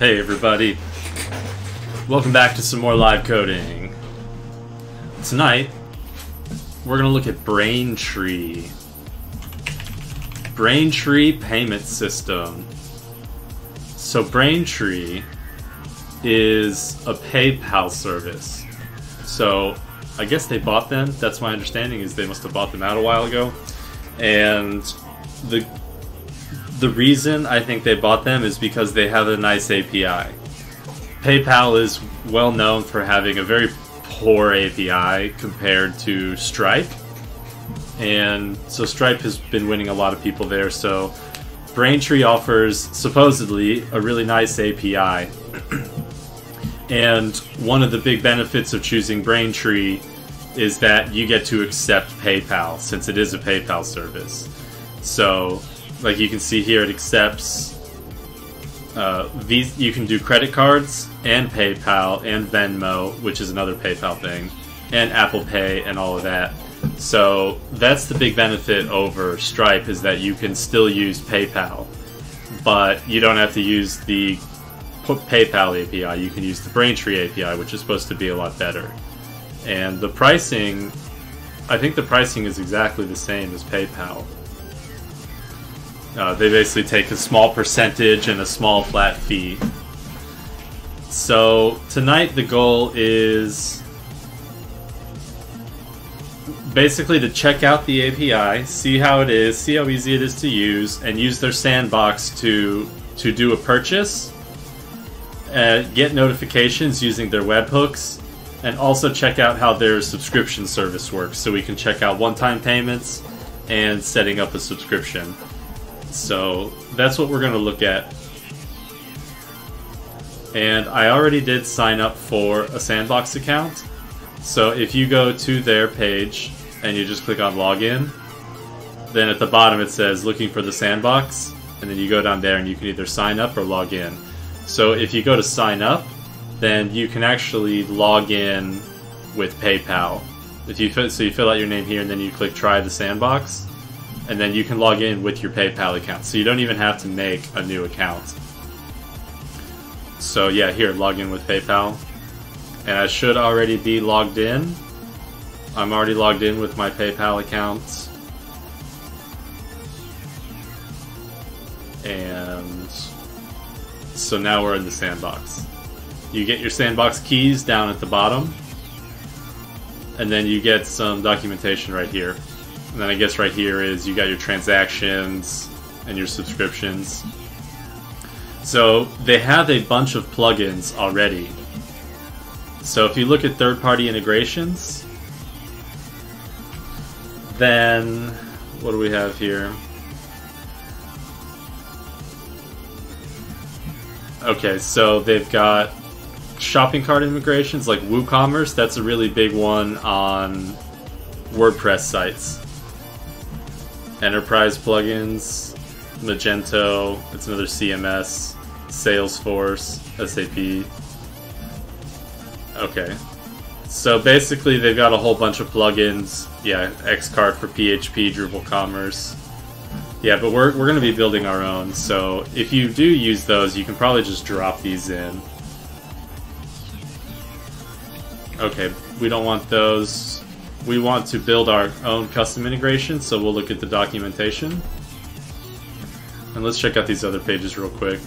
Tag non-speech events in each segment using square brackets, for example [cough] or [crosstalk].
Hey everybody. Welcome back to some more live coding. Tonight, we're to look at Braintree. Braintree Payment System. So Braintree is a PayPal service. So I guess they bought them. That's my understanding is they must have bought them out a while ago. And the reason I think they bought them is because they have a nice API. PayPal is well known for having a very poor API compared to Stripe. And so Stripe has been winning a lot of people there. So Braintree offers supposedly a really nice API. and one of the big benefits of choosing Braintree is that you get to accept PayPal since it is a PayPal service. So like you can see here, it accepts uh, these. You can do credit cards and PayPal and Venmo, which is another PayPal thing, and Apple Pay and all of that. So that's the big benefit over Stripe is that you can still use PayPal, but you don't have to use the PayPal API. You can use the Braintree API, which is supposed to be a lot better. And the pricing, I think the pricing is exactly the same as PayPal. Uh, they basically take a small percentage and a small flat fee. So tonight the goal is basically to check out the API, see how it is, see how easy it is to use, and use their sandbox to to do a purchase, uh, get notifications using their webhooks, and also check out how their subscription service works, so we can check out one-time payments and setting up a subscription. So that's what we're going to look at. And I already did sign up for a Sandbox account. So if you go to their page and you just click on login, then at the bottom it says looking for the Sandbox, and then you go down there and you can either sign up or log in. So if you go to sign up, then you can actually log in with PayPal. If you so you fill out your name here and then you click try the sandbox, and then you can log in with your PayPal account. So you don't even have to make a new account. So yeah, here, log in with PayPal. And I should already be logged in. I'm already logged in with my PayPal account. And so now we're in the sandbox. You get your sandbox keys down at the bottom. And then you get some documentation right here. And then I guess right here is you got your transactions and your subscriptions. So they have a bunch of plugins already. So if you look at third-party integrations, then what do we have here? Okay, so they've got shopping cart integrations like WooCommerce. That's a really big one on WordPress sites enterprise plugins, Magento, it's another CMS, Salesforce, SAP. Okay. So basically they've got a whole bunch of plugins. Yeah, Xcart for PHP, Drupal Commerce. Yeah, but we're, we're going to be building our own, so if you do use those, you can probably just drop these in. Okay, we don't want those we want to build our own custom integration, so we'll look at the documentation. And let's check out these other pages real quick.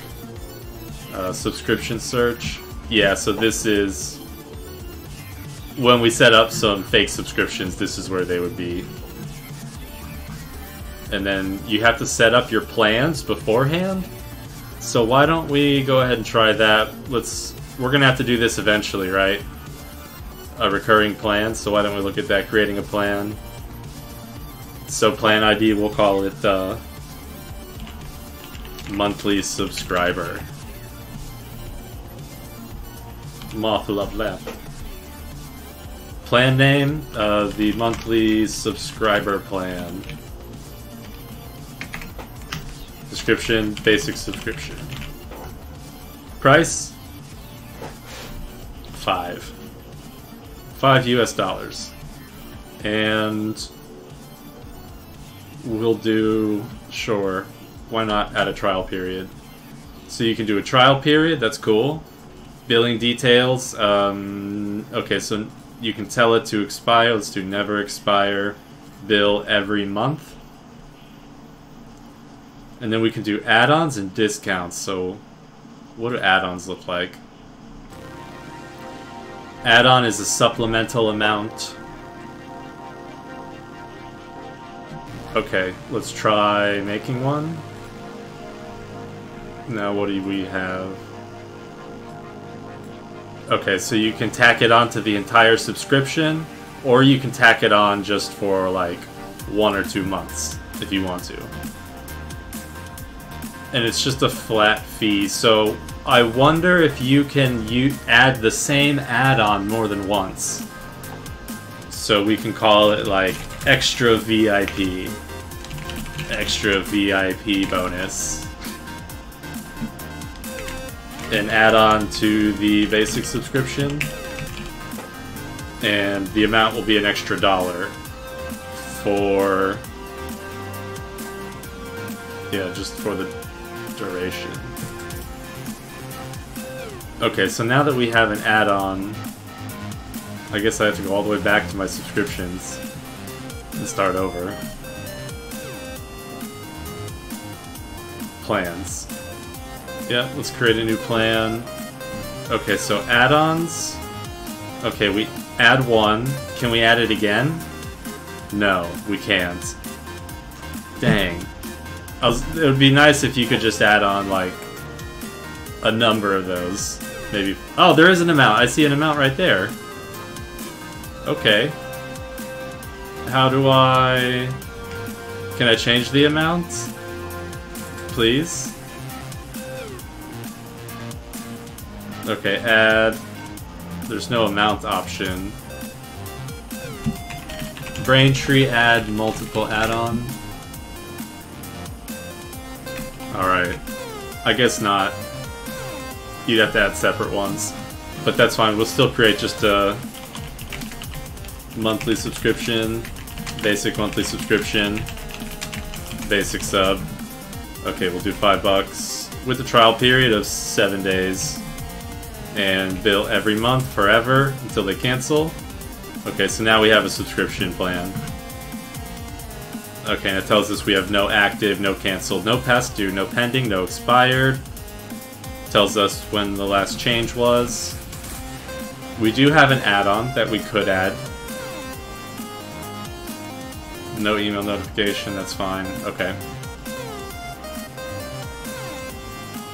Uh, subscription search. Yeah, so this is... When we set up some fake subscriptions, this is where they would be. And then you have to set up your plans beforehand. So why don't we go ahead and try that? Let's... We're gonna have to do this eventually, right? A recurring plan, so why don't we look at that, creating a plan. So plan ID, we'll call it uh, monthly subscriber. Moth love left. Plan name, uh, the monthly subscriber plan. Description, basic subscription. Price? Five five US dollars. And we'll do, sure, why not add a trial period? So you can do a trial period. That's cool. Billing details. Um, okay, so you can tell it to expire. Let's do never expire. Bill every month. And then we can do add-ons and discounts. So what do add-ons look like? Add-on is a supplemental amount. Okay, let's try making one. Now what do we have? Okay, so you can tack it onto the entire subscription, or you can tack it on just for like one or two months if you want to. And it's just a flat fee, so I wonder if you can add the same add-on more than once. So we can call it like extra VIP. Extra VIP bonus. An add-on to the basic subscription. And the amount will be an extra dollar for yeah, just for the duration. Okay, so now that we have an add-on, I guess I have to go all the way back to my subscriptions and start over. Plans. Yeah, let's create a new plan. Okay, so add-ons. Okay, we add one. Can we add it again? No, we can't. Dang. Was, it would be nice if you could just add on, like, a number of those. Maybe. Oh, there is an amount. I see an amount right there. Okay. How do I... Can I change the amount? Please? Okay, add... There's no amount option. Braintree add multiple add-on. Alright. I guess not. You'd have to add separate ones. But that's fine, we'll still create just a monthly subscription, basic monthly subscription, basic sub. Okay, we'll do five bucks with a trial period of seven days and bill every month forever until they cancel. Okay, so now we have a subscription plan. Okay, and it tells us we have no active, no canceled, no past due, no pending, no expired. Tells us when the last change was. We do have an add-on that we could add. No email notification, that's fine. Okay.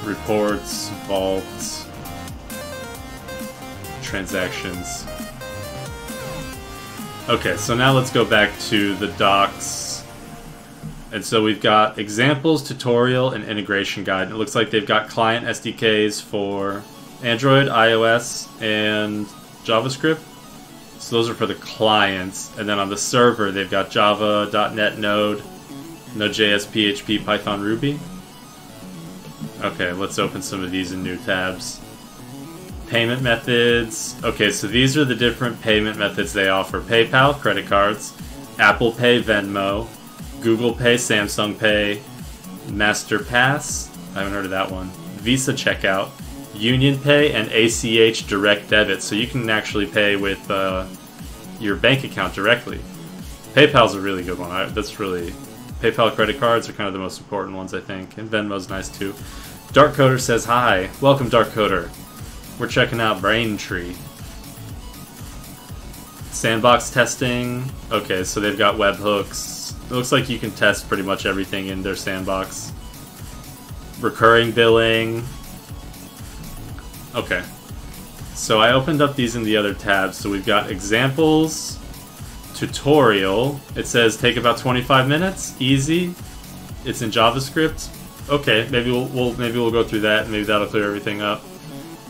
Reports, vaults, transactions. Okay, so now let's go back to the docs. And so we've got examples, tutorial, and integration guide. It looks like they've got client SDKs for Android, iOS, and JavaScript. So those are for the clients. And then on the server, they've got Java, .NET, Node, Node.js, PHP, Python, Ruby. Okay, let's open some of these in new tabs. Payment methods. Okay, so these are the different payment methods they offer. PayPal, credit cards, Apple Pay, Venmo, Google Pay, Samsung Pay, MasterPass, I haven't heard of that one, Visa Checkout, Union Pay, and ACH Direct Debit. So you can actually pay with uh, your bank account directly. PayPal's a really good one. I, that's really... PayPal credit cards are kind of the most important ones, I think. And Venmo's nice too. Dark Coder says hi. Welcome, Dark Coder. We're checking out Braintree. Sandbox testing. Okay, so they've got webhooks. It looks like you can test pretty much everything in their sandbox. Recurring billing. Okay. So I opened up these in the other tabs. So we've got examples, tutorial. It says take about 25 minutes, easy. It's in JavaScript. Okay, maybe we'll, we'll maybe we'll go through that. Maybe that'll clear everything up.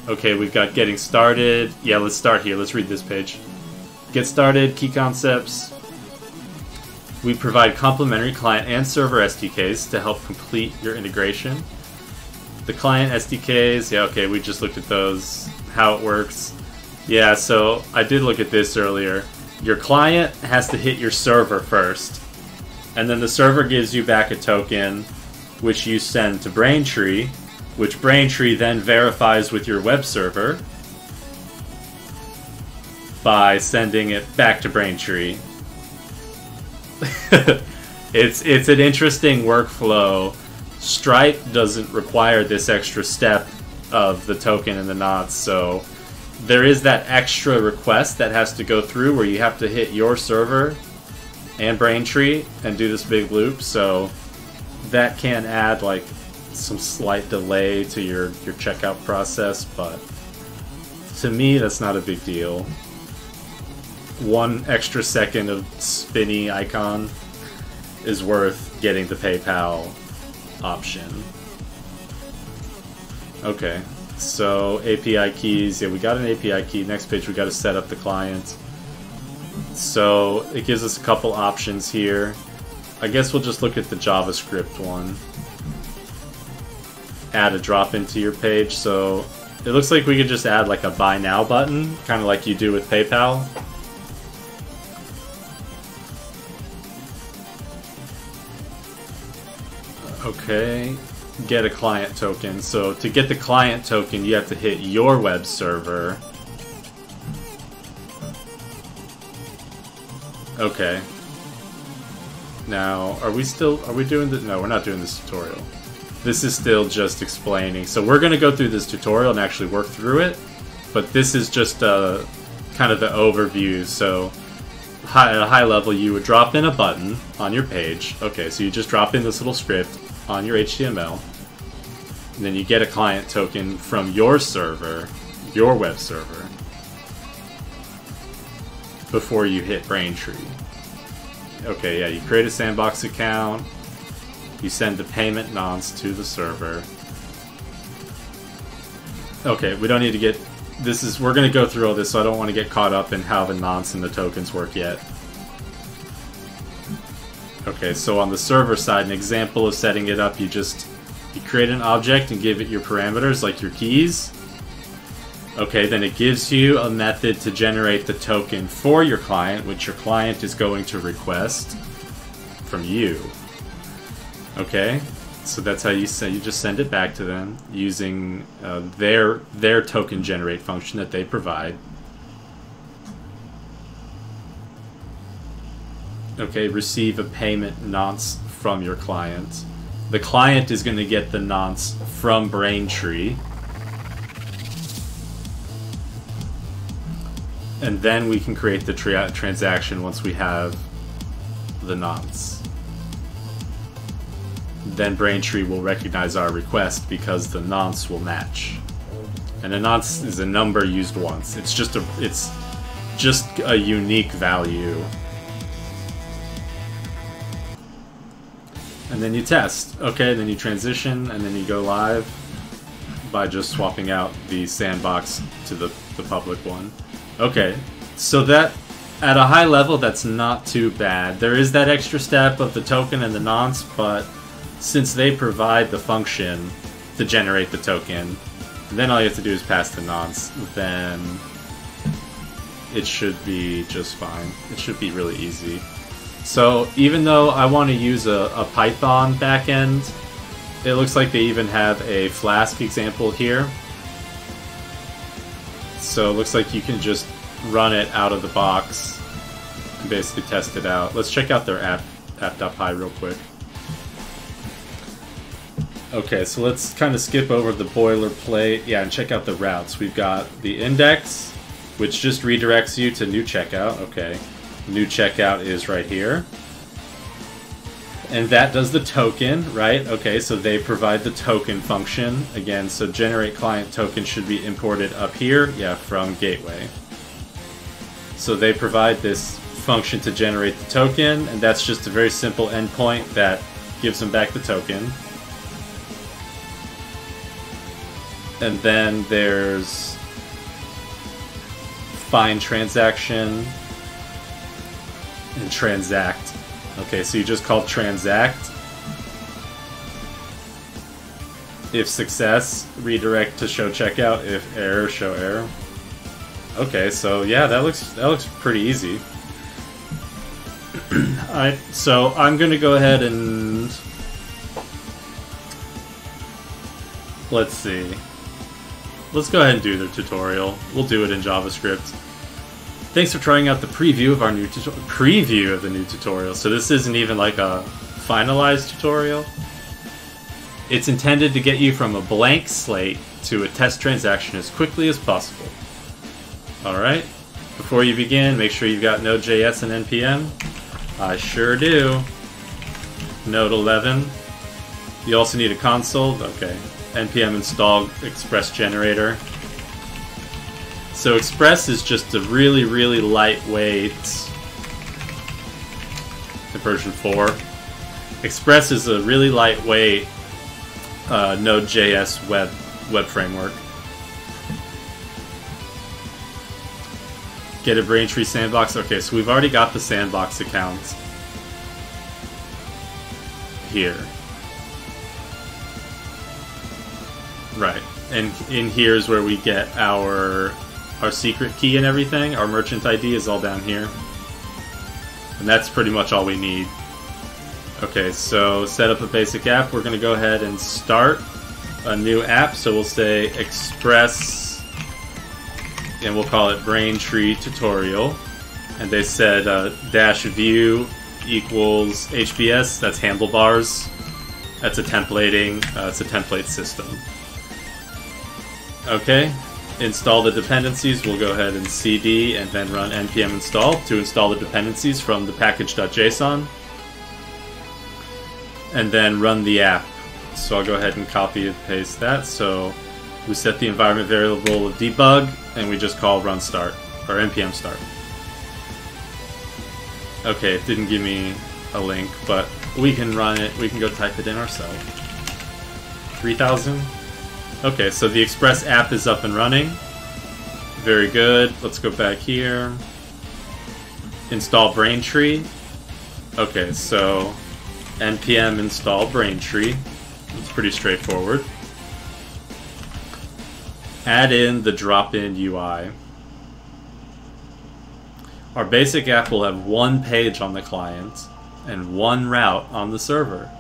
Okay, we've got getting started. Yeah, let's start here. Let's read this page. Get started, key concepts. We provide complementary client and server SDKs to help complete your integration. The client SDKs, yeah, okay, we just looked at those, how it works. Yeah, so I did look at this earlier. Your client has to hit your server first, and then the server gives you back a token, which you send to Braintree, which Braintree then verifies with your web server by sending it back to Braintree. [laughs] it's it's an interesting workflow. Stripe doesn't require this extra step of the token and the nonce, so there is that extra request that has to go through where you have to hit your server and Braintree and do this big loop. So that can add like some slight delay to your your checkout process, but to me that's not a big deal. One extra second of spinny icon is worth getting the PayPal option. Okay, so API keys, yeah, we got an API key. Next page, we got to set up the client. So it gives us a couple options here. I guess we'll just look at the JavaScript one. Add a drop into your page. So it looks like we could just add like a buy now button, kind of like you do with PayPal. Okay, get a client token. So to get the client token, you have to hit your web server. Okay. Now, are we still, are we doing this? No, we're not doing this tutorial. This is still just explaining. So we're going to go through this tutorial and actually work through it, but this is just uh, kind of the overview. So high, at a high level, you would drop in a button on your page. Okay, so you just drop in this little script on your HTML, and then you get a client token from your server, your web server, before you hit Braintree. Okay, yeah, you create a sandbox account, you send the payment nonce to the server. Okay, we don't need to get this is we're gonna go through all this so I don't want to get caught up in how the nonce and the tokens work yet. Okay, so on the server side, an example of setting it up, you just you create an object and give it your parameters like your keys. Okay, then it gives you a method to generate the token for your client, which your client is going to request from you. Okay, so that's how you say you just send it back to them using uh, their their token generate function that they provide. Okay, receive a payment nonce from your client. The client is going to get the nonce from Braintree. And then we can create the tra transaction once we have the nonce. Then Braintree will recognize our request because the nonce will match. And a nonce is a number used once. It's just a it's just a unique value And then you test. Okay, then you transition, and then you go live by just swapping out the sandbox to the, the public one. Okay, so that, at a high level, that's not too bad. There is that extra step of the token and the nonce, but since they provide the function to generate the token, then all you have to do is pass the nonce, then it should be just fine. It should be really easy. So even though I want to use a, a Python backend, it looks like they even have a Flask example here. So it looks like you can just run it out of the box and basically test it out. Let's check out their app app.py real quick. Okay, so let's kind of skip over the boilerplate. Yeah, and check out the routes. We've got the index, which just redirects you to new checkout. Okay. New checkout is right here. And that does the token, right? Okay, so they provide the token function. Again, so generate client token should be imported up here, yeah, from gateway. So they provide this function to generate the token, and that's just a very simple endpoint that gives them back the token. And then there's find transaction, and transact. Okay, so you just call transact. If success, redirect to show checkout. If error, show error. Okay, so yeah, that looks that looks pretty easy. [clears throat] Alright, so I'm gonna go ahead and let's see. Let's go ahead and do the tutorial. We'll do it in JavaScript. Thanks for trying out the preview of our new preview of the new tutorial. So this isn't even like a finalized tutorial. It's intended to get you from a blank slate to a test transaction as quickly as possible. Alright, before you begin, make sure you've got Node.js and NPM. I sure do. Node 11. You also need a console. Okay. NPM install Express generator. So Express is just a really, really lightweight version 4. Express is a really lightweight uh, Node.js web web framework. Get a Braintree sandbox. Okay, so we've already got the sandbox account here. Right, and in here is where we get our our secret key and everything. Our merchant ID is all down here. And that's pretty much all we need. Okay, so set up a basic app. We're going to go ahead and start a new app. So we'll say Express, and we'll call it Braintree Tutorial. And they said uh, dash view equals HBS. That's handlebars. That's a templating. Uh, it's a template system. Okay, install the dependencies. We'll go ahead and cd and then run npm install to install the dependencies from the package.json and then run the app. So I'll go ahead and copy and paste that. So we set the environment variable of debug, and we just call run start, or npm start. Okay, it didn't give me a link, but we can run it, we can go type it in ourselves. 3000? Okay, so the Express app is up and running. Very good. Let's go back here. Install Braintree. Okay, so npm install Braintree. It's pretty straightforward. Add in the drop-in UI. Our basic app will have one page on the client and one route on the server.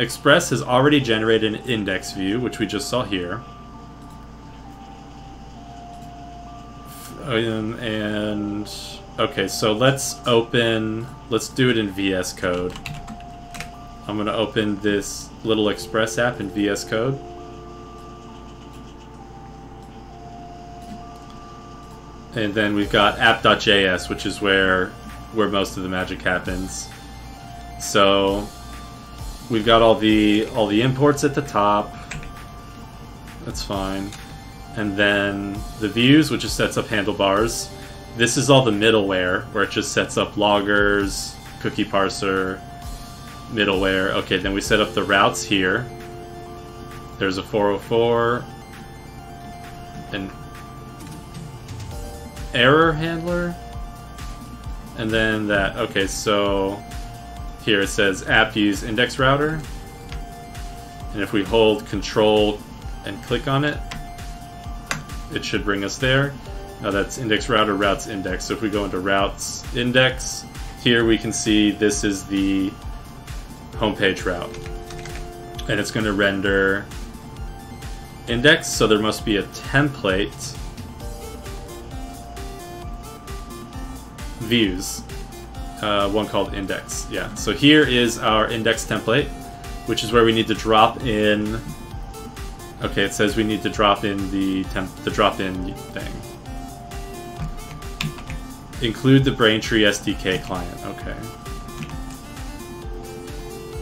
Express has already generated an index view, which we just saw here. Um, and okay, so let's open, let's do it in VS Code. I'm to open this little Express app in VS Code. And then we've got app.js, which is where where most of the magic happens. So we've got all the all the imports at the top. That's fine. And then the views, which just sets up handlebars. This is all the middleware, where it just sets up loggers, cookie parser, middleware. Okay, then we set up the routes here. There's a 404, an error handler, and then that. Okay, so here it says app use index router, and if we hold control and click on it, it should bring us there. Now that's index router routes index. So if we go into routes index, here we can see this is the homepage route. And it's going to render index, so there must be a template views, uh, one called index. Yeah, so here is our index template, which is where we need to drop in. Okay, it says we need to drop in the temp the drop in thing. Include the Braintree SDK client. Okay.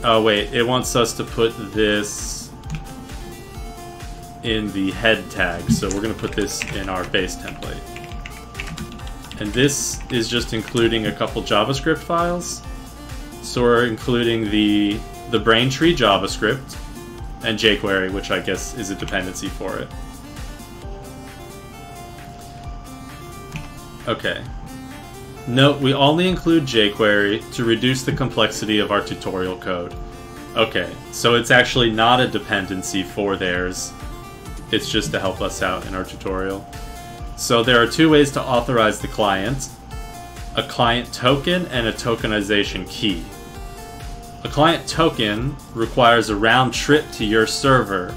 Oh wait, it wants us to put this in the head tag, so we're going to put this in our base template. And this is just including a couple JavaScript files. So we're including the the Braintree JavaScript and jQuery, which I guess is a dependency for it. Okay, Note, we only include jQuery to reduce the complexity of our tutorial code. Okay, so it's actually not a dependency for theirs. It's just to help us out in our tutorial. So there are two ways to authorize the client. A client token and a tokenization key. A client token requires a round trip to your server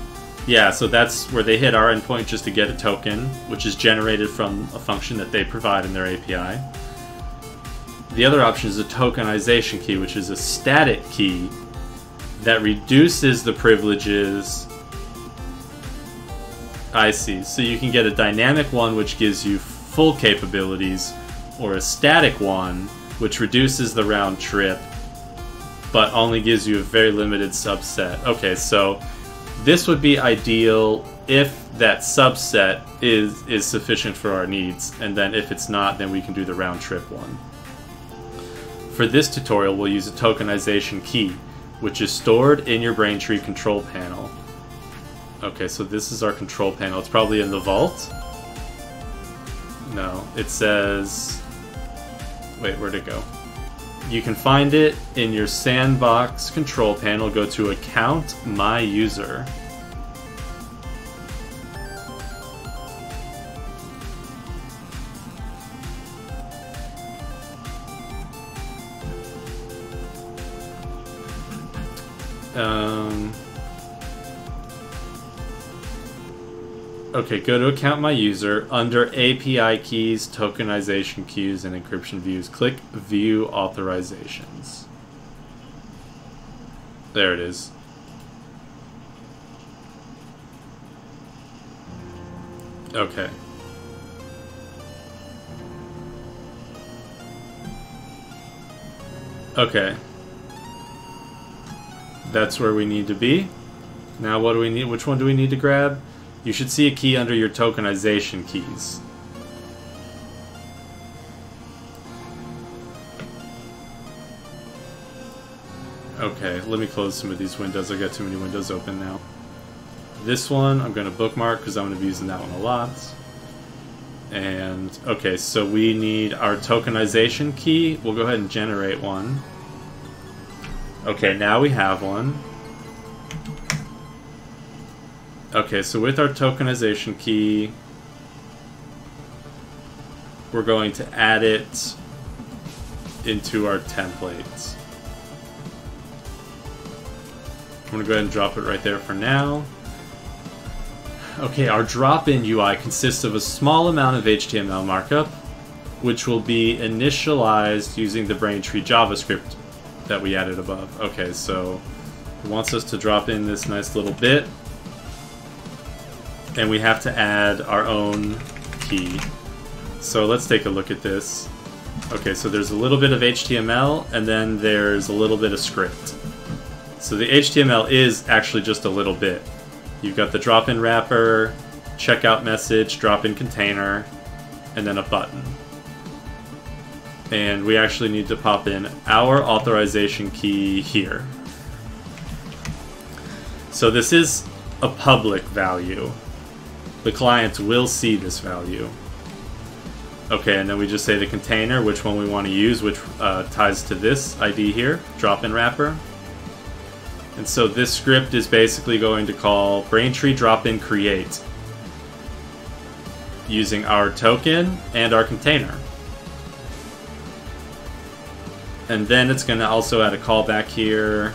Yeah, so that's where they hit our endpoint just to get a token, which is generated from a function that they provide in their API. The other option is a tokenization key, which is a static key that reduces the privileges. I see. So you can get a dynamic one, which gives you full capabilities, or a static one, which reduces the round trip, but only gives you a very limited subset. Okay, so this would be ideal if that subset is is sufficient for our needs, and then if it's not, then we can do the round trip one. For this tutorial, we'll use a tokenization key, which is stored in your Braintree control panel. Okay, so this is our control panel. It's probably in the vault. No, it says... Wait, where'd it go? You can find it in your sandbox control panel. Go to account my user. Um, okay, go to account my user. Under API keys, tokenization keys, and encryption views, click view authorizations. There it is. Okay. Okay. That's where we need to be. Now what do we need? Which one do we need to grab? You should see a key under your tokenization keys. Okay, let me close some of these windows. I got too many windows open now. This one I'm going to bookmark because I'm going to be using that one a lot. And, okay, so we need our tokenization key. We'll go ahead and generate one. Okay, now we have one. Okay, so with our tokenization key, we're going to add it into our templates. I'm going to go ahead and drop it right there for now. Okay, our drop-in UI consists of a small amount of HTML markup, which will be initialized using the Braintree JavaScript that we added above. Okay, so it wants us to drop in this nice little bit. And we have to add our own key. So let's take a look at this. Okay, so there's a little bit of HTML, and then there's a little bit of script. So the HTML is actually just a little bit. You've got the drop-in wrapper, checkout message, drop-in container, and then a button and we actually need to pop in our authorization key here. So this is a public value. The clients will see this value. Okay, and then we just say the container, which one we want to use, which uh, ties to this ID here, drop-in wrapper. And so this script is basically going to call Braintree drop-in create using our token and our container. And then it's going to also add a callback here,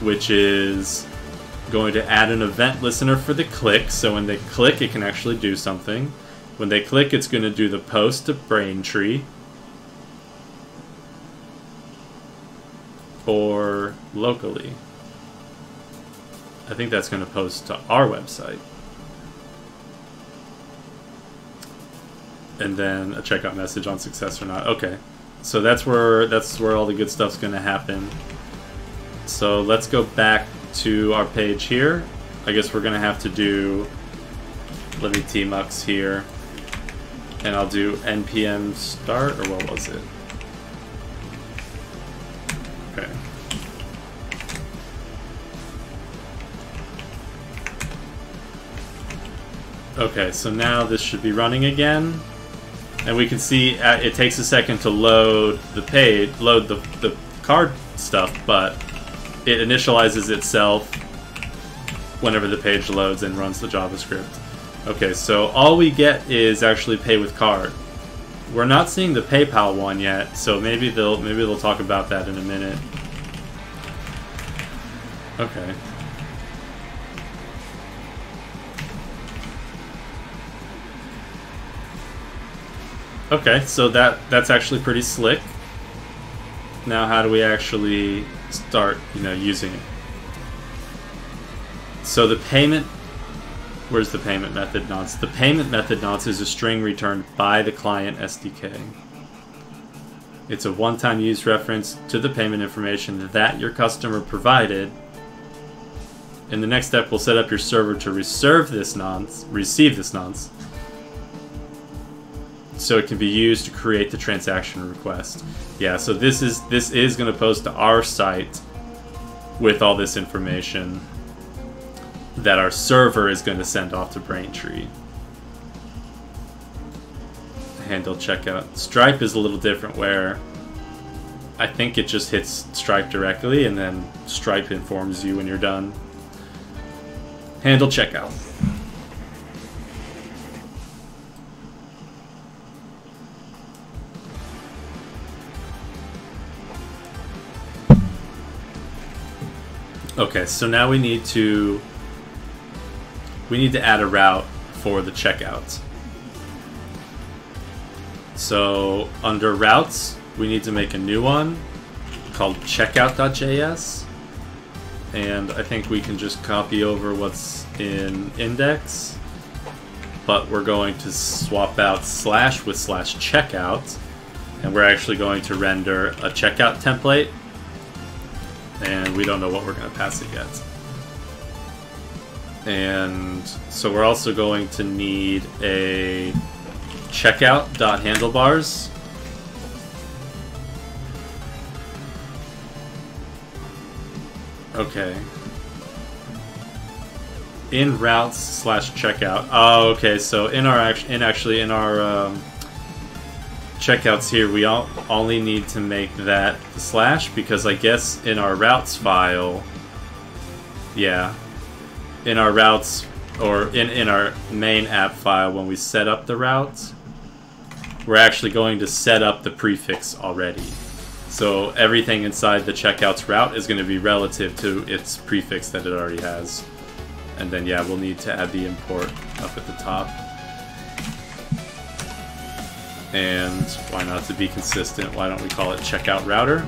which is going to add an event listener for the click. So when they click, it can actually do something. When they click, it's going to do the post to Braintree. Or locally. I think that's going to post to our website. And then a checkout message on success or not. Okay so that's where that's where all the good stuff's going to happen. So let's go back to our page here. I guess we're to have to do let me tmux here and I'll do npm start or what was it? Okay. Okay, so now this should be running again and we can see uh, it takes a second to load the page, load the, the card stuff, but it initializes itself whenever the page loads and runs the JavaScript. Okay, so all we get is actually pay with card. We're not seeing the PayPal one yet, so maybe they'll maybe they'll talk about that in a minute. Okay. Okay, so that that's actually pretty slick. Now, how do we actually start, you know, using it? So the payment, where's the payment method nonce? The payment method nonce is a string returned by the client SDK. It's a one-time use reference to the payment information that your customer provided. In the next step, we'll set up your server to reserve this nonce, receive this nonce, so it can be used to create the transaction request. Yeah, so this is this is going to post to our site with all this information that our server is going to send off to Braintree. Handle checkout. Stripe is a little different where I think it just hits Stripe directly and then Stripe informs you when you're done. Handle checkout. Okay, so now we need to we need to add a route for the checkouts. So under routes, we need to make a new one called checkout.js. And I think we can just copy over what's in index. But we're going to swap out slash with slash checkout. And we're actually going to render a checkout template. And we don't know what we're going to pass it yet. And so we're also going to need a checkout.handlebars. Okay. In routes slash checkout. Oh, okay. So in our act in actually in our um, checkouts here, we all only need to make that slash because I guess in our routes file, yeah, in our routes or in, in our main app file when we set up the routes, we're actually going to set up the prefix already. So everything inside the checkouts route is going to be relative to its prefix that it already has. And then yeah, we'll need to add the import up at the top. And why not to be consistent, why don't we call it checkout router?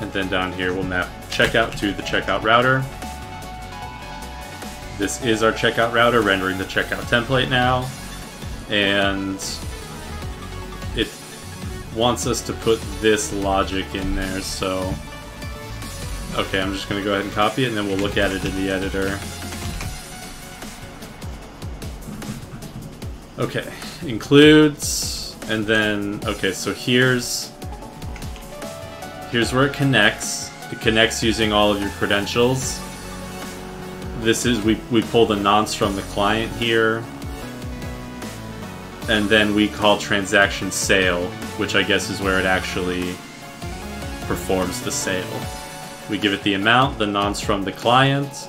And then down here we'll map checkout to the checkout router. This is our checkout router rendering the checkout template now. And it wants us to put this logic in there, so... Okay, I'm just going to go ahead and copy it, and then we'll look at it in the editor. Okay, includes, and then, okay, so here's, here's where it connects. It connects using all of your credentials. This is we, we pull the nonce from the client here. And then we call transaction sale which I guess is where it actually performs the sale. We give it the amount the nonce from the client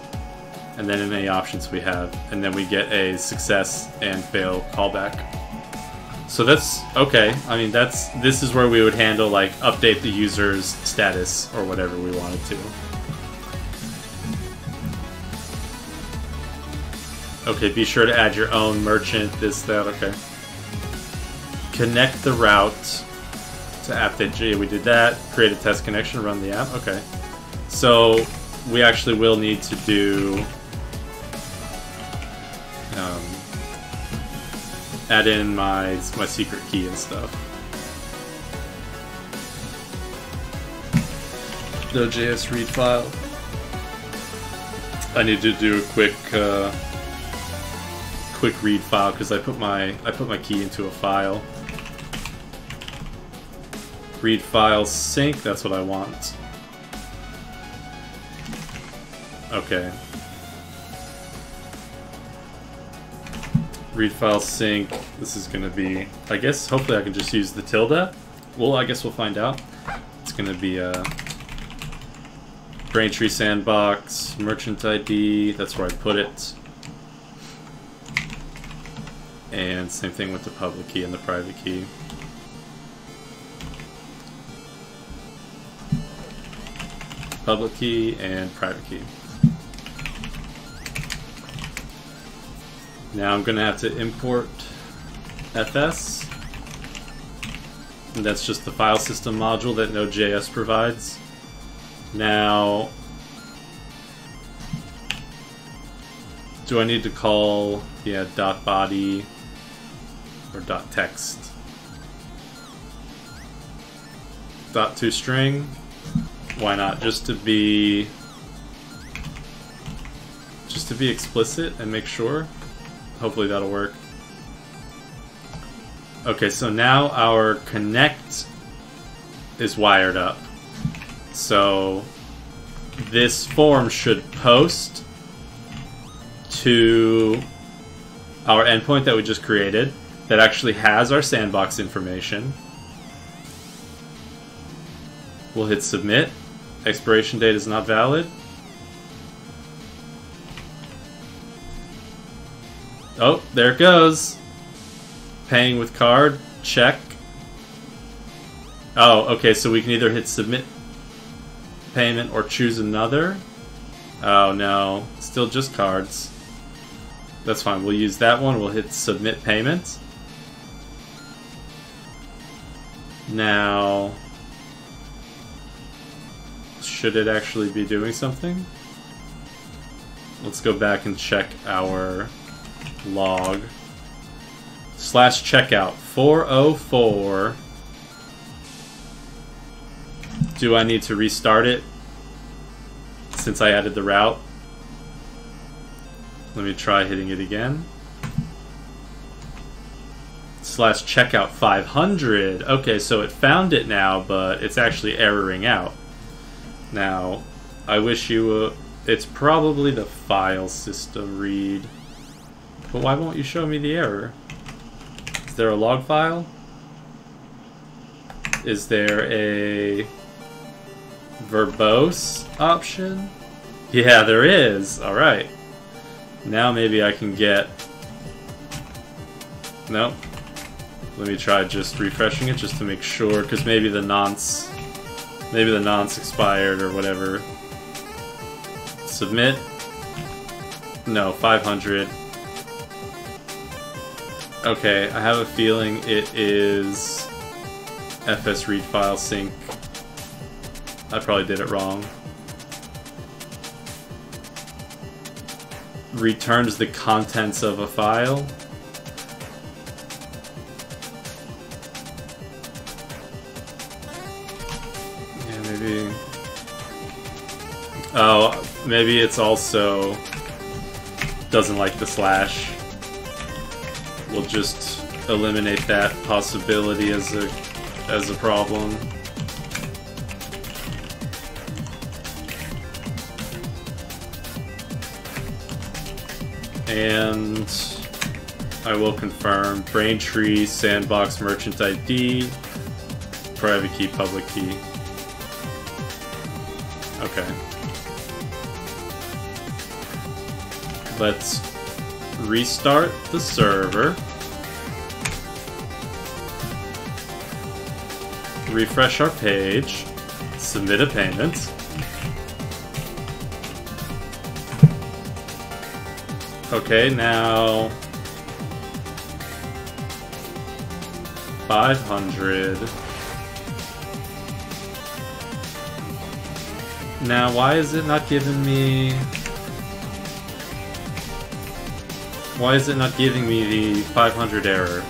and then in any options we have and then we get a success and fail callback so that's okay I mean that's this is where we would handle like update the user's status or whatever we wanted to Okay, be sure to add your own merchant, this, that, okay. Connect the route to app.js. We did that. Create a test connection, run the app. Okay. So we actually will need to do um, add in my my secret key and stuff. The JS read file. I need to do a quick. Uh, quick read file because I put my I put my key into a file. Read file sync, that's what I want. Okay. Read file sync, this is gonna be, I guess, hopefully I can just use the tilde. Well, I guess we'll find out. It's gonna be uh, a Braintree Sandbox, Merchant ID, that's where I put it. And same thing with the public key and the private key. Public key and private key. Now I'm going to have to import fs. And that's just the file system module that Node.js provides. Now, do I need to call, yeah, dot body or dot text? Dot to string? Why not? Just to be just to be explicit and make sure. Hopefully that'll work. Okay, so now our connect is wired up. So this form should post to our endpoint that we just created that actually has our sandbox information. We'll hit submit. Expiration date is not valid. Oh, there it goes. Paying with card. Check. Oh, okay, so we can either hit submit payment or choose another. Oh no, still just cards. That's fine, we'll use that one. We'll hit submit payment. Now, should it actually be doing something? Let's go back and check our log slash checkout. 404 do I need to restart it since I added the route? Let me try hitting it again. Slash checkout 500 okay so it found it now but it's actually erroring out. Now I wish you uh, it's probably the file system read but why won't you show me the error? Is there a log file? Is there a verbose option? Yeah, there is. Alright. Now maybe I can get... Nope. Let me try just refreshing it just to make sure, because maybe the nonce... Maybe the nonce expired or whatever. Submit. No, 500. Okay, I have a feeling it is fs read file sync. I probably did it wrong. Returns the contents of a file. Yeah, maybe... Oh, maybe it's also doesn't like the slash we'll just eliminate that possibility as a as a problem. And I will confirm Braintree Sandbox Merchant ID, private key, public key. Okay. Let's restart the server. Refresh our page. Submit a payment. Okay, now... 500. Now, why is it not giving me... Why is it not giving me the 500 error?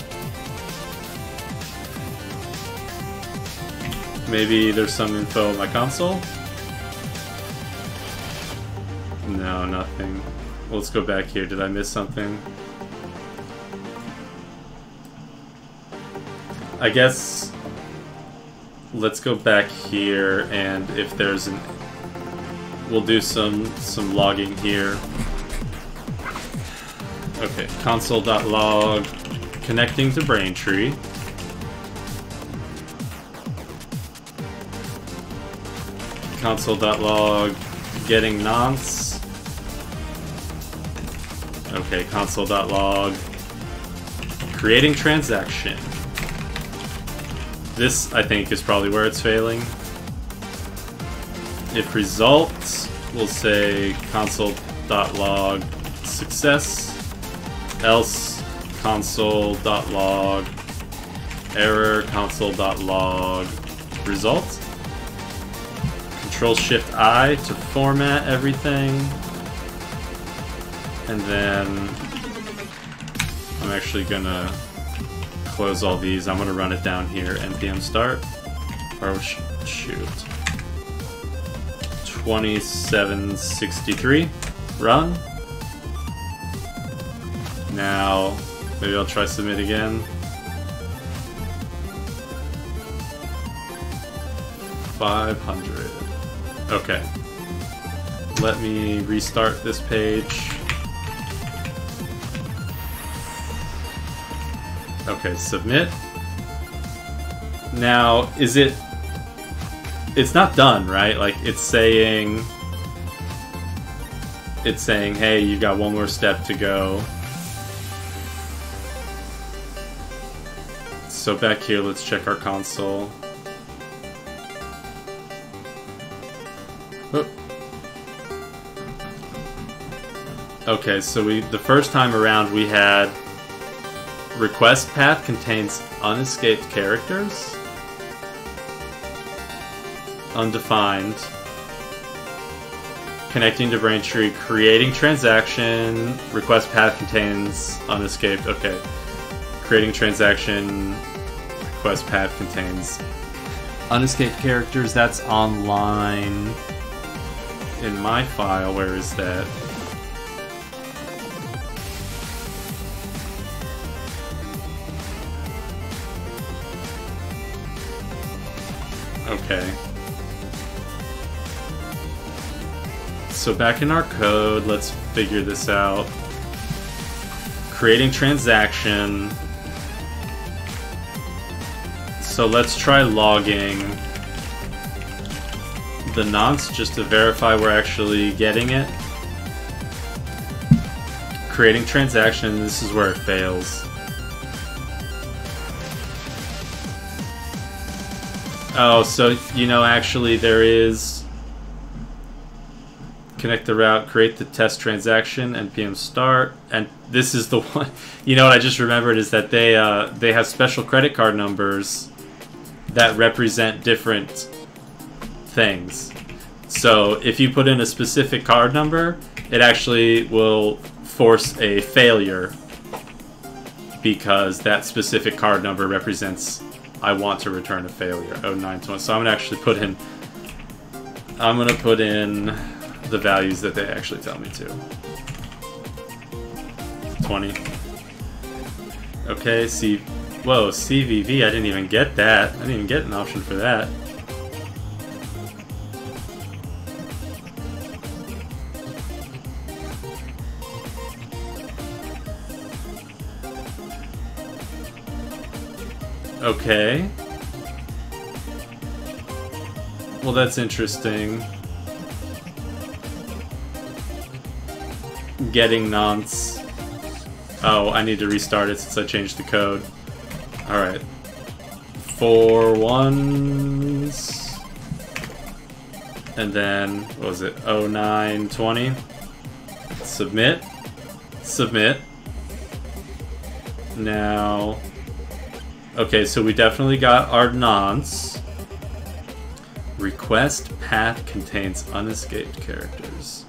Maybe there's some info on my console? No, nothing. Let's go back here. Did I miss something? I guess... Let's go back here, and if there's an... We'll do some, some logging here. Okay, console.log connecting to Braintree. Console.log getting nonce. Okay, console.log creating transaction. This, I think, is probably where it's failing. If results, we'll say console.log success else console.log error console.log result. Control Shift I to format everything. And then I'm actually gonna close all these. I'm gonna run it down here, npm start. Or sh shoot. 2763. Run. Now, maybe I'll try submit again. Five hundred. Okay. Let me restart this page. Okay, submit. Now, is it... It's not done, right? Like, it's saying... It's saying, hey, you've got one more step to go. So back here, let's check our console. Okay, so we the first time around we had request path contains unescaped characters. Undefined. Connecting to Braintree, creating transaction, request path contains unescaped. Okay. Creating transaction, request path contains unescaped characters. That's online in my file. Where is that? Okay. So back in our code, let's figure this out. Creating transaction. So let's try logging the nonce just to verify we're actually getting it. Creating transaction, this is where it fails. Oh, so, you know, actually there is... Connect the route, create the test transaction, npm start, and this is the [laughs] one... You know what I just remembered is that they, uh, they have special credit card numbers that represent different things. So if you put in a specific card number, it actually will force a failure because that specific card number represents I want to return a failure. Oh, 920. So I'm gonna actually put in. I'm gonna put in the values that they actually tell me to. 20. Okay, see. Whoa, CVV, I didn't even get that. I didn't even get an option for that. Okay. Well, that's interesting. Getting nonce. Oh, I need to restart it since I changed the code. Alright. Four ones. And then, what was it? 0920. Submit. Submit. Now, Okay, so we definitely got our nonce. Request path contains unescaped characters.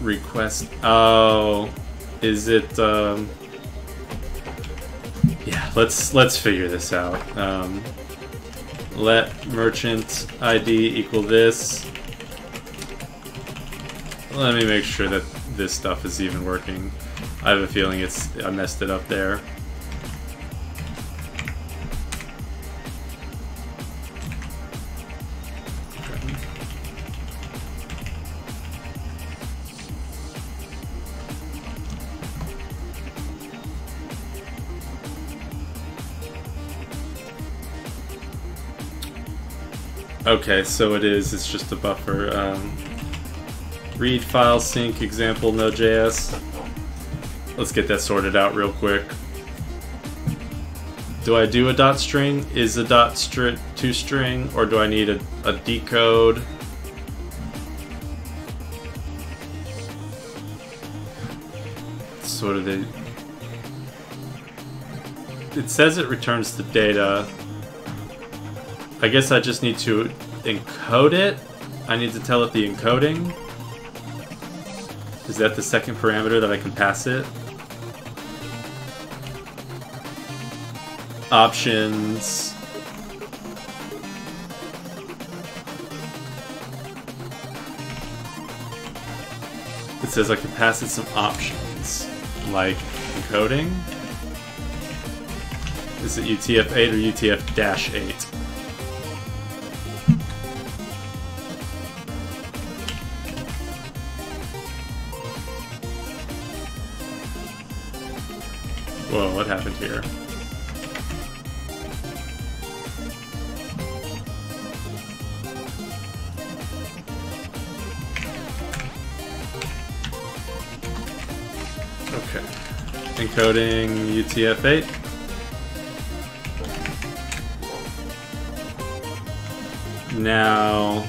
Request. Oh, is it? Um, yeah, let's let's figure this out. Um, let merchant ID equal this. Let me make sure that this stuff is even working. I have a feeling it's I messed it up there. Okay, so it is, it's just a buffer. Um, read file sync example node.js. Let's get that sorted out real quick. Do I do a dot string? Is a dot stri to string, or do I need a, a decode? So what do they... It says it returns the data. I guess I just need to encode it. I need to tell it the encoding. Is that the second parameter that I can pass it? Options. It says I can pass it some options, like encoding. Is it UTF-8 or UTF-8? Encoding UTF-8. Now,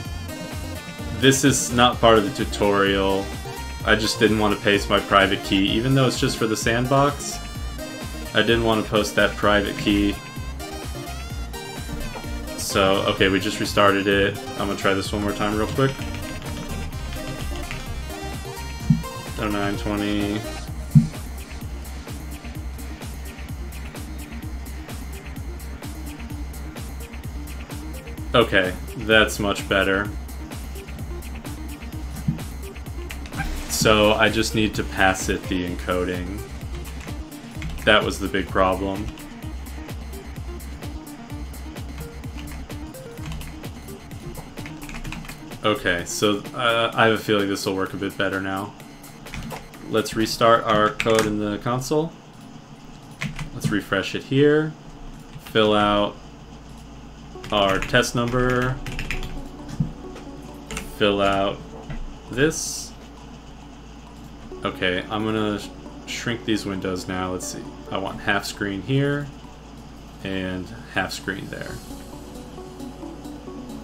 this is not part of the tutorial. I just didn't want to paste my private key, even though it's just for the sandbox. I didn't want to post that private key. So, okay, we just restarted it. I'm gonna try this one more time real quick. 0920. Okay, that's much better. So I just need to pass it the encoding. That was the big problem. Okay, so uh, I have a feeling this will work a bit better now. Let's restart our code in the console. Let's refresh it here. Fill out our test number. Fill out this. Okay, I'm gonna sh shrink these windows now. Let's see. I want half screen here and half screen there.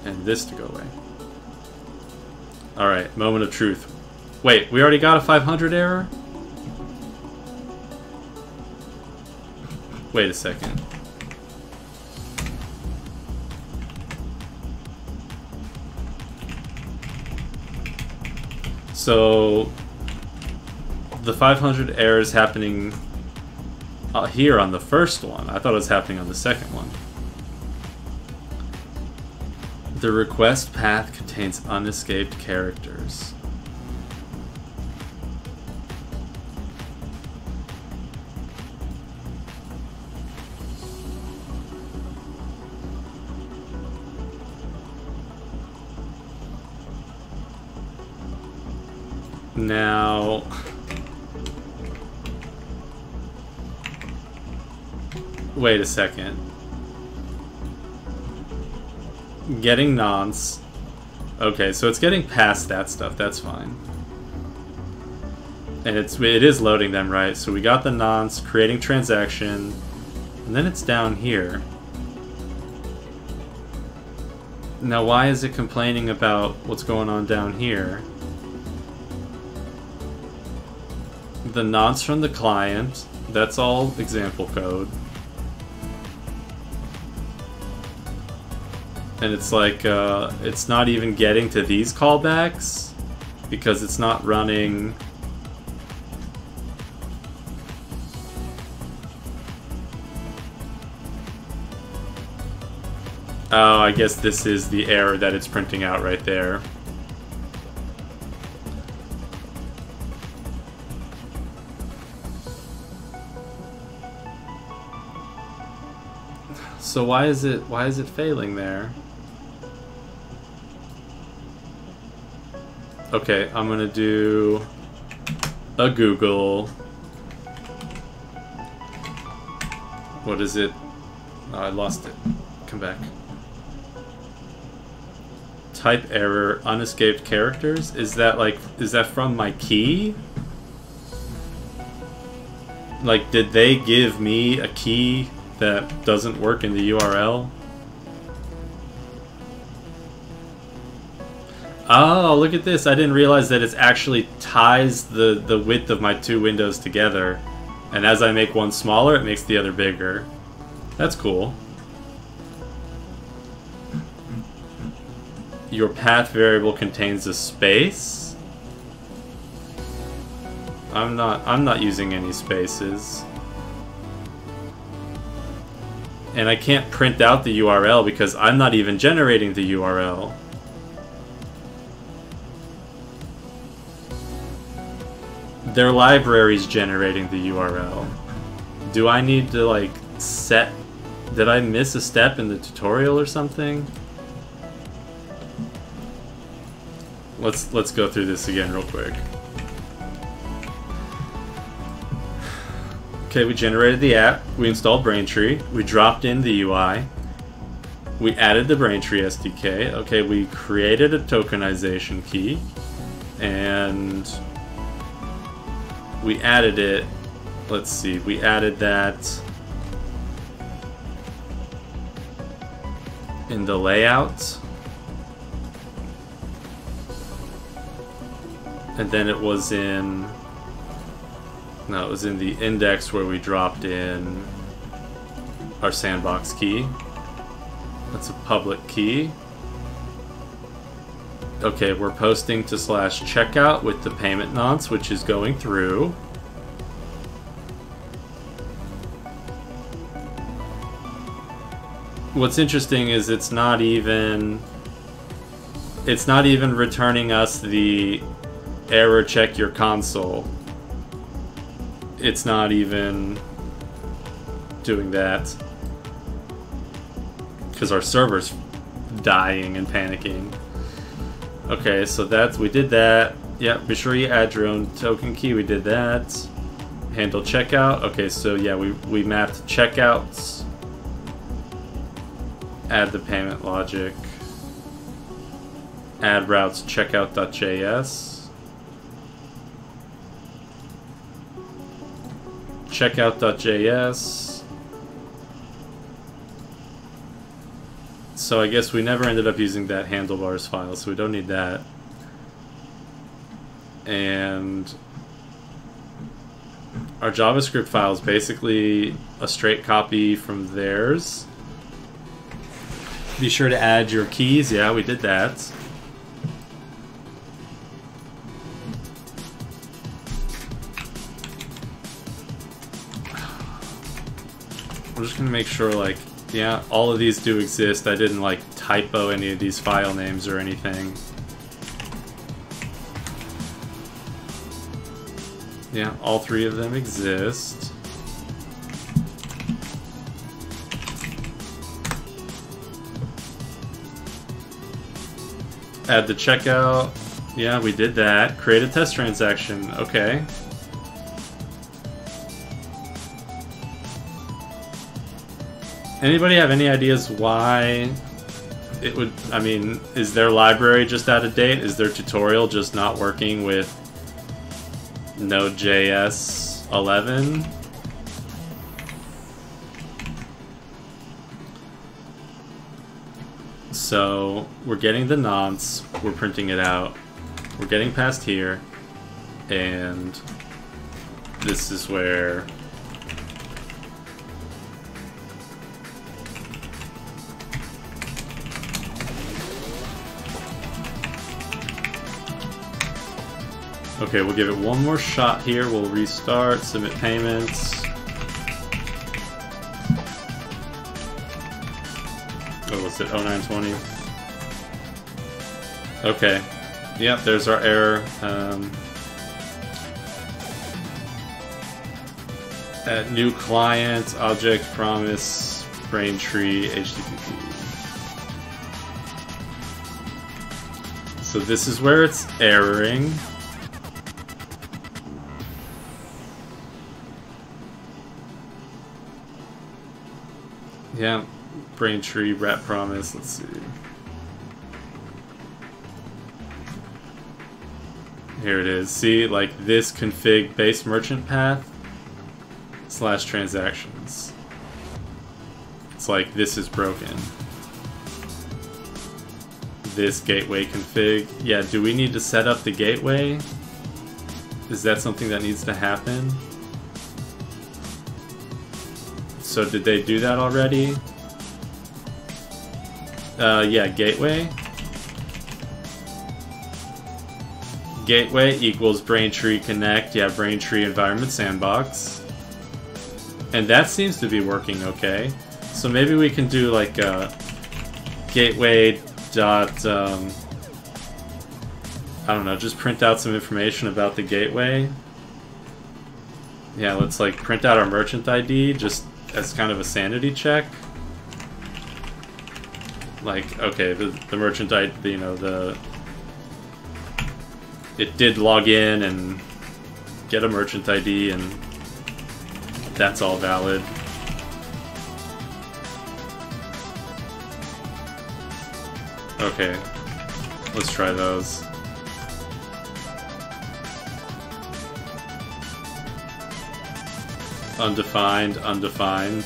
And this to go away. Alright, moment of truth. Wait, we already got a 500 error? Wait a second. So, the 500 error is happening uh, here on the first one. I thought it was happening on the second one. The request path contains unescaped characters. Now... Wait a second. Getting nonce. Okay, so it's getting past that stuff. That's fine. And it's it is loading them, right? So we got the nonce, creating transaction, and then it's down here. Now why is it complaining about what's going on down here? The nonce from the client, that's all example code. and it's like uh, it's not even getting to these callbacks because it's not running Oh, I guess this is the error that it's printing out right there. So why is it why is it failing there? Okay, I'm gonna do a Google. What is it? Oh, I lost it. Come back. Type error, unescaped characters? Is that like, is that from my key? Like, did they give me a key that doesn't work in the URL? Oh, look at this. I didn't realize that it actually ties the, the width of my two windows together. And as I make one smaller, it makes the other bigger. That's cool. Your path variable contains a space? I'm not I'm not using any spaces. And I can't print out the URL because I'm not even generating the URL. Their library's generating the URL. Do I need to like set did I miss a step in the tutorial or something? Let's let's go through this again real quick. Okay, we generated the app, we installed Braintree, we dropped in the UI, we added the Braintree SDK, okay, we created a tokenization key, and we added it, let's see, we added that in the layout. And then it was in... No, it was in the index where we dropped in our sandbox key. That's a public key. Okay, we're posting to slash checkout with the payment nonce, which is going through. What's interesting is it's not even... It's not even returning us the error check your console. It's not even doing that. Because our server's dying and panicking. Okay, so that's, we did that. Yeah, be sure you add your own token key, we did that. Handle checkout, okay, so yeah, we, we mapped checkouts. Add the payment logic. Add routes checkout.js. checkout.js. So I guess we never ended up using that handlebars file, so we don't need that. And our JavaScript file is basically a straight copy from theirs. Be sure to add your keys. Yeah, we did that. I'm just gonna make sure, like, yeah, all of these do exist. I didn't, like, typo any of these file names or anything. Yeah, all three of them exist. Add the checkout. Yeah, we did that. Create a test transaction. Okay. Anybody have any ideas why it would, I mean, is their library just out of date? Is their tutorial just not working with Node.js 11? So, we're getting the nonce, we're printing it out, we're getting past here, and this is where Okay, we'll give it one more shot here. We'll restart, submit payments. Oh, what's it? 0920. Okay. Yep, there's our error. Um, at new client, object promise, Braintree, HTTP. So this is where it's erroring. Yeah, Braintree, Rat Promise, let's see. Here it is. See, like this config base merchant path slash transactions. It's like this is broken. this gateway config. Yeah, do we need to set up the gateway? Is that something that needs to happen? So did they do that already? Uh, yeah, gateway. Gateway equals Braintree Connect. Yeah, Braintree Environment Sandbox. And that seems to be working okay. So maybe we can do like a gateway dot um, I don't know, just print out some information about the gateway. Yeah, let's like print out our merchant ID just as kind of a sanity check. Like, okay, the, the merchant ID, you know, the it did log in and get a merchant ID and that's all valid. Okay, let's try those. Undefined, undefined.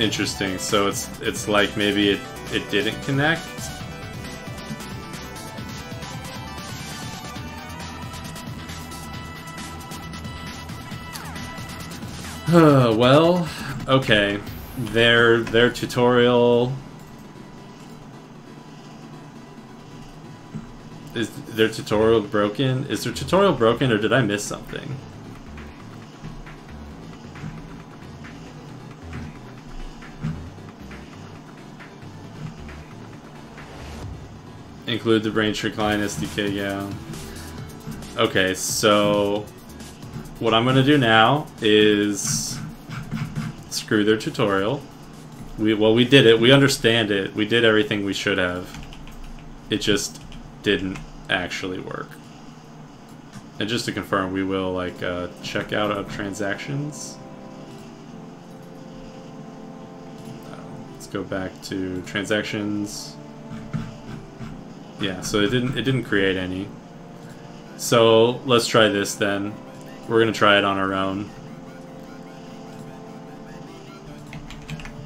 Interesting, so it's it's like maybe it it didn't connect. [sighs] well, okay. Their their tutorial is their tutorial broken? Is their tutorial broken or did I miss something? Include the Braintree Client SDK, yeah. Okay, so what I'm gonna do now is screw their tutorial. We well we did it, we understand it, we did everything we should have. It just didn't actually work. And just to confirm, we will like uh, check out of transactions. Uh, let's go back to transactions. Yeah, so it didn't it didn't create any. So let's try this then. We're gonna try it on our own.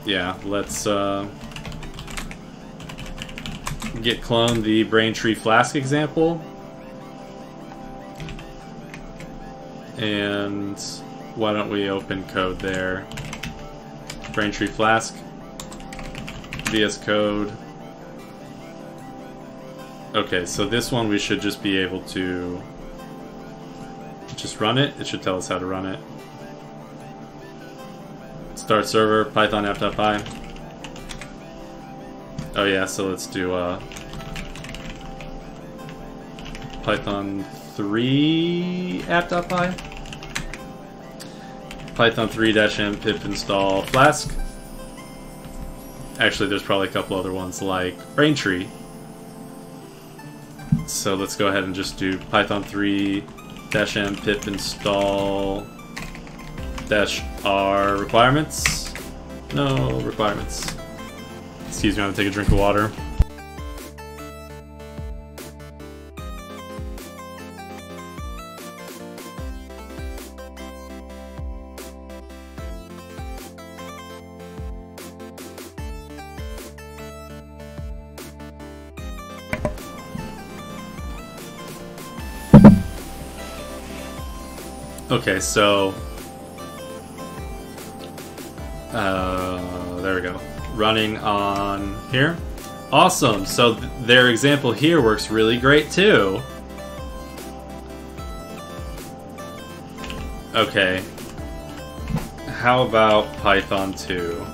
Yeah, let's uh, git clone the Braintree Flask example. And why don't we open code there? Braintree Flask, VS Code. Okay, so this one we should just be able to just run it. It should tell us how to run it. Start server, python app.py. Oh yeah, so let's do uh, Python 3 app.py. Python 3-m pip install Flask. Actually, there's probably a couple other ones like Braintree so let's go ahead and just do Python 3 dash m pip install dash r requirements. No requirements. Excuse me, I'm gonna take a drink of water. Okay, so... Uh, there we go. Running on here. Awesome! So th their example here works really great too. Okay. How about Python 2?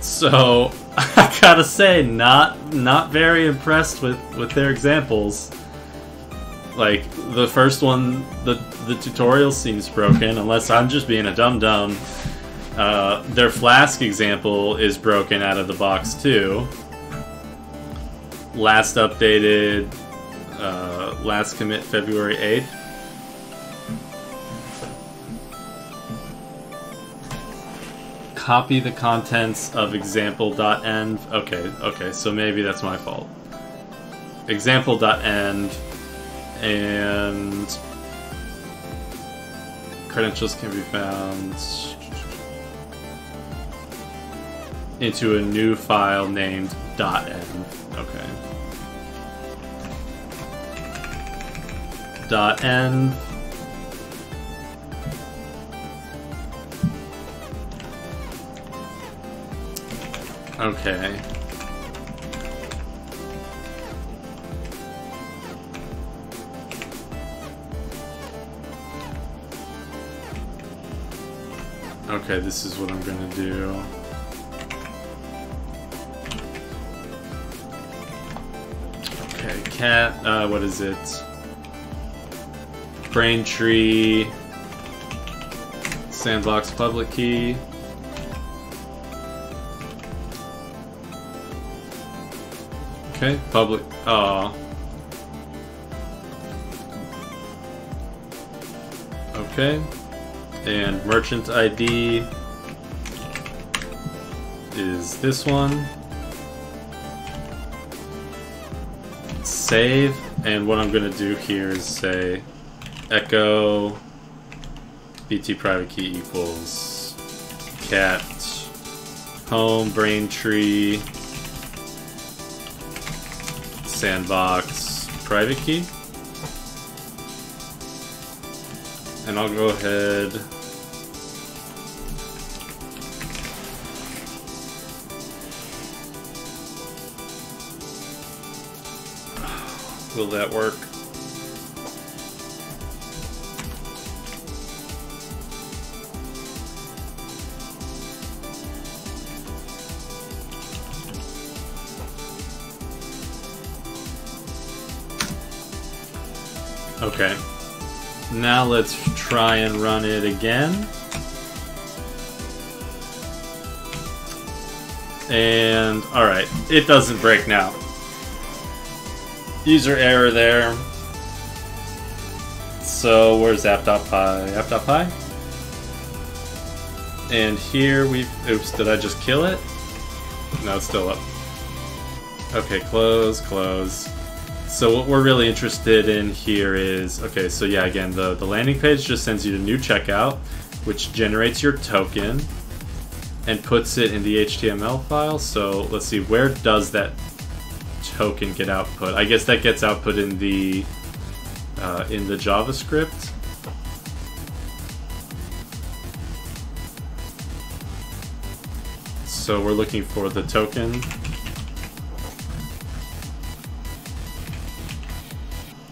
So, [laughs] I gotta say, not not very impressed with with their examples. Like the first one, the the tutorial seems broken, unless I'm just being a dum dum. Uh, their flask example is broken out of the box too. Last updated, uh, last commit February 8th. copy the contents of example.env. Okay, okay, so maybe that's my fault. Example.env and credentials can be found into a new file named .env. Okay. Dot .env Okay. Okay, this is what I'm gonna do. Okay, cat, uh, what is it? Braintree, sandbox public key. Okay, public. Oh. Okay. And merchant ID is this one. Save, and what I'm gonna do here is say echo bt private key equals cat home braintree sandbox private key. And I'll go ahead Will that work? Okay. Now let's try and run it again. And, alright, it doesn't break now. User error there. So, where's app.py? App.py? And here we... Oops, did I just kill it? No, it's still up. Okay, close, close. So what we're really interested in here is, okay, so yeah, again, the, the landing page just sends you to new checkout, which generates your token and puts it in the HTML file. So let's see, where does that token get output? I guess that gets output in the uh, in the JavaScript. So we're looking for the token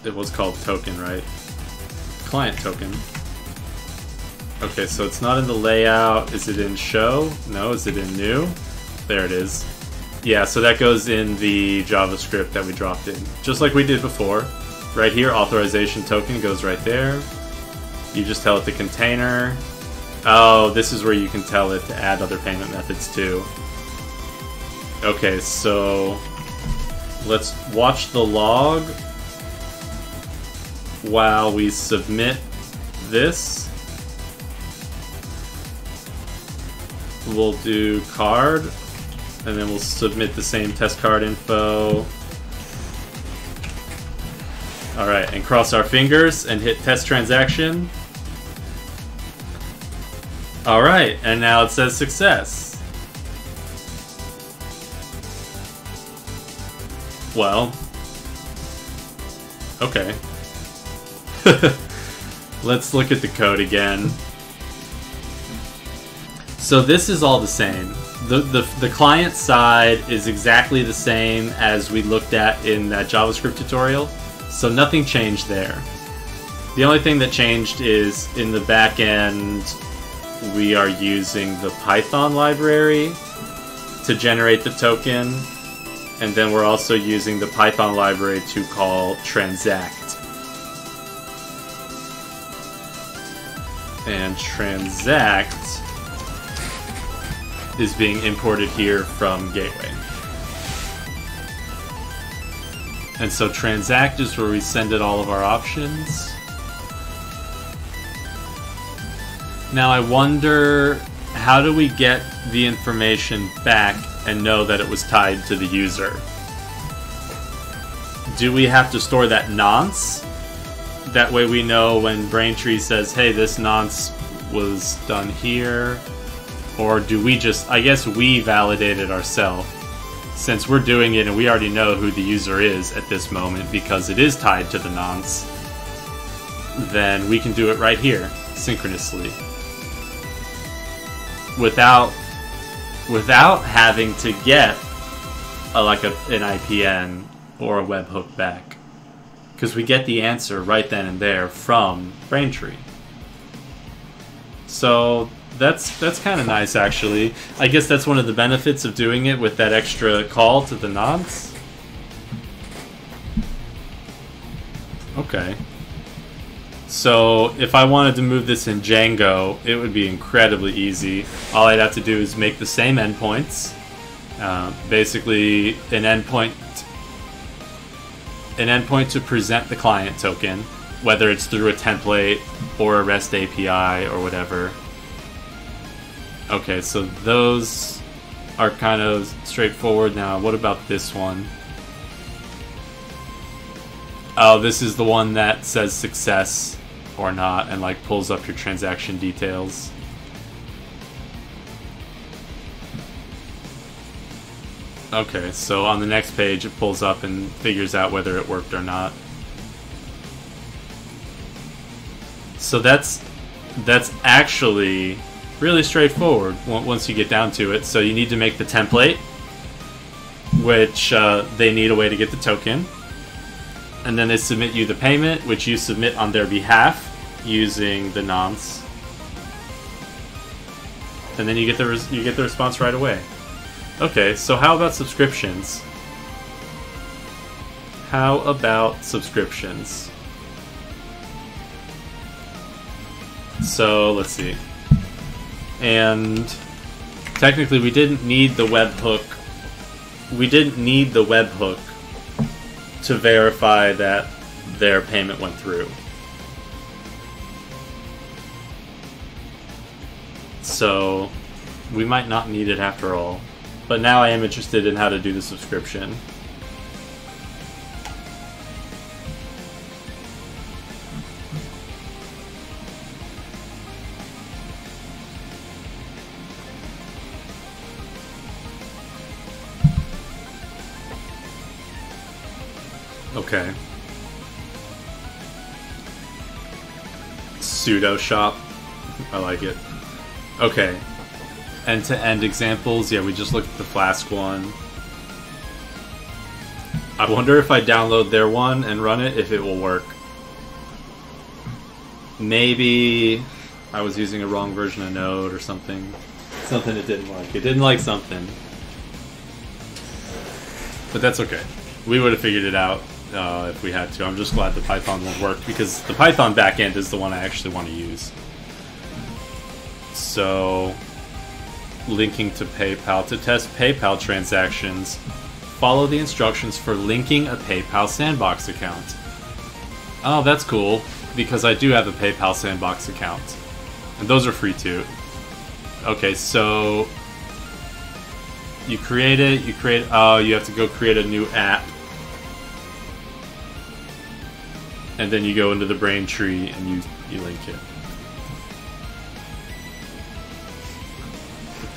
it was called token, right? Client token. Okay, so it's not in the layout. Is it in show? No, is it in new? There it is. Yeah, so that goes in the JavaScript that we dropped in. Just like we did before. Right here, authorization token goes right there. You just tell it the container. Oh, this is where you can tell it to add other payment methods too. Okay, so let's watch the log while we submit this. We'll do card, and then we'll submit the same test card info. Alright, and cross our fingers and hit test transaction. Alright, and now it says success. Well, okay. [laughs] Let's look at the code again. So this is all the same. The, the, the client side is exactly the same as we looked at in that JavaScript tutorial, so nothing changed there. The only thing that changed is in the back end, we are using the Python library to generate the token, and then we're also using the Python library to call transact. And transact is being imported here from gateway. And so transact is where we send it all of our options. Now I wonder, how do we get the information back and know that it was tied to the user? Do we have to store that nonce that way we know when Braintree says, hey, this nonce was done here. Or do we just, I guess we validate it ourselves. Since we're doing it and we already know who the user is at this moment because it is tied to the nonce, then we can do it right here, synchronously. Without without having to get a, like a, an IPN or a webhook back. Because we get the answer right then and there from Braintree. So that's that's kind of nice, actually. I guess that's one of the benefits of doing it with that extra call to the nonce. Okay. So if I wanted to move this in Django, it would be incredibly easy. All I'd have to do is make the same endpoints. Uh, basically, an endpoint an endpoint to present the client token, whether it's through a template or a REST API or whatever. Okay, so those are kind of straightforward now. What about this one? Oh, this is the one that says success or not and like pulls up your transaction details. Okay, so on the next page it pulls up and figures out whether it worked or not. So that's that's actually really straightforward once you get down to it. So you need to make the template, which uh, they need a way to get the token, and then they submit you the payment, which you submit on their behalf using the nonce, and then you get the you get the response right away. Okay, so how about subscriptions? How about subscriptions? So, let's see. And technically we didn't need the webhook. We didn't need the webhook to verify that their payment went through. So, we might not need it after all. But now I am interested in how to do the subscription. Okay. Pseudo shop. I like it. Okay, end-to-end examples, yeah, we just looked at the Flask one. I wonder if I download their one and run it, if it will work. Maybe I was using a wrong version of Node or something. Something it didn't like. It didn't like something. But that's okay. We would have figured it out uh, if we had to. I'm just glad the Python one worked because the Python backend is the one I actually want to use. So linking to PayPal. To test PayPal transactions, follow the instructions for linking a PayPal Sandbox account. Oh, that's cool, because I do have a PayPal Sandbox account. And those are free too. Okay, so you create it, you create, oh, you have to go create a new app. And then you go into the Braintree and you, you link it.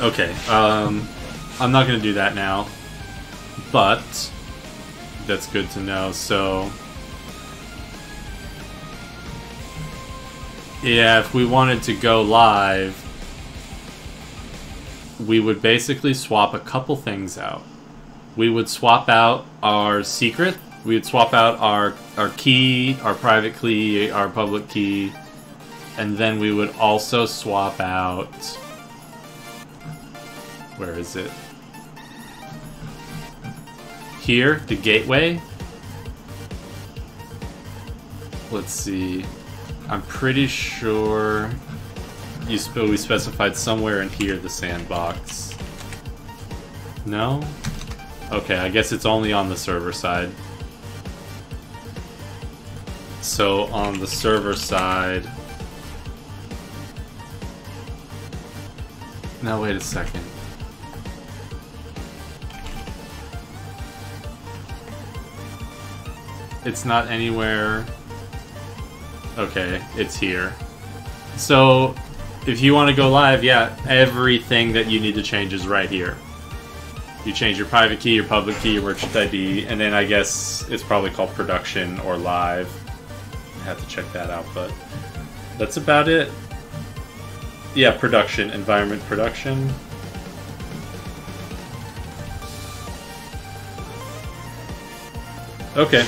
Okay, um, I'm not going to do that now, but that's good to know. So, yeah, if we wanted to go live, we would basically swap a couple things out. We would swap out our secret. We would swap out our, our key, our private key, our public key, and then we would also swap out where is it? Here, the gateway. Let's see. I'm pretty sure you sp we specified somewhere in here the sandbox. No? Okay, I guess it's only on the server side. So on the server side... Now wait a second. It's not anywhere Okay, it's here. So, if you want to go live, yeah, everything that you need to change is right here. You change your private key, your public key, your merchant ID, and then I guess it's probably called production or live. I have to check that out, but that's about it. Yeah, production, environment production. Okay.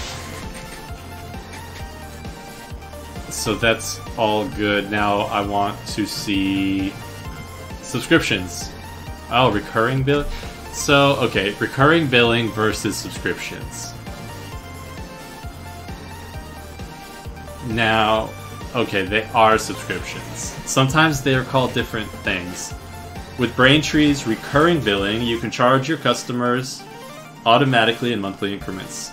So that's all good. Now I want to see subscriptions. Oh, recurring bill. So, okay, recurring billing versus subscriptions. Now, okay, they are subscriptions. Sometimes they are called different things. With Braintree's recurring billing, you can charge your customers automatically in monthly increments.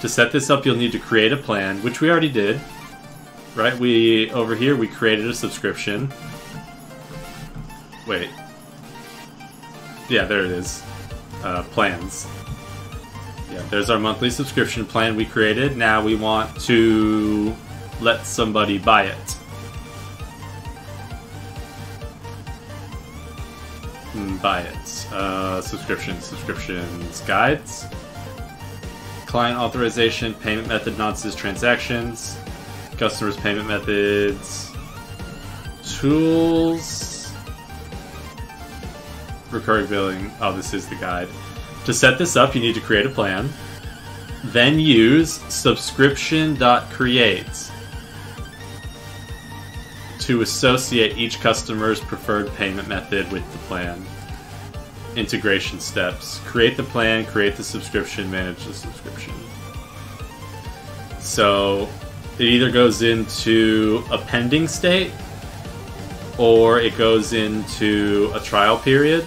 To set this up, you'll need to create a plan, which we already did. Right? We, over here, we created a subscription. Wait. Yeah, there it is. Uh, plans. Yeah, there's our monthly subscription plan we created. Now we want to let somebody buy it. Mm, buy it. Uh, subscriptions, subscriptions, guides. Client authorization, payment method nonces transactions, customers payment methods, tools, recurring billing. Oh, this is the guide. To set this up, you need to create a plan. Then use subscription.create to associate each customer's preferred payment method with the plan integration steps. Create the plan, create the subscription, manage the subscription. So it either goes into a pending state or it goes into a trial period.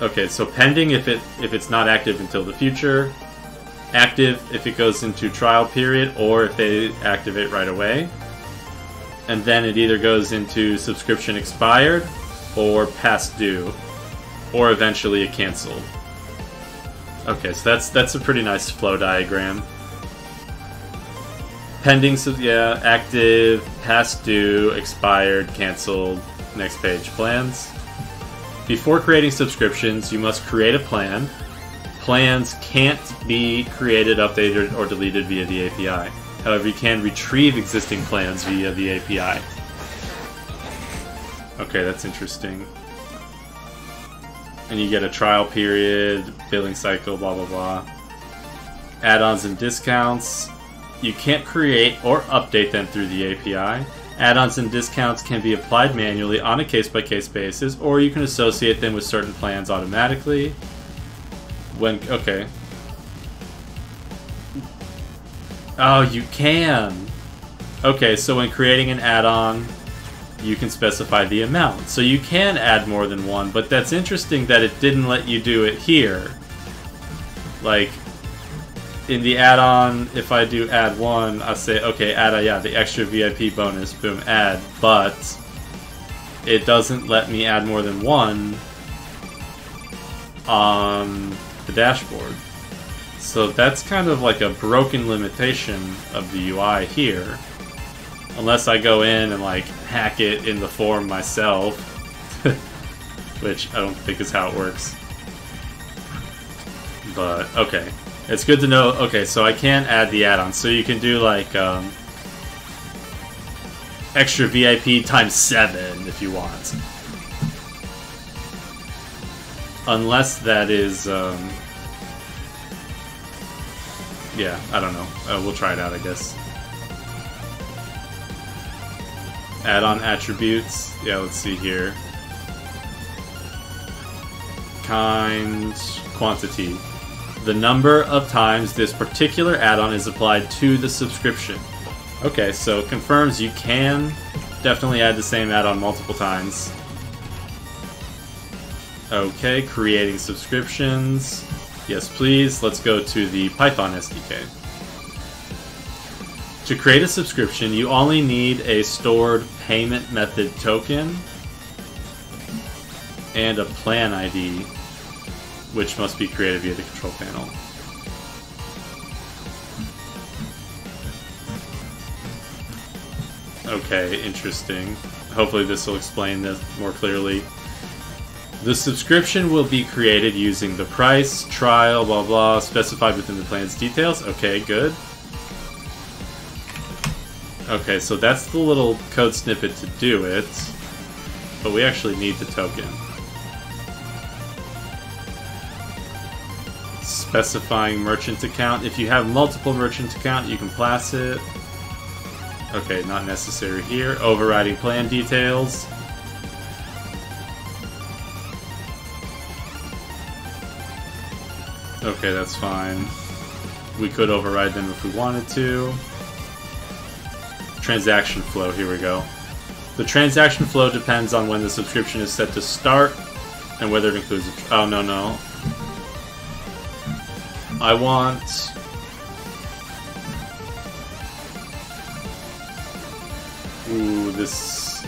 Okay, so pending if it if it's not active until the future, active if it goes into trial period or if they activate right away. And then it either goes into subscription expired or past due or eventually it canceled. Okay, so that's that's a pretty nice flow diagram. Pending, so yeah, active, past due, expired, canceled, next page, plans. Before creating subscriptions, you must create a plan. Plans can't be created, updated, or deleted via the API. However, you can retrieve existing plans via the API. Okay, that's interesting and you get a trial period, billing cycle, blah blah blah. Add-ons and discounts. You can't create or update them through the API. Add-ons and discounts can be applied manually on a case-by-case basis, or you can associate them with certain plans automatically. When okay. Oh, you can. Okay, so when creating an add-on, you can specify the amount. So you can add more than one, but that's interesting that it didn't let you do it here. Like, in the add-on, if I do add one, I say, okay, add, a, yeah, the extra VIP bonus, boom, add, but it doesn't let me add more than one on the dashboard. So that's kind of like a broken limitation of the UI here. Unless I go in and like hack it in the form myself. [laughs] Which I don't think is how it works. But, okay. It's good to know. Okay, so I can add the add-ons. So you can do like um, extra VIP times 7 if you want. Unless that is... Um, yeah, I don't know. Uh, we'll try it out, I guess. Add-on attributes. Yeah, let's see here. Kind, quantity. The number of times this particular add-on is applied to the subscription. Okay, so confirms you can definitely add the same add-on multiple times. Okay, creating subscriptions. Yes, please. Let's go to the Python SDK. To create a subscription, you only need a stored payment method token and a plan ID, which must be created via the control panel. Okay, interesting. Hopefully this will explain this more clearly. The subscription will be created using the price, trial, blah blah, specified within the plan's details. Okay, good. Okay, so that's the little code snippet to do it. But we actually need the token. Specifying merchant account. If you have multiple merchant account, you can pass it. Okay, not necessary here. Overriding plan details. Okay, that's fine. We could override them if we wanted to. Transaction flow, here we go. The transaction flow depends on when the subscription is set to start and whether it includes... Oh, no, no. I want... Ooh, this...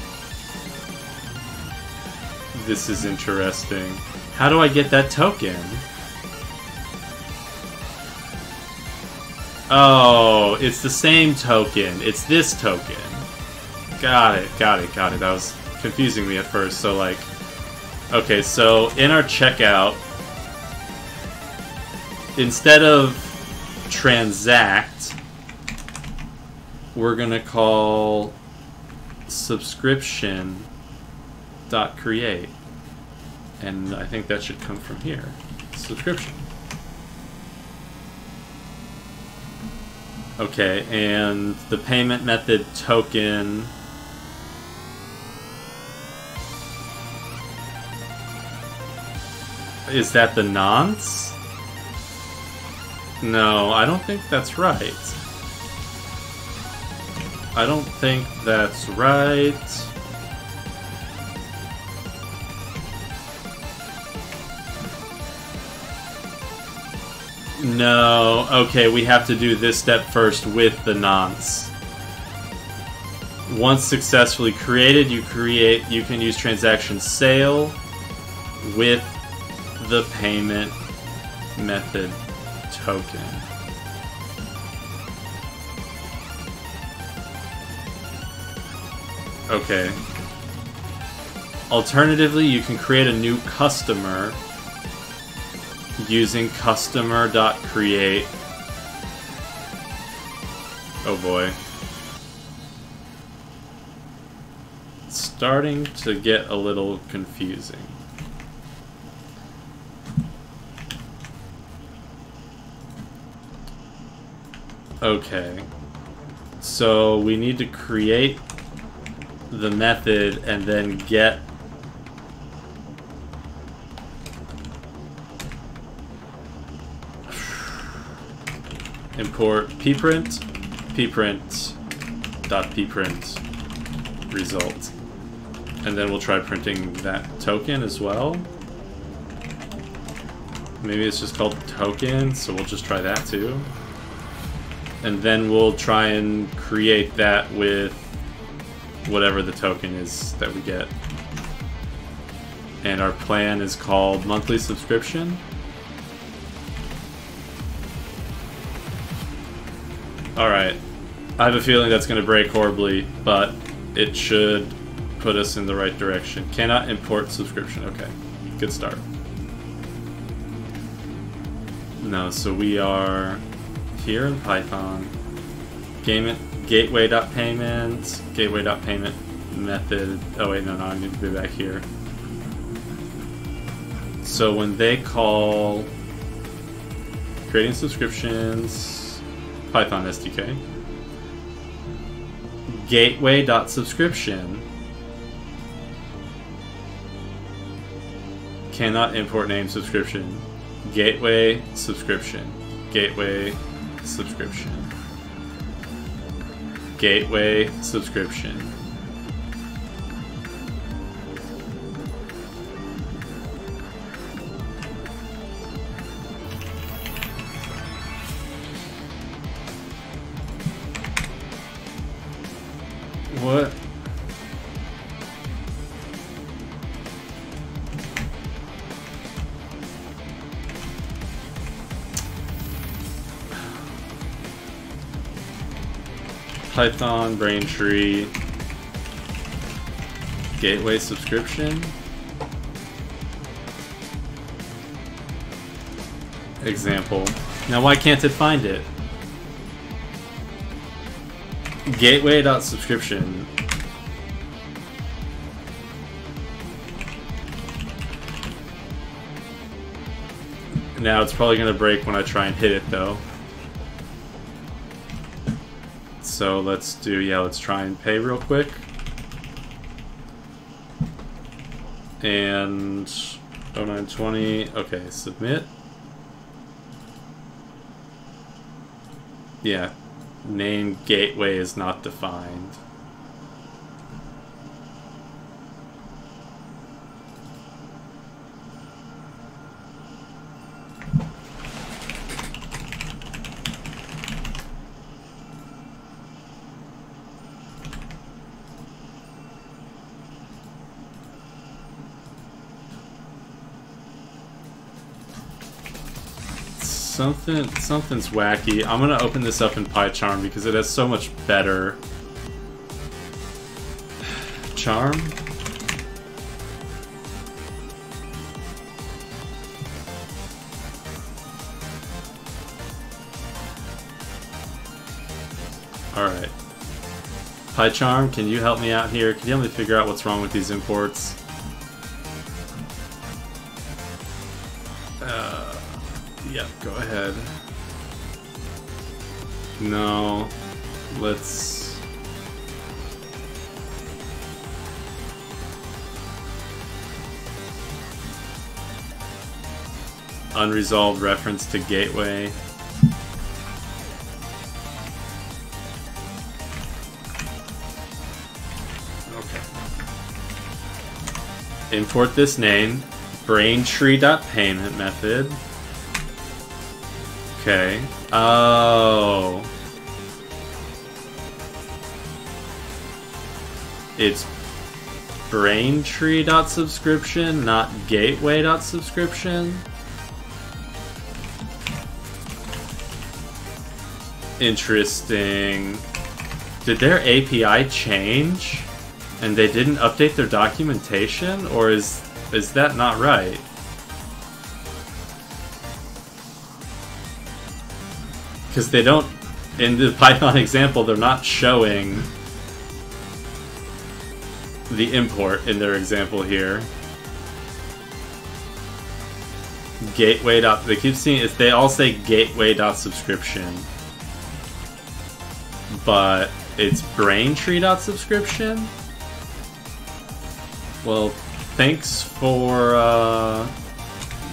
This is interesting. How do I get that token? Oh, it's the same token. It's this token. Got it, got it, got it. That was confusing me at first. So, like, okay, so in our checkout, instead of transact, we're gonna call subscription dot create, and I think that should come from here. Subscription. Okay, and the payment method token. Is that the nonce? No, I don't think that's right. I don't think that's right. No, okay, we have to do this step first with the nonce. Once successfully created, you create you can use transaction sale with the payment method token. Okay. Alternatively, you can create a new customer using customer.create. Oh boy. It's starting to get a little confusing. Okay. So we need to create the method and then get import pprint pprint dot pprint result. And then we'll try printing that token as well. Maybe it's just called token so we'll just try that too and then we'll try and create that with whatever the token is that we get and our plan is called monthly subscription Alright. I have a feeling that's going to break horribly, but it should put us in the right direction. Cannot import subscription. Okay. Good start. No, so we are here in Python. Game gateway.payment, gateway.payment method. Oh wait, no, no, I need to be back here. So when they call creating subscriptions, Python SDK. Gateway.subscription cannot import name subscription. Gateway subscription. Gateway subscription. Gateway subscription. What? Python, Braintree, gateway subscription. Example. Now why can't it find it? Gateway.subscription. Now it's probably going to break when I try and hit it though. So let's do, yeah, let's try and pay real quick. And 0920, okay, submit. Yeah, name gateway is not defined. Something, something's wacky. I'm gonna open this up in PyCharm because it has so much better charm. Alright. PyCharm, can you help me out here? Can you help me figure out what's wrong with these imports? Yep, go ahead. No. Let's... Unresolved reference to gateway. Okay. Import this name, braintree.payment method. Okay. Oh. It's Braintree.subscription, not Gateway.subscription? Interesting. Did their API change? And they didn't update their documentation? Or is is that not right? Because they don't in the Python [laughs] example they're not showing the import in their example here. Gateway dot they keep seeing is they all say gateway dot subscription. But it's Braintree dot subscription? Well, thanks for uh,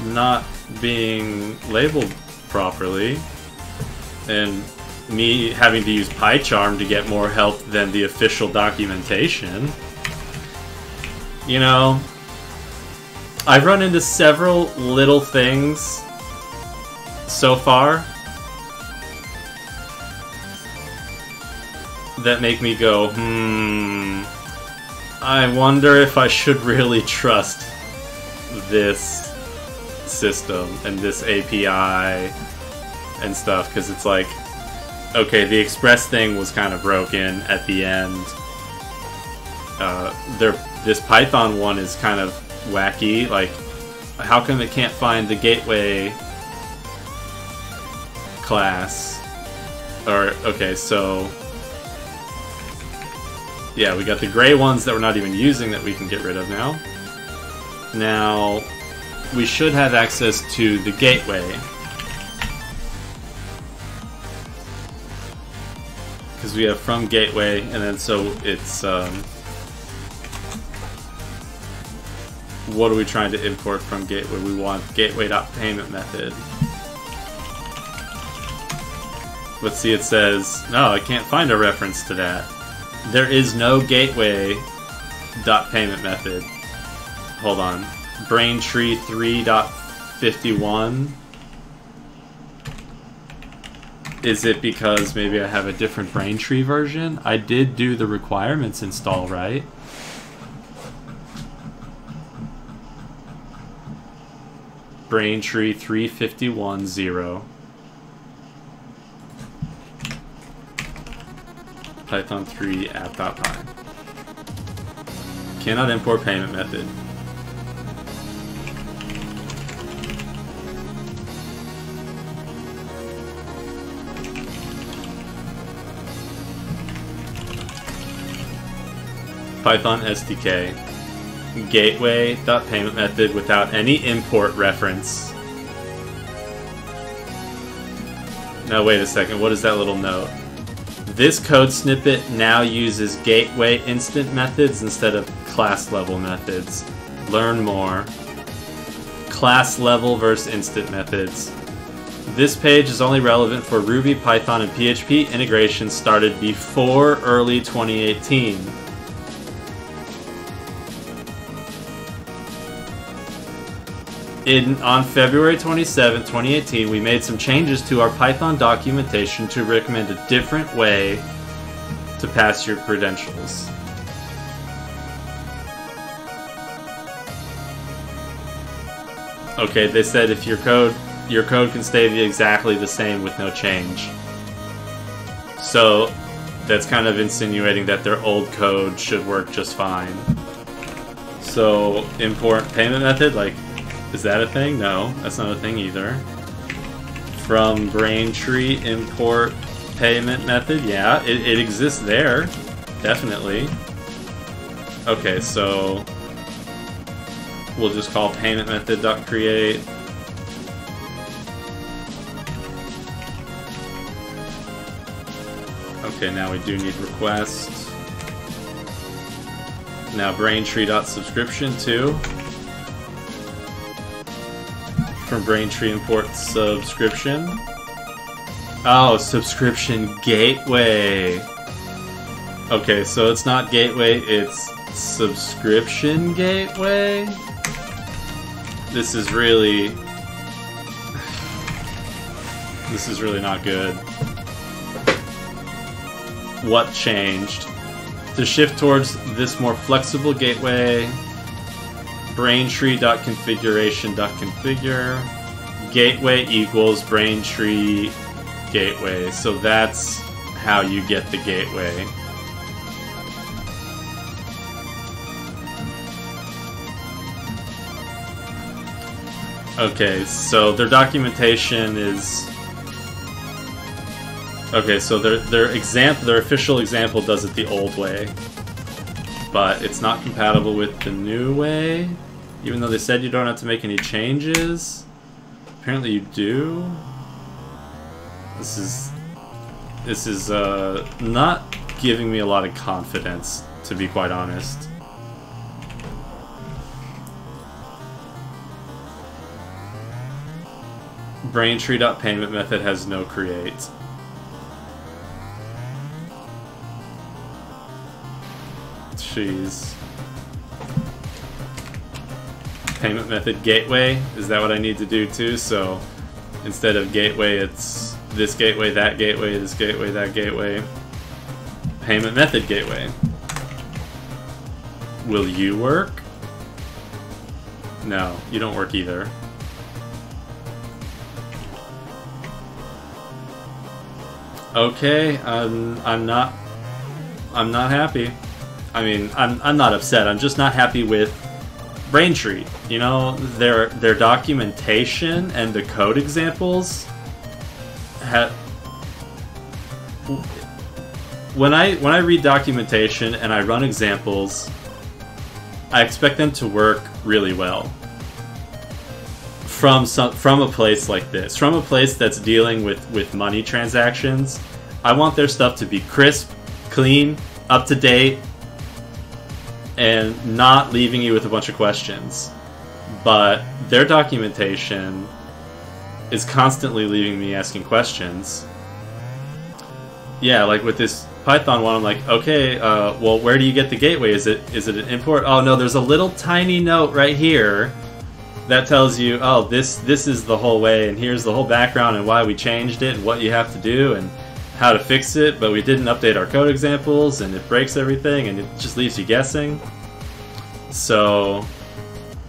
not being labeled properly and me having to use PyCharm to get more help than the official documentation. You know, I've run into several little things so far that make me go, hmm, I wonder if I should really trust this system and this API and stuff because it's like, okay, the express thing was kind of broken at the end. Uh, there, this Python one is kind of wacky. Like, how come it can't find the gateway class? Or okay, so yeah, we got the gray ones that we're not even using that we can get rid of now. Now, we should have access to the gateway because we have from gateway, and then so it's um, what are we trying to import from gateway? We want gateway.payment method. Let's see, it says, no, I can't find a reference to that. There is no gateway dot payment method. Hold on. Braintree 3.51 is it because maybe I have a different Braintree version? I did do the requirements install, right? Braintree 3510. Python 3 app.py. Cannot import payment method. Python SDK gateway.payment method without any import reference. Now wait a second, what is that little note? This code snippet now uses gateway instance methods instead of class level methods. Learn more. Class level versus instance methods. This page is only relevant for Ruby, Python, and PHP integrations started before early 2018. In, on February 27, 2018, we made some changes to our Python documentation to recommend a different way to pass your credentials. Okay, they said if your code your code can stay exactly the same with no change. So that's kind of insinuating that their old code should work just fine. So import payment method, like is that a thing? No, that's not a thing either. From Braintree import payment method, yeah, it, it exists there, definitely. Okay, so we'll just call payment method.create. Okay, now we do need request. Now Braintree.subscription too from Braintree import subscription. Oh, subscription gateway. Okay, so it's not gateway, it's subscription gateway? This is really... This is really not good. What changed? To shift towards this more flexible gateway, braintree.configuration.configure gateway equals braintree gateway. So that's how you get the gateway. Okay, so their documentation is Okay, so their their example their official example does it the old way but it's not compatible with the new way. Even though they said you don't have to make any changes. Apparently you do. This is... This is, uh, not giving me a lot of confidence, to be quite honest. Braintree.payment method has no create. Jeez. Payment method gateway, is that what I need to do too? So instead of gateway, it's this gateway, that gateway, this gateway, that gateway. Payment method gateway. Will you work? No, you don't work either. Okay, I'm, I'm not I'm not happy. I mean, I'm, I'm not upset. I'm just not happy with Braintree. You know, their their documentation and the code examples have when I when I read documentation and I run examples, I expect them to work really well. From some from a place like this, from a place that's dealing with with money transactions, I want their stuff to be crisp, clean, up to date, and not leaving you with a bunch of questions. But their documentation is constantly leaving me asking questions. Yeah, like with this Python one, I'm like, okay, uh, well, where do you get the gateway? Is it is it an import? Oh no, there's a little tiny note right here that tells you, oh, this this is the whole way, and here's the whole background and why we changed it, and what you have to do, and how to fix it, but we didn't update our code examples, and it breaks everything, and it just leaves you guessing. So,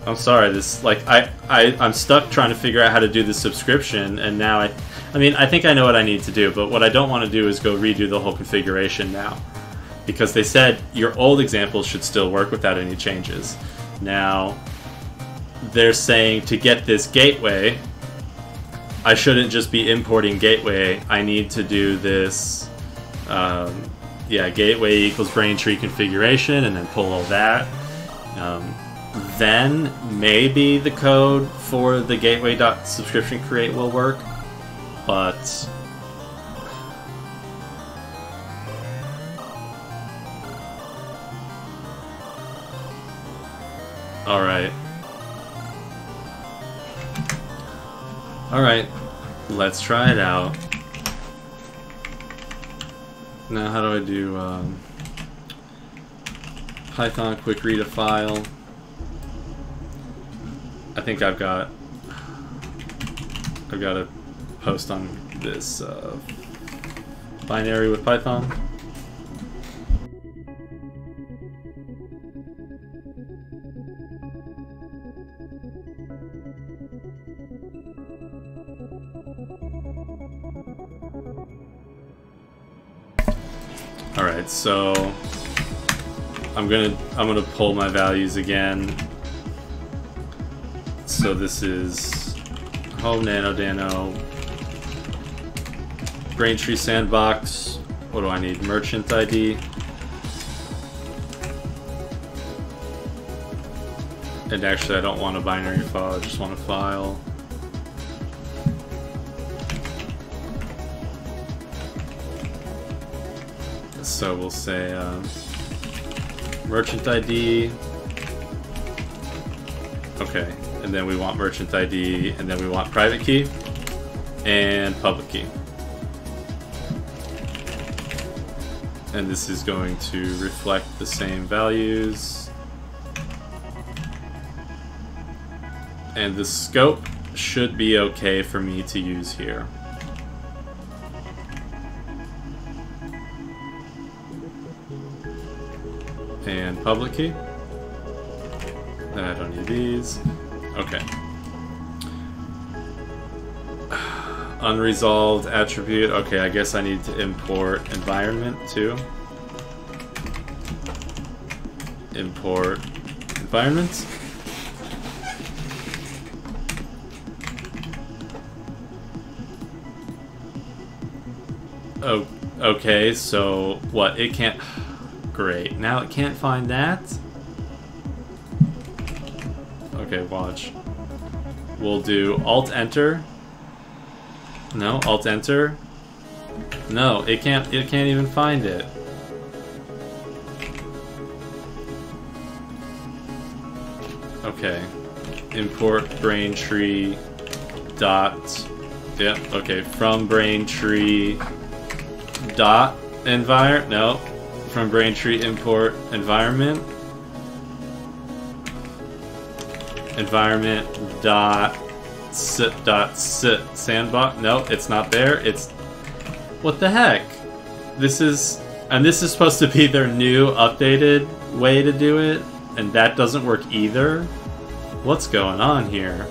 I'm sorry. This like I I I'm stuck trying to figure out how to do the subscription, and now I, I mean I think I know what I need to do, but what I don't want to do is go redo the whole configuration now. because they said your old examples should still work without any changes. Now, they're saying to get this gateway, I shouldn't just be importing gateway. I need to do this, um, yeah, gateway equals Braintree configuration, and then pull all that. Um, then maybe the code for the gateway.subscription create will work, but Alright. Alright. Let's try it out. Now how do I do um, Python quick read a file? I think I've got I've got a post on this uh, binary with Python. Alright, so I'm gonna I'm gonna pull my values again. So this is home nano dano Braintree sandbox. What do I need? Merchant ID. And actually I don't want a binary file, I just want a file. So we'll say uh, merchant ID. Okay, and then we want merchant ID, and then we want private key and public key. And this is going to reflect the same values. And the scope should be okay for me to use here. And public key. Then I don't need these. Okay. Unresolved attribute. Okay, I guess I need to import environment too. Import environments. Oh, okay, so what? It can't. Great. Now it can't find that? Okay, watch. We'll do Alt-Enter. No, Alt-Enter. No, it can't, it can't even find it. Okay. Import Braintree dot... Yep, okay, from Braintree dot envir... No, from Braintree import environment. Environment dot sit dot sit sandbox. No, it's not there. It's what the heck? This is and this is supposed to be their new updated way to do it, and that doesn't work either. What's going on here?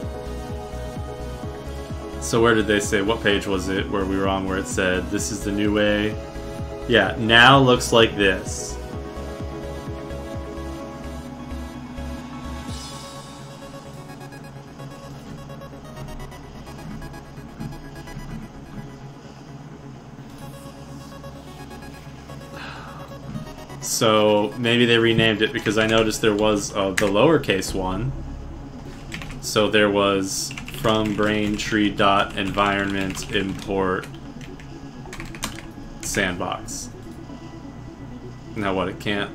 So where did they say? What page was it where we were on where it said this is the new way? Yeah, now looks like this. So maybe they renamed it because I noticed there was uh, the lowercase one. So there was from Braintree dot import sandbox. Now what, it can't,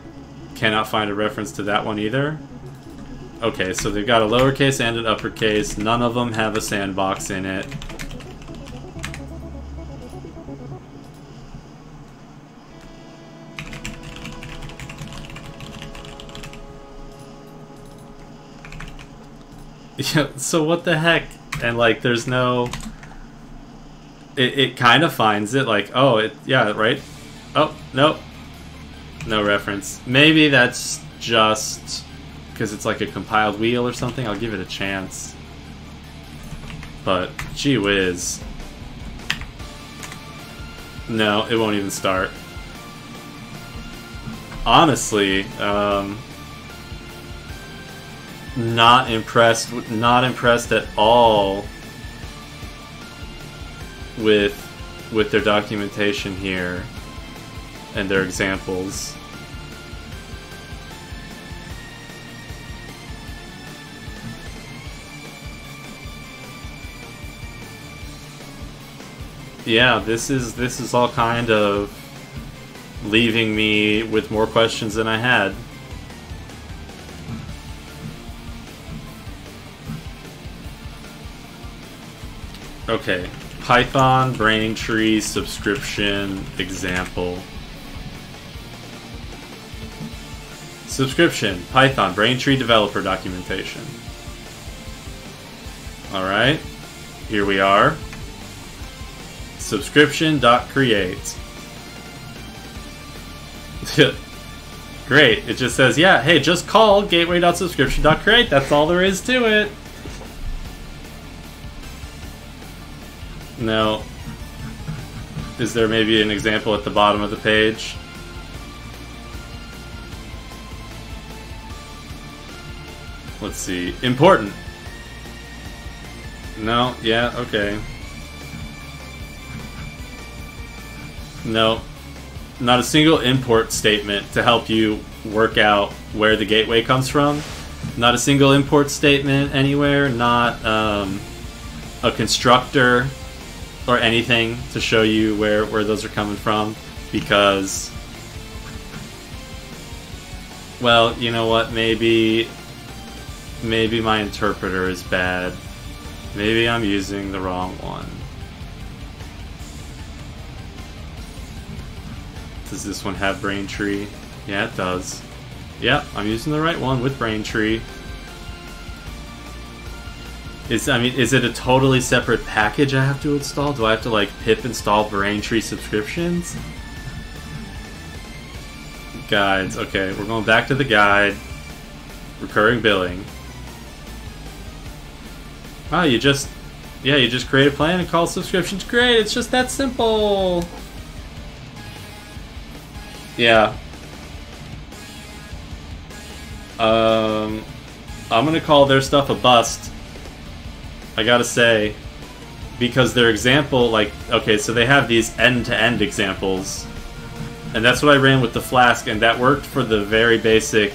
cannot find a reference to that one either? Okay, so they've got a lowercase and an uppercase. None of them have a sandbox in it. [laughs] Yeah, so what the heck? And like, there's no it, it kind of finds it like, oh, it yeah, right? Oh, nope. No reference. Maybe that's just because it's like a compiled wheel or something. I'll give it a chance. But, gee whiz. No, it won't even start. honestly, um, not impressed. Not impressed at all with with their documentation here and their examples. Yeah, this is this is all kind of leaving me with more questions than I had. Okay, Python Braintree subscription example. Subscription, Python Braintree developer documentation. Alright, here we are. Subscription.create. [laughs] Great, it just says, yeah, hey, just call gateway.subscription.create. That's all there is to it. No. Is there maybe an example at the bottom of the page? Let's see. Important. No, yeah, okay. No. Not a single import statement to help you work out where the gateway comes from. Not a single import statement anywhere. Not um, a constructor or anything to show you where, where those are coming from because well, you know what, maybe maybe my interpreter is bad. Maybe I'm using the wrong one. Does this one have Braintree? Yeah, it does. Yep, I'm using the right one with Braintree. Is I mean, is it a totally separate package I have to install? Do I have to like pip install Braintree subscriptions? Guides. Okay, we're going back to the guide. Recurring billing. Wow, you just yeah, you just create a plan and call subscriptions. Great, it's just that simple. Yeah. Um, I'm gonna call their stuff a bust. I gotta say, because their example, like, okay, so they have these end-to-end examples, and that's what I ran with the Flask, and that worked for the very basic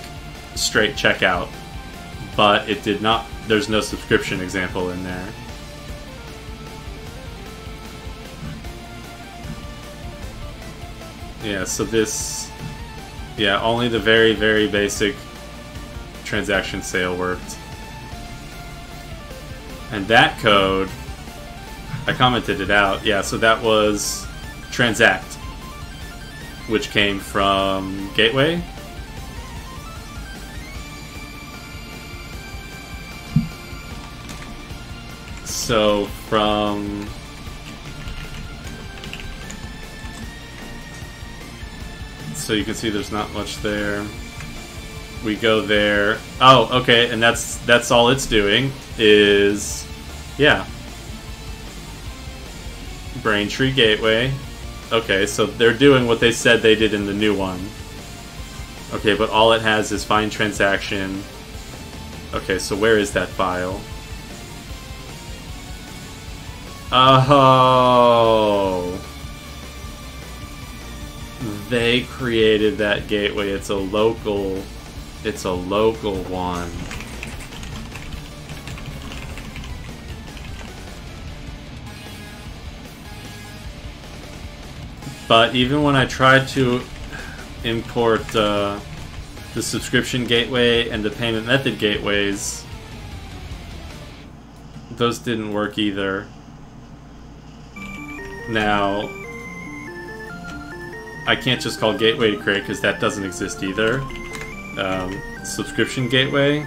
straight checkout, but it did not, there's no subscription example in there. Yeah, so this, yeah, only the very, very basic transaction sale worked. And that code, I commented it out. Yeah, so that was transact, which came from Gateway. So from so you can see there's not much there we go there. Oh, okay, and that's that's all it's doing is, yeah. Braintree Gateway. Okay, so they're doing what they said they did in the new one. Okay, but all it has is find transaction. Okay, so where is that file? Oh. They created that gateway. It's a local it's a local one. But even when I tried to import uh, the subscription gateway and the payment method gateways, those didn't work either. Now, I can't just call gateway to create because that doesn't exist either um, subscription gateway.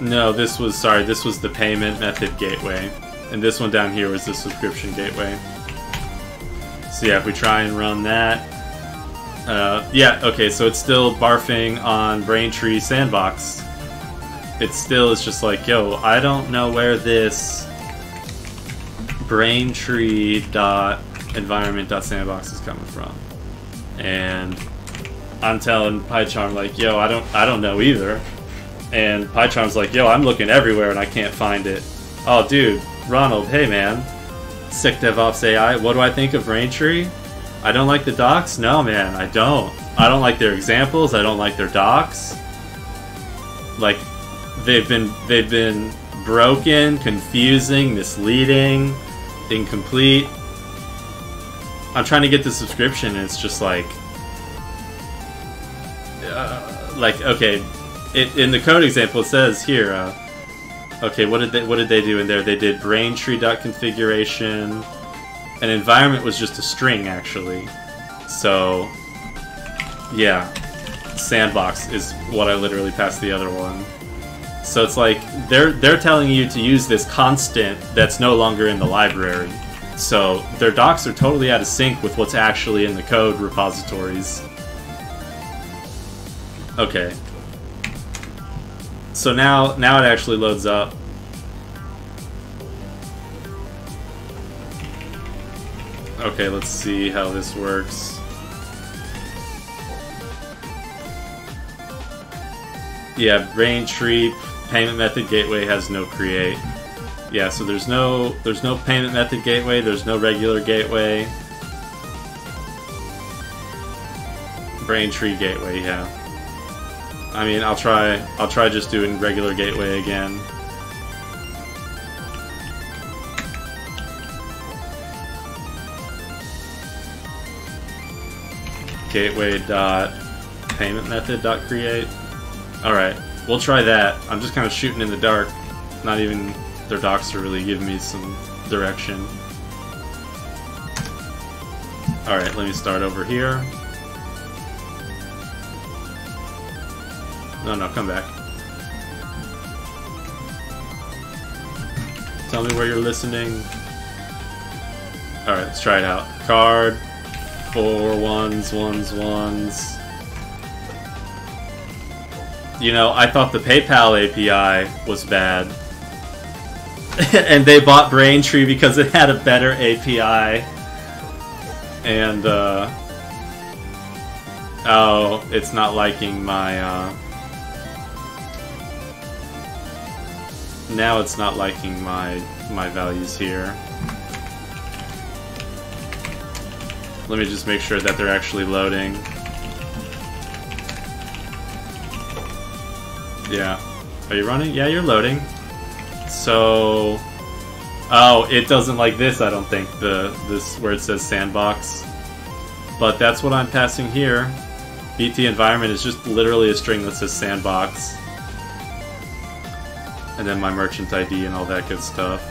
No, this was, sorry, this was the payment method gateway. And this one down here was the subscription gateway. So yeah, if we try and run that, Uh, yeah, okay, so it's still barfing on Braintree Sandbox. It still is just like, yo, I don't know where this Braintree dot environment dot sandbox is coming from, and I'm telling PyCharm like, yo, I don't, I don't know either, and PyCharm's like, yo, I'm looking everywhere and I can't find it. Oh, dude, Ronald, hey man, sick DevOps AI. What do I think of Braintree? I don't like the docs? No, man, I don't. I don't like their examples. I don't like their docs. Like, they've been they've been broken, confusing, misleading, incomplete. I'm trying to get the subscription, and it's just like, uh, like okay, it, in the code example it says here. Uh, okay, what did they what did they do in there? They did braintree.configuration an environment was just a string, actually. So, yeah, sandbox is what I literally passed the other one. So it's like they're they're telling you to use this constant that's no longer in the library. So their docs are totally out of sync with what's actually in the code repositories. Okay. So now now it actually loads up. Okay, let's see how this works. Yeah, Braintree payment method gateway has no create. Yeah, so there's no there's no payment method gateway, there's no regular gateway. Braintree gateway, yeah. I mean, I'll try I'll try just doing regular gateway again. gateway dot payment method dot create. All right, we'll try that. I'm just kind of shooting in the dark. Not even their docs are really giving me some direction. All right, let me start over here. No, no, come back. Tell me where you're listening. Alright, let's try it out. Card, four ones, ones, ones. You know, I thought the PayPal API was bad. [laughs] and they bought Braintree because it had a better API. And, uh... Oh, it's not liking my, uh... Now it's not liking my, my values here. Let me just make sure that they're actually loading. Yeah. Are you running? Yeah, you're loading. So... Oh, it doesn't like this, I don't think, the this where it says sandbox. But that's what I'm passing here. BT environment is just literally a string that says sandbox. And then my merchant ID and all that good stuff.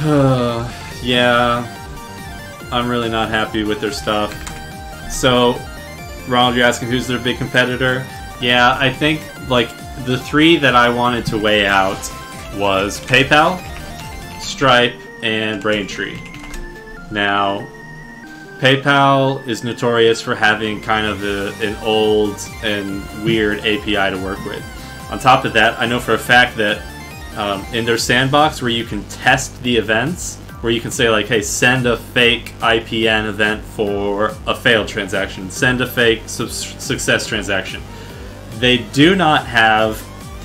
[sighs] yeah, I'm really not happy with their stuff. So, Ronald, you're asking who's their big competitor? Yeah, I think like the three that I wanted to weigh out was PayPal, Stripe, and Braintree. Now, PayPal is notorious for having kind of a, an old and weird API to work with. On top of that, I know for a fact that um, in their sandbox where you can test the events, where you can say like, hey, send a fake IPN event for a failed transaction, send a fake su success transaction. They do not have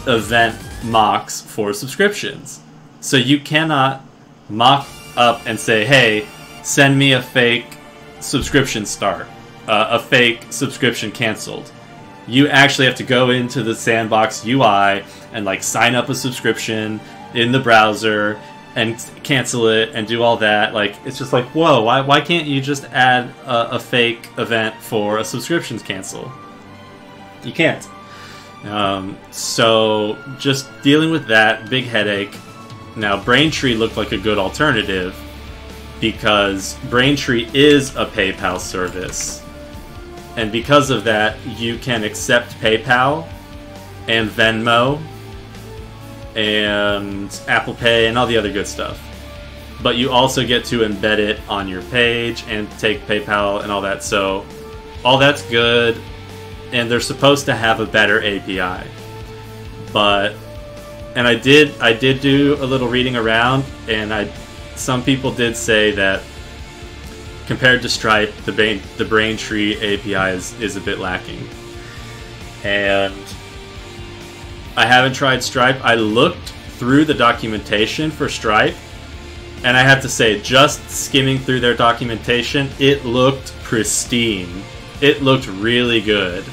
event mocks for subscriptions. So you cannot mock up and say, hey, send me a fake subscription start, uh, a fake subscription canceled you actually have to go into the sandbox UI and like sign up a subscription in the browser and cancel it and do all that. Like it's just like whoa, why why can't you just add a, a fake event for a subscriptions cancel? You can't. Um, so just dealing with that big headache. Now Braintree looked like a good alternative because Braintree is a PayPal service and because of that, you can accept PayPal and Venmo and Apple Pay and all the other good stuff. But you also get to embed it on your page and take PayPal and all that. So all that's good, and they're supposed to have a better API. But and I did I did do a little reading around, and I some people did say that compared to Stripe, the Brain, the Braintree API is, is a bit lacking. And I haven't tried Stripe. I looked through the documentation for Stripe, and I have to say, just skimming through their documentation, it looked pristine. It looked really good.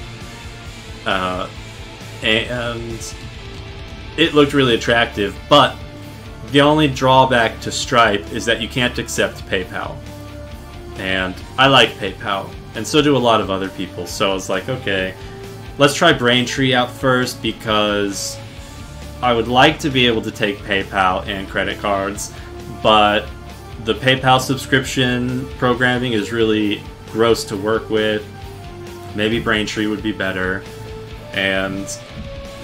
Uh, and it looked really attractive, but the only drawback to Stripe is that you can't accept PayPal. And I like PayPal, and so do a lot of other people. So I was like, okay, let's try Braintree out first because I would like to be able to take PayPal and credit cards, but the PayPal subscription programming is really gross to work with. Maybe Braintree would be better. And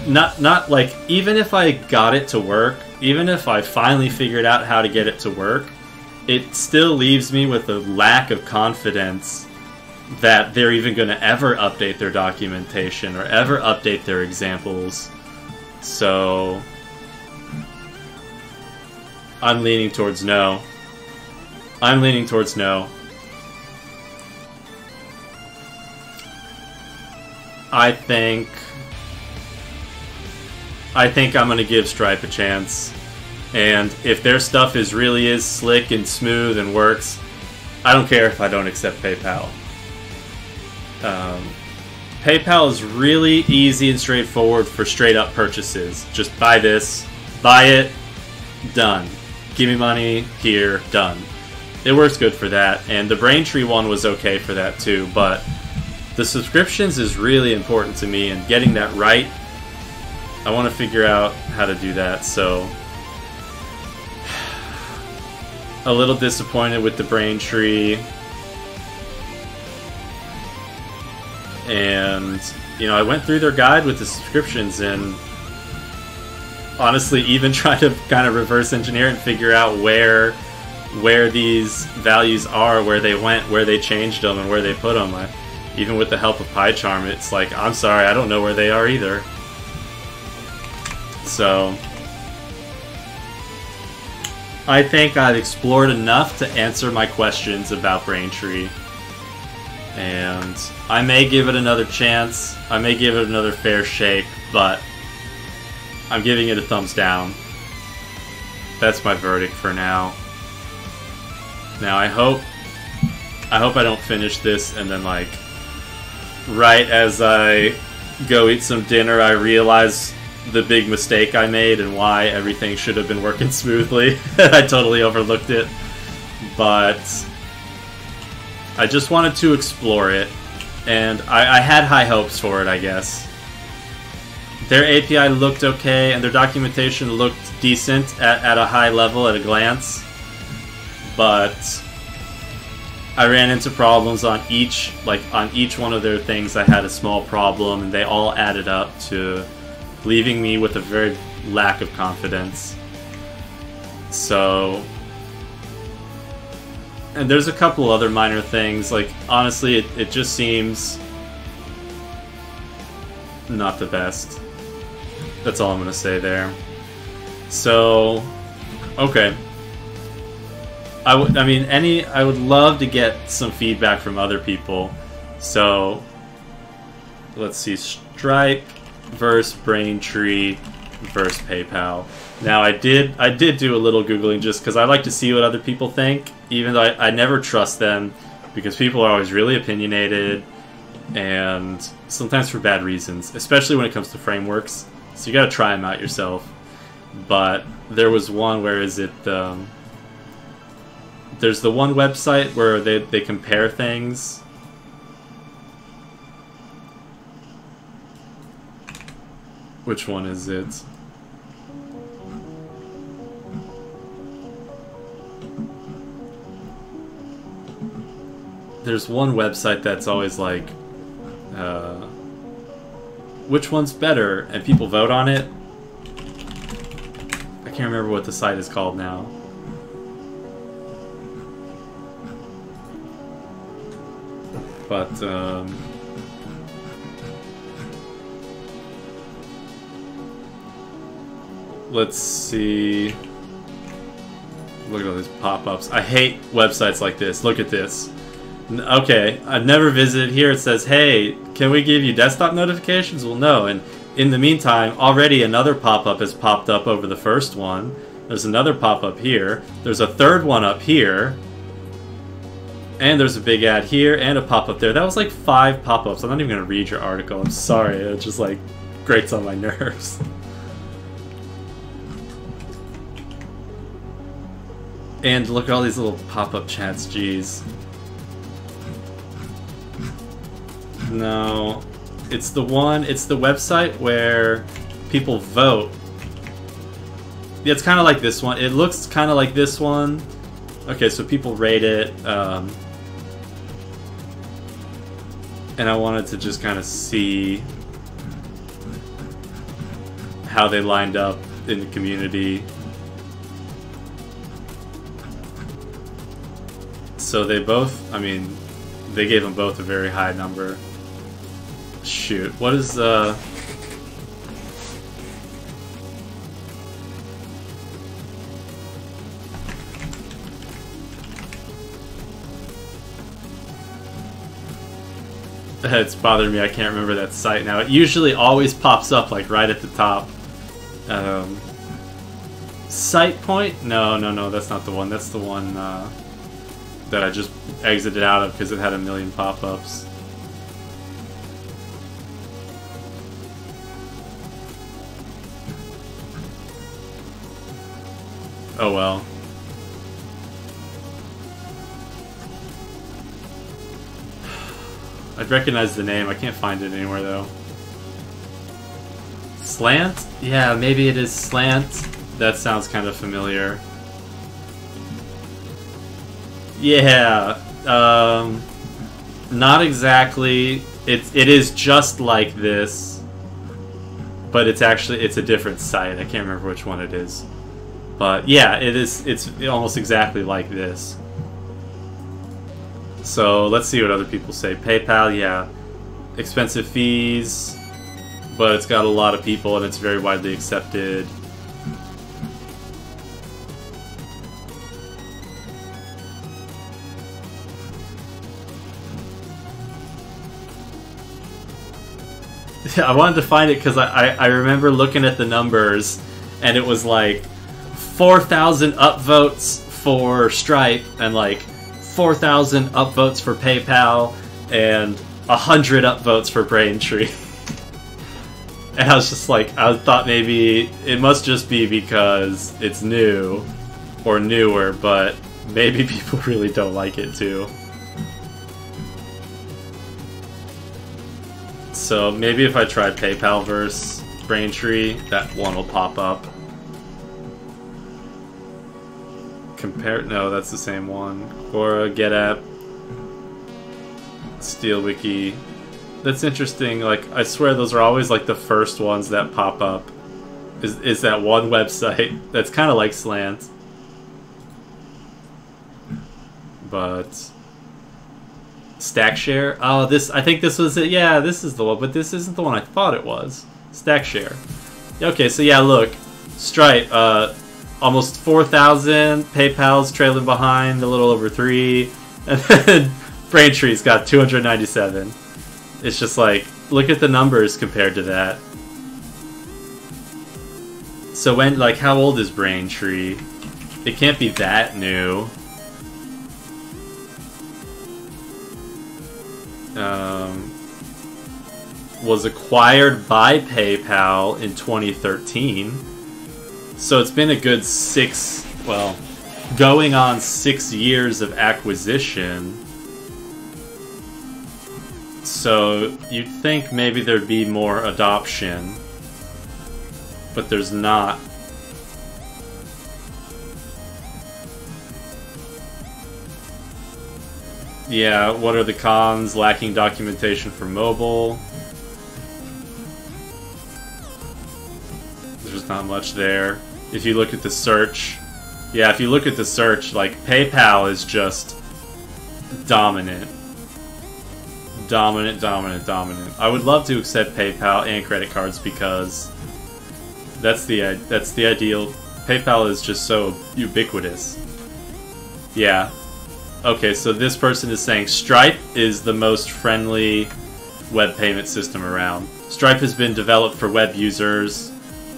not not like even if I got it to work, even if I finally figured out how to get it to work, it still leaves me with a lack of confidence that they're even going to ever update their documentation or ever update their examples. So I'm leaning towards no. I'm leaning towards no. I think I think I'm going to give Stripe a chance. And if their stuff is really is slick and smooth and works, I don't care if I don't accept PayPal. Um, PayPal is really easy and straightforward for straight up purchases. Just buy this, buy it, done. Give me money, here, done. It works good for that, and the Braintree one was okay for that too, but the subscriptions is really important to me, and getting that right I want to figure out how to do that, so... [sighs] A little disappointed with the Braintree. And, you know, I went through their guide with the subscriptions and honestly even [laughs] tried to kind of reverse engineer and figure out where where these values are, where they went, where they changed them, and where they put them. I, even with the help of PyCharm, it's like, I'm sorry, I don't know where they are either. So I think I've explored enough to answer my questions about Braintree. And I may give it another chance. I may give it another fair shake, but I'm giving it a thumbs down. That's my verdict for now. Now I hope I hope I don't finish this and then like right as I go eat some dinner I realize the big mistake I made and why everything should have been working [laughs] smoothly. [laughs] I totally overlooked it. But I just wanted to explore it, and I, I had high hopes for it, I guess. Their API looked okay, and their documentation looked decent at, at a high level at a glance. But I ran into problems on each, like on each one of their things. I had a small problem, and they all added up to leaving me with a very lack of confidence. So, and there's a couple other minor things. Like honestly, it, it just seems not the best. That's all I'm gonna say there. So, okay. I would. I mean, any. I would love to get some feedback from other people. So, let's see. Stripe versus Braintree versus PayPal. Now I did I did do a little googling just because I like to see what other people think, even though I, I never trust them because people are always really opinionated and sometimes for bad reasons, especially when it comes to frameworks. So you got to try them out yourself. But there was one where is it um, there's the one website where they, they compare things Which one is it? There's one website that's always like, uh, which one's better? And people vote on it. I can't remember what the site is called now. But, um... Let's see... Look at all these pop-ups. I hate websites like this. Look at this. Okay, I've never visited here. It says, hey, can we give you desktop notifications? Well, no. And in the meantime, already another pop-up has popped up over the first one. There's another pop-up here. There's a third one up here. And there's a big ad here and a pop-up there. That was like five pop-ups. I'm not even going to read your article. I'm sorry. It just like grates on my [laughs] nerves. And look at all these little pop-up chats, jeez. No. It's the one, it's the website where people vote. Yeah, it's kind of like this one. It looks kind of like this one. Okay, so people rate it. Um, and I wanted to just kind of see how they lined up in the community. So they both, I mean, they gave them both a very high number. Shoot, what is, uh... [laughs] It's bothering me, I can't remember that site now. It usually always pops up, like, right at the top. Um... SitePoint? No, no, no, that's not the one. That's the one, uh that I just exited out of because it had a million pop-ups. Oh well. [sighs] I'd recognize the name, I can't find it anywhere though. Slant? Yeah, maybe it is Slant. That sounds kind of familiar. Yeah, um, not exactly. It's it is just like this, but it's actually it's a different site. I can't remember which one it is, but yeah, it is. It's almost exactly like this. So let's see what other people say. PayPal, yeah, expensive fees, but it's got a lot of people and it's very widely accepted. [laughs] I wanted to find it because I, I, I, remember looking at the numbers and it was like 4,000 upvotes for Stripe and like 4,000 upvotes for PayPal and 100 upvotes for Braintree. [laughs] and I was just like, I thought maybe it must just be because it's new or newer, but maybe [laughs] people really don't like it too. So maybe if I try PayPal versus Braintree, that one will pop up. Compare no, that's the same one. Quora, GetApp, SteelWiki. That's interesting. Like I swear, those are always like the first ones that pop up. Is is that one [laughs] website that's kind of like Slant, but Stackshare. Oh, this. I think this was it. Yeah, this is the one, but this isn't the one I thought it was. Stackshare. Okay, so yeah, look, Stripe. Uh, almost four thousand. PayPal's trailing behind, a little over three, [laughs] and then Braintree's got two hundred ninety-seven. It's just like look at the numbers compared to that. So when like how old is Braintree? It can't be that new. um, was acquired by PayPal in 2013. So it's been a good six, well, going on six years of acquisition. So you'd think maybe there'd be more adoption, but there's not. Yeah, what are the cons? Lacking documentation for mobile. There's not much there. If you look at the search, yeah, if you look at the search, like PayPal is just dominant. Dominant, dominant, dominant. I would love to accept PayPal and credit cards because that's the that's the ideal. PayPal is just so ubiquitous. Yeah. Okay, so this person is saying Stripe is the most friendly web payment system around. Stripe has been developed for web users.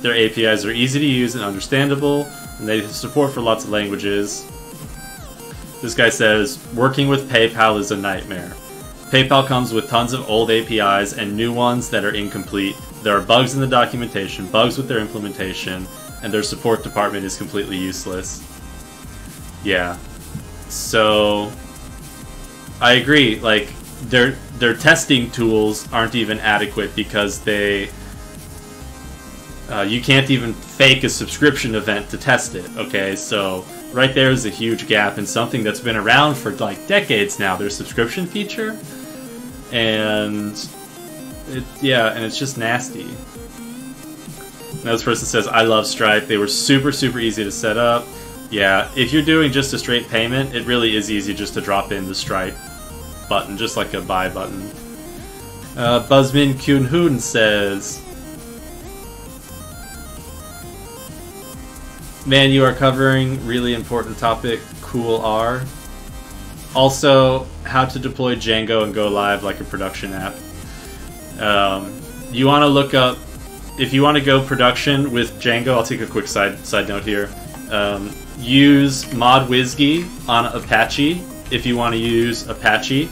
Their APIs are easy to use and understandable, and they have support for lots of languages. This guy says, working with PayPal is a nightmare. PayPal comes with tons of old APIs and new ones that are incomplete. There are bugs in the documentation, bugs with their implementation, and their support department is completely useless. Yeah. So I agree, like their their testing tools aren't even adequate because they uh, you can't even fake a subscription event to test it. Okay, so right there is a huge gap in something that's been around for like decades now. Their subscription feature, and it, yeah, and it's just nasty. Now this person says, "I love Stripe. They were super, super easy to set up. Yeah, if you're doing just a straight payment, it really is easy just to drop in the Stripe button, just like a buy button." Uh, Buzzmin Kyunhoon says, "Man, you are covering really important topic. Cool R." Also, how to deploy Django and go live like a production app. Um, you want to look up if you want to go production with Django. I'll take a quick side side note here. Um, use mod_wsgi on Apache if you want to use Apache.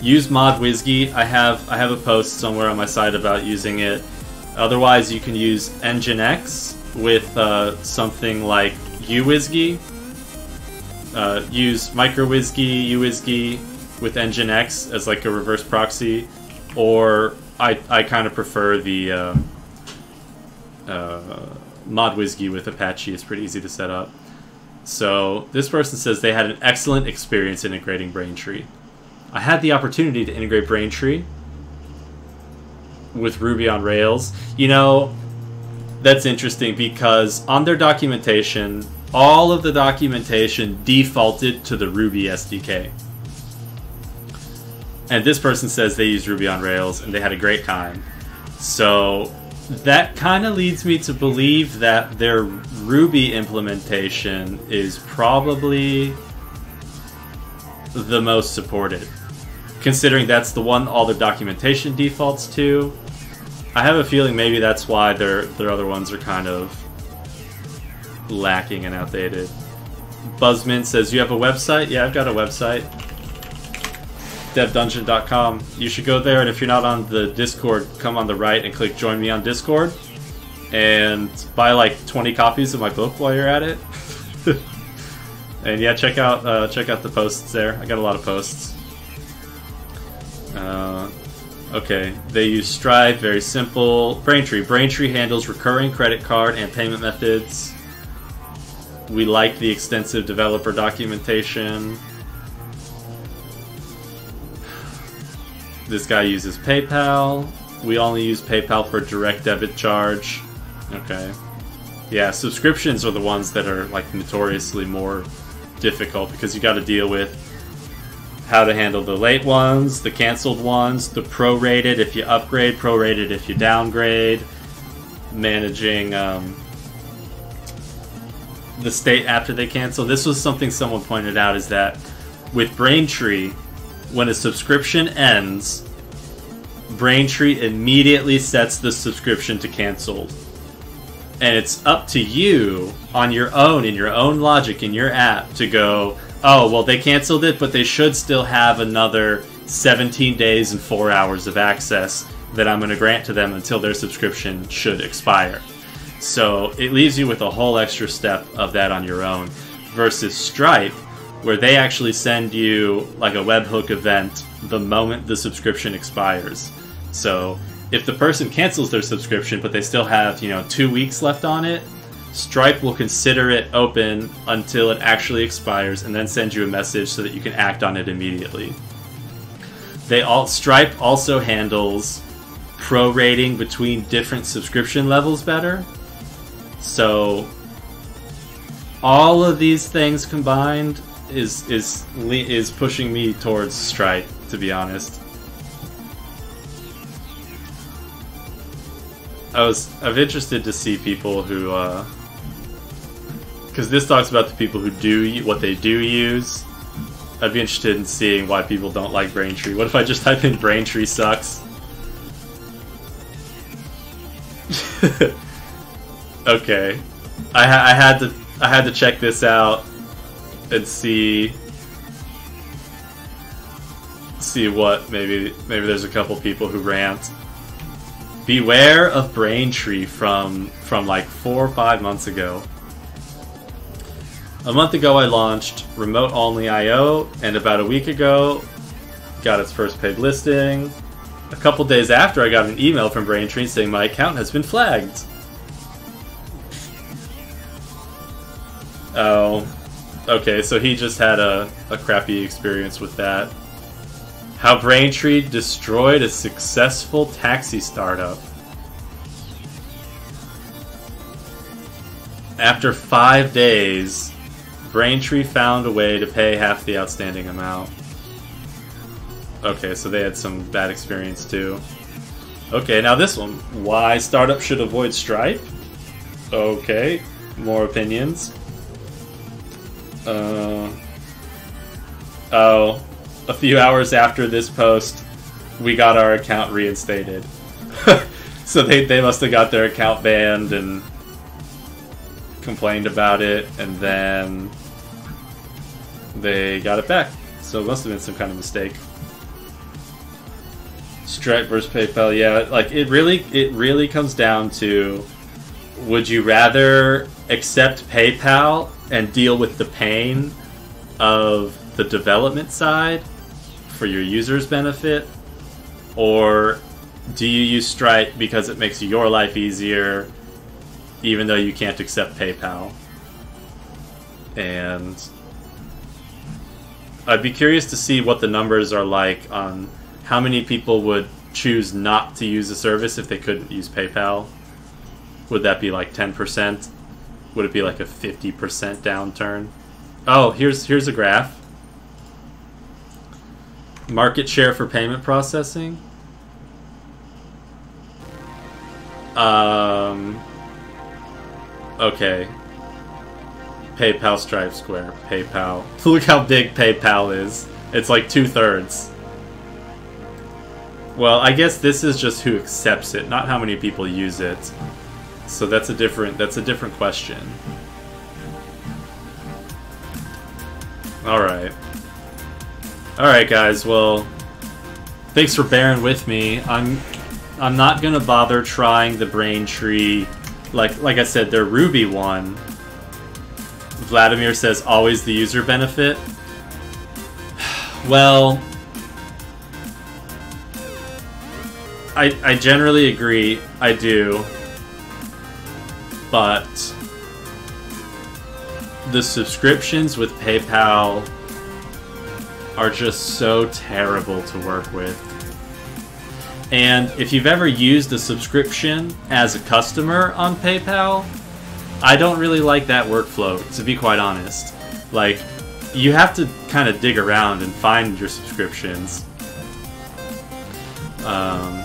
Use mod_wsgi. I have I have a post somewhere on my site about using it. Otherwise, you can use Nginx with uh, something like uWSGI uh, use MicroWizgy, uWSGI with Nginx as like a reverse proxy, or I, I kind of prefer the uh, uh, with Apache. It's pretty easy to set up. So this person says they had an excellent experience integrating Braintree. I had the opportunity to integrate Braintree with Ruby on Rails. You know, that's interesting because on their documentation, all of the documentation defaulted to the Ruby SDK. And this person says they use Ruby on Rails and they had a great time. So that kind of leads me to believe that their Ruby implementation is probably the most supported. Considering that's the one all their documentation defaults to, I have a feeling maybe that's why their their other ones are kind of lacking and outdated. Buzzmin says, You have a website? Yeah, I've got a website. DevDungeon.com. You should go there, and if you're not on the Discord, come on the right and click Join Me on Discord. And buy like 20 copies of my book while you're at it. [laughs] and yeah, check out uh, check out the posts there. I got a lot of posts. Uh, okay, they use Stripe, very simple. Braintree. Braintree handles recurring credit card and payment methods. We like the extensive developer documentation. This guy uses PayPal. We only use PayPal for direct debit charge. Okay. Yeah, subscriptions are the ones that are like notoriously more difficult because you got to deal with how to handle the late ones, the canceled ones, the prorated if you upgrade, prorated if you downgrade, managing um, the state after they cancel. This was something someone pointed out is that with Braintree, when a subscription ends, Braintree immediately sets the subscription to canceled. And it's up to you on your own, in your own logic, in your app, to go, oh, well, they canceled it, but they should still have another 17 days and 4 hours of access that I'm going to grant to them until their subscription should expire. So it leaves you with a whole extra step of that on your own versus Stripe, where they actually send you like a webhook event the moment the subscription expires. So if the person cancels their subscription but they still have, you know, two weeks left on it, Stripe will consider it open until it actually expires and then send you a message so that you can act on it immediately. They all Stripe also handles prorating between different subscription levels better. So all of these things combined is is is pushing me towards Stripe, to be honest. I was I'm interested to see people who uh, because this talks about the people who do what they do use. I'd be interested in seeing why people don't like Braintree. What if I just type in Braintree sucks? [laughs] okay, I, ha I had to I had to check this out and see see what maybe maybe there's a couple people who rant. Beware of Braintree from from like four or five months ago. A month ago I launched Remote Only IO, and about a week ago got its first paid listing. A couple days after I got an email from Braintree saying my account has been flagged. Oh, okay, so he just had a, a crappy experience with that. How Braintree destroyed a successful taxi startup. After five days, Braintree found a way to pay half the outstanding amount. Okay, so they had some bad experience too. Okay, now this one. Why startups should avoid Stripe? Okay, more opinions. Uh, oh, a few hours after this post, we got our account reinstated. [laughs] so they, they must have got their account banned and complained about it, and then they got it back. So it must have been some kind of mistake. Stripe versus PayPal, yeah, like it really it really comes down to would you rather accept PayPal and deal with the pain of the development side for your users' benefit? Or do you use Stripe because it makes your life easier even though you can't accept PayPal? And I'd be curious to see what the numbers are like on how many people would choose not to use the service if they couldn't use PayPal. Would that be like 10%? Would it be like a 50% downturn? Oh, here's here's a graph. Market share for payment processing. Um. Okay. PayPal, Stripe, Square, PayPal. [laughs] Look how big PayPal is. It's like two thirds. Well, I guess this is just who accepts it, not how many people use it. So that's a different that's a different question. Alright. Alright guys, well thanks for bearing with me. I'm I'm not gonna bother trying the Braintree like like I said, their Ruby one. Vladimir says always the user benefit. [sighs] Well I I generally agree, I do but the subscriptions with PayPal are just so terrible to work with. And if you've ever used a subscription as a customer on PayPal, I don't really like that workflow, to be quite honest. Like, you have to kind of dig around and find your subscriptions. Um,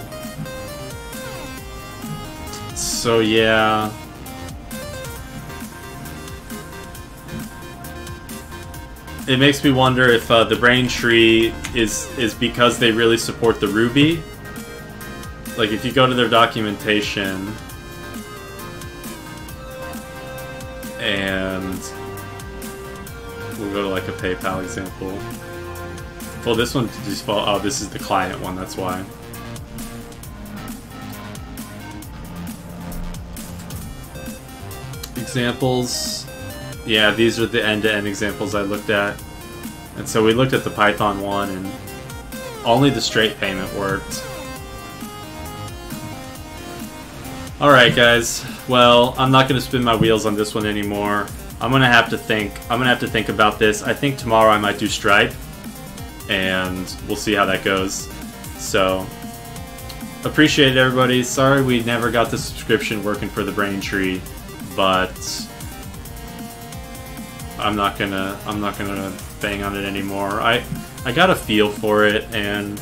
so yeah, it makes me wonder if uh, the Braintree is is because they really support the Ruby. Like if you go to their documentation and we'll go to like a PayPal example. Well, this one default. Oh, this is the client one. That's why. Examples. Yeah, these are the end-to-end -end examples I looked at. And so we looked at the Python one, and only the straight payment worked. Alright guys, well, I'm not going to spin my wheels on this one anymore. I'm going to have to think, I'm going to have to think about this. I think tomorrow I might do Stripe, and we'll see how that goes. So, appreciate it everybody. Sorry we never got the subscription working for the Braintree, but I'm not gonna I'm not gonna bang on it anymore. I I got a feel for it, and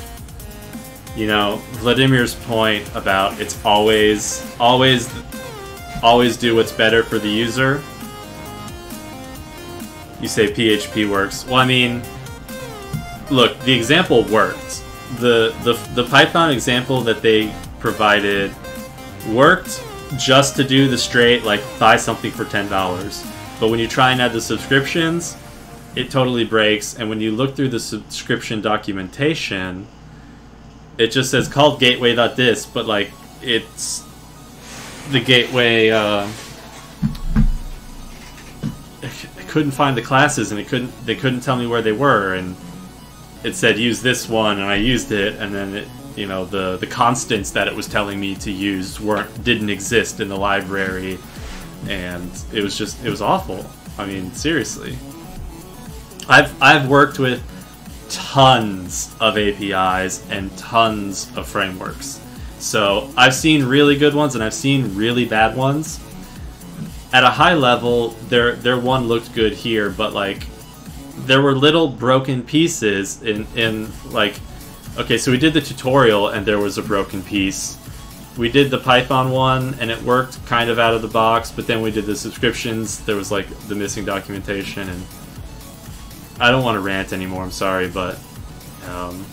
you know Vladimir's point about it's always always always do what's better for the user. You say PHP works. Well, I mean, look, the example worked. The the the Python example that they provided worked just to do the straight like buy something for ten dollars. But when you try and add the subscriptions, it totally breaks. And when you look through the subscription documentation, it just says called gateway.this, but like it's the gateway. Uh, I couldn't find the classes, and it couldn't. They couldn't tell me where they were, and it said use this one, and I used it, and then it, you know, the the constants that it was telling me to use weren't didn't exist in the library, and it was just it was awful. I mean, seriously. I've I've worked with tons of APIs and tons of frameworks. So I've seen really good ones and I've seen really bad ones. At a high level, their their one looked good here, but like there were little broken pieces in in like okay, so we did the tutorial and there was a broken piece. We did the Python one and it worked kind of out of the box, but then we did the subscriptions. There was like the missing documentation and I don't want to rant anymore. I'm sorry, but um,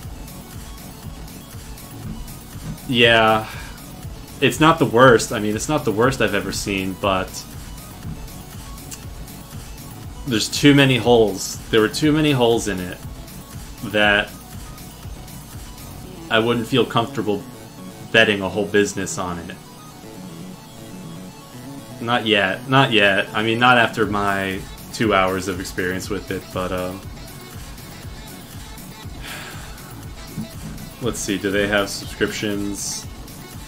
yeah, it's not the worst. I mean, it's not the worst I've ever seen, but there's too many holes. There were too many holes in it that I wouldn't feel comfortable betting a whole business on it. Not yet. Not yet. I mean, not after my two hours of experience with it, but um, let's see. Do they have subscriptions?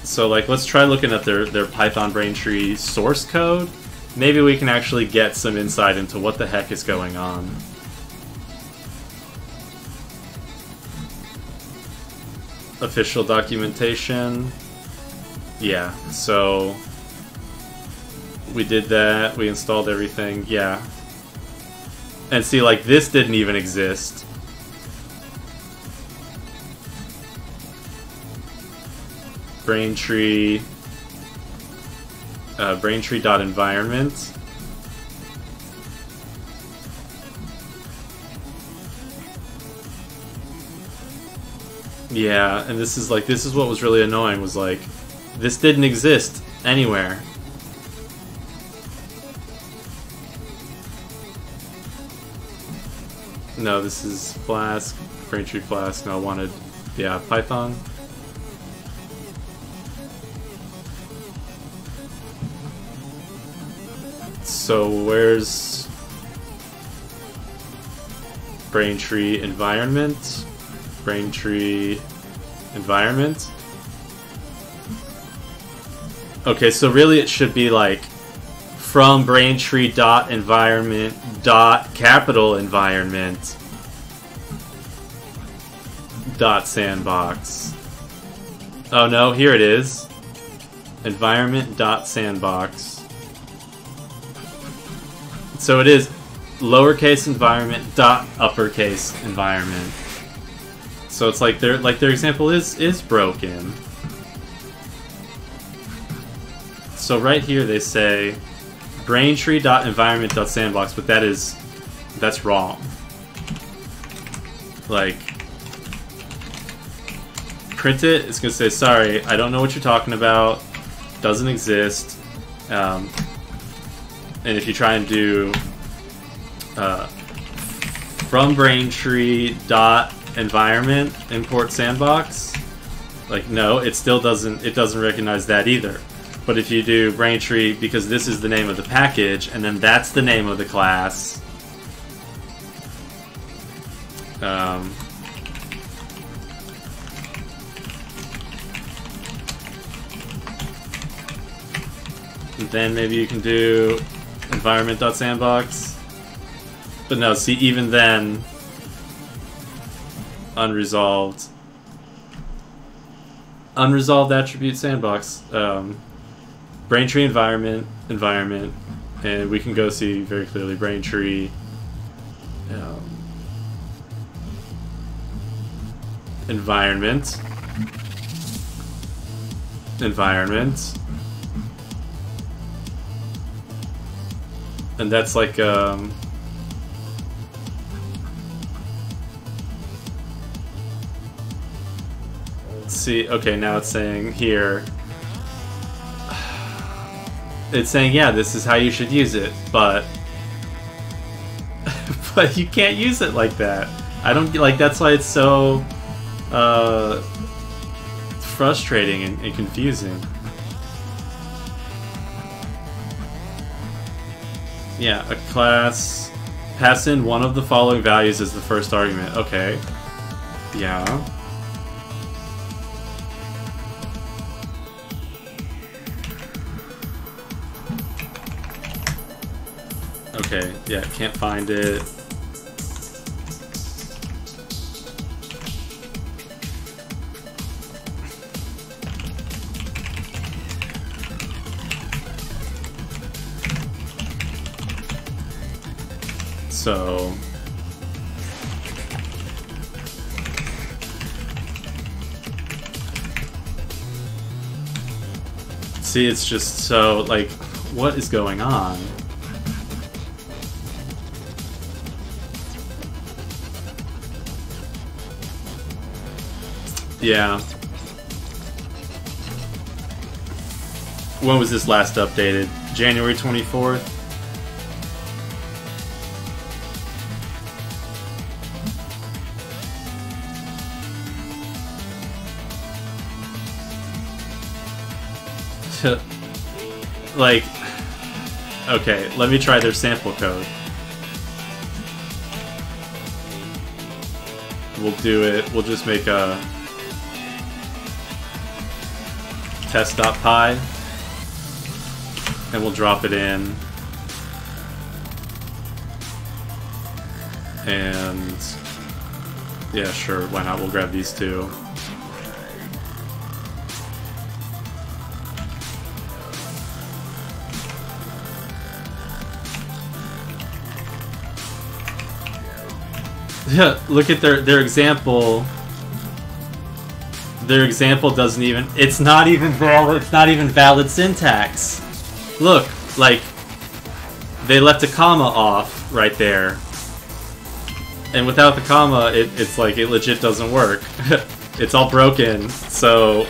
So like, let's try looking at their their Python Braintree source code. Maybe we can actually get some insight into what the heck is going on. Official documentation. Yeah, so we did that, we installed everything, yeah. And see, like, this didn't even exist. Braintree... Uh, Braintree.environment. Yeah, and this is like, this is what was really annoying, was like, this didn't exist anywhere. No, this is Flask, Braintree Flask. No, I wanted, yeah, Python. So where's Braintree environment? Braintree environment? Okay, so really it should be like from Braintree dot environment dot capital environment dot sandbox. Oh no, here it is. Environment dot sandbox. So it is lowercase environment dot uppercase environment. So it's like their like their example is is broken. So right here they say braintree.environment.sandbox, but that is that's wrong. Like print it, it's gonna say sorry, I don't know what you're talking about, doesn't exist. Um, and if you try and do uh, from Braintree dot environment import sandbox, like no, it still doesn't it doesn't recognize that either. But if you do Braintree, because this is the name of the package, and then that's the name of the class, um, then maybe you can do environment.sandbox. But no, see, even then, unresolved, unresolved attribute sandbox. Um, Braintree environment, environment, and we can go see very clearly Braintree. Um, environment, environment, and that's like um, Let's see okay now it's saying here. It's saying yeah this is how you should use it but [laughs] but you can't use it like that. I don't like that's why it's so uh, frustrating and, and confusing yeah a class pass in one of the following values as the first argument. Okay. Yeah. Okay, yeah, can't find it. So... See, it's just so, like, what is going on? Yeah. When was this last updated? January 24th? Like, okay, let me try their sample code. We'll do it, we'll just make a test.py and we'll drop it in. And yeah sure why not? We'll grab these two yeah look at their their example. Their example doesn't even it's not even valid it's not even valid syntax. Look like they left a comma off right there. And without the comma it, it's like it legit doesn't work. [laughs] It's all broken. So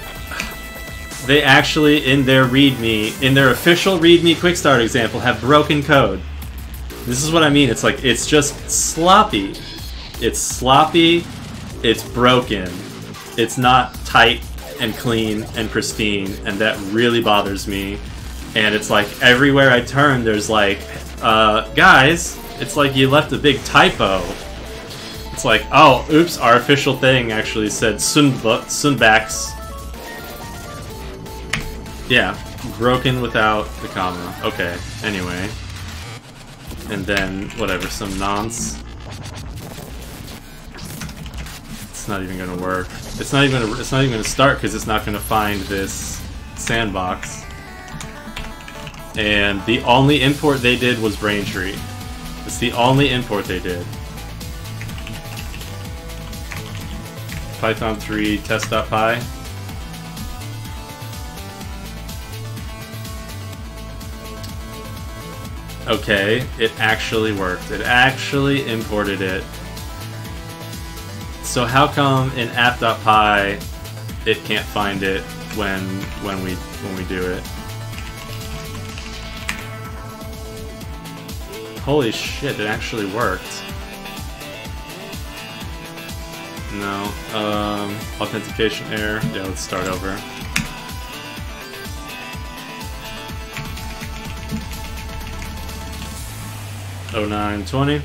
they actually in their readme in their official readme quick start example have broken code. This is what i mean. It's like it's just sloppy it's sloppy it's broken it's not tight and clean and pristine, and that really bothers me. And it's like everywhere I turn, there's like, uh, guys, it's like you left a big typo. It's like, oh, oops, our official thing actually said Sunba Sunbacks. Yeah, broken without the comma. Okay, anyway. And then, whatever, some nonce. It's not even gonna work. It's not even it's not even gonna start because it's not gonna find this sandbox. And the only import they did was Braintree. It's the only import they did. Python 3 test.py. Okay, it actually worked. It actually imported it so how come in app.py it can't find it when when we when we do it? Holy shit, it actually worked. No. Um, authentication error. Yeah, let's start over. Oh nine twenty.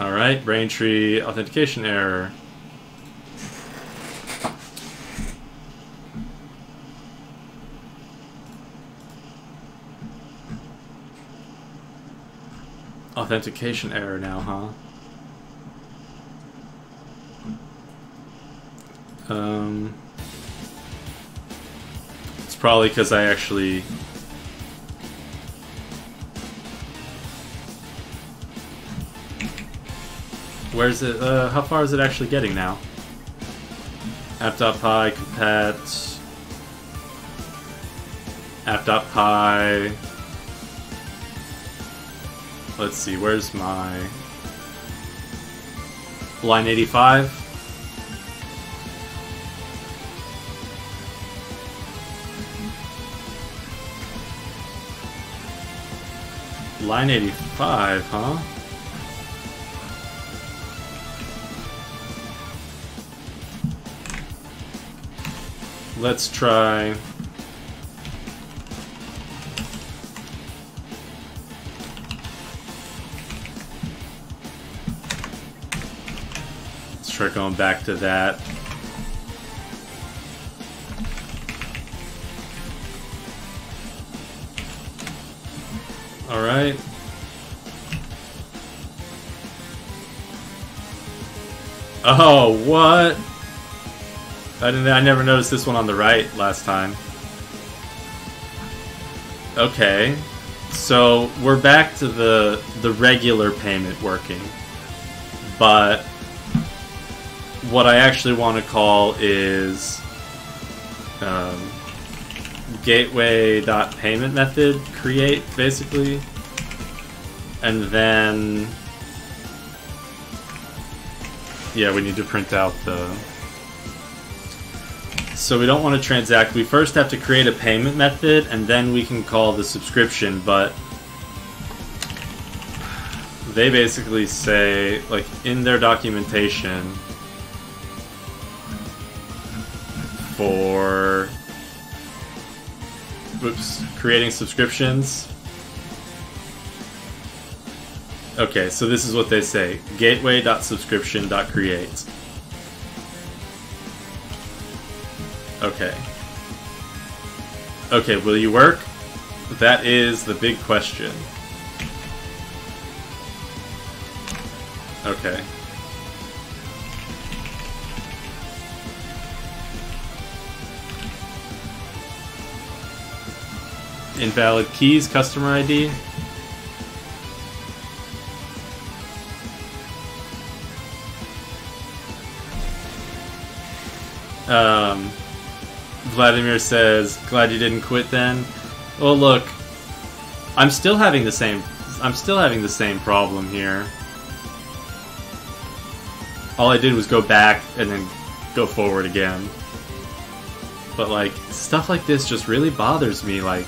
Alright, Braintree authentication error. Authentication error now, huh? Um, it's probably because I actually. Where's it? Uh, how far is it actually getting now? app.py compat app.py let's see where's my line 85 line 85 huh Let's try... Let's try going back to that. Alright. Oh, what? I didn't. I never noticed this one on the right last time. Okay, so we're back to the the regular payment working, but what I actually want to call is um, gateway.payment method create basically, and then yeah, we need to print out the so we don't want to transact. We first have to create a payment method, and then we can call the subscription, but they basically say, like, in their documentation for creating subscriptions. Okay, so this is what they say. Gateway.subscription.create. Okay. Okay, will you work? That is the big question. Okay. Invalid keys, customer ID. Um, Vladimir says, "Glad you didn't quit then." Well, look, I'm still having the same. I'm still having the same problem here. All I did was go back and then go forward again. But like stuff like this just really bothers me. Like,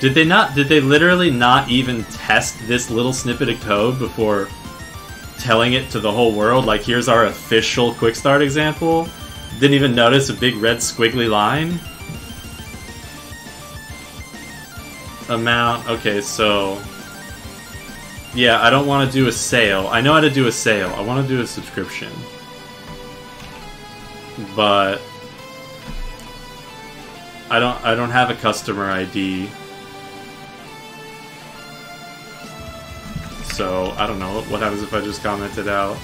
did they not? Did they literally not even test this little snippet of code before telling it to the whole world? Like, here's our official quick start example didn't even notice a big red squiggly line. Amount, okay, so... Yeah, I don't want to do a sale. I know how to do a sale. I want to do a subscription. But... I don't I don't have a customer ID. So, I don't know. What happens if I just commented out?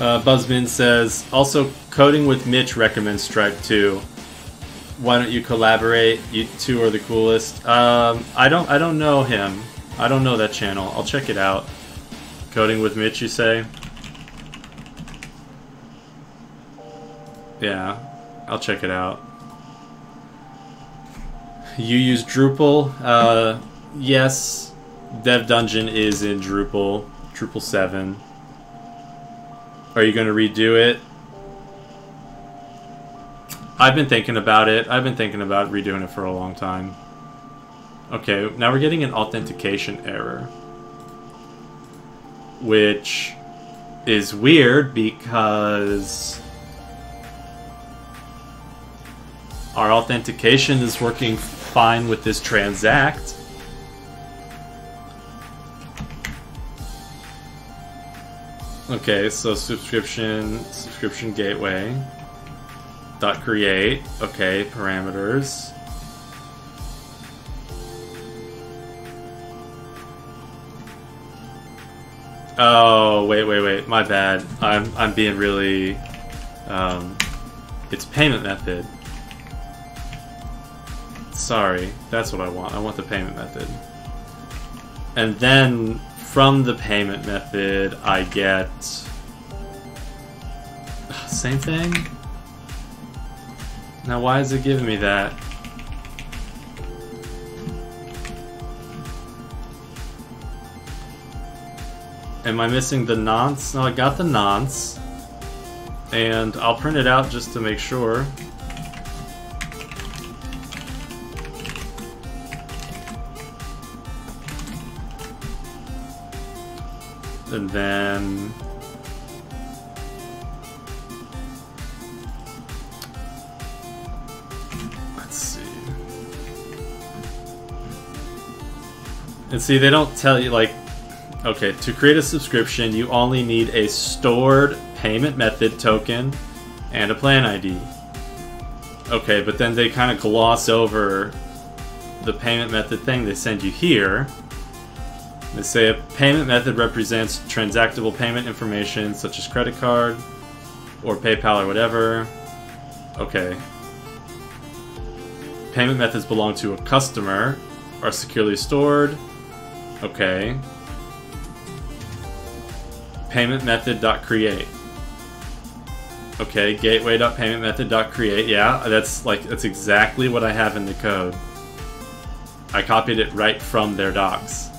Uh, Buzzman says, also coding with Mitch recommends Stripe 2. Why don't you collaborate? You two are the coolest. Um, I don't. I don't know him. I don't know that channel. I'll check it out. Coding with Mitch, you say? Yeah, I'll check it out. You use Drupal? Uh, yes. DevDungeon is in Drupal. Drupal 7. Are you going to redo it? I've been thinking about it. I've been thinking about redoing it for a long time. Okay, now we're getting an authentication error. Which is weird because our authentication is working fine with this transact. Okay, so subscription subscription gateway dot create. Okay, parameters. Oh wait wait wait, my bad. I'm I'm being really. Um, it's payment method. Sorry, that's what I want. I want the payment method. And then from the payment method, I get same thing. Now, why is it giving me that? Am I missing the nonce? No, I got the nonce. And I'll print it out just to make sure. And then... Let's see. And see, they don't tell you, like, okay, to create a subscription, you only need a stored payment method token and a plan ID. Okay, but then they kind of gloss over the payment method thing they send you here. They say a payment method represents transactable payment information such as credit card or PayPal or whatever. Okay. Payment methods belong to a customer, are securely stored. Okay. Payment method.create. Okay, gateway.paymentmethod.create. Yeah, that's like that's exactly what I have in the code. I copied it right from their docs.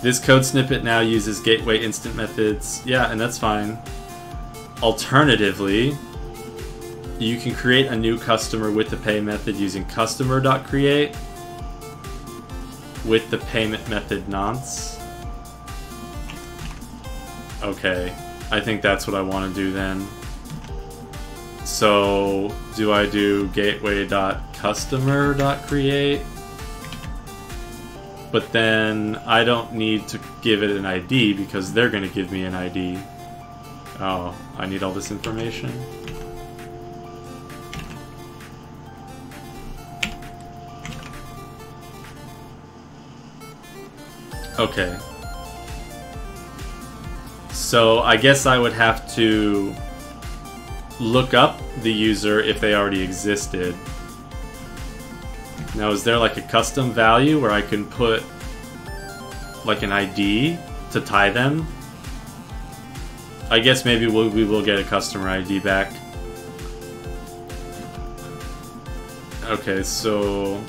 This code snippet now uses gateway instance methods. Yeah, and that's fine. Alternatively, you can create a new customer with the pay method using customer.create with the payment method nonce. Okay, I think that's what I want to do then. So, do I do gateway.customer.create? But then I don't need to give it an ID because they're going to give me an ID. Oh, I need all this information? Okay. So I guess I would have to look up the user if they already existed. Now is there like a custom value where I can put like an ID to tie them? I guess maybe we'll, we will get a customer ID back. Okay, so...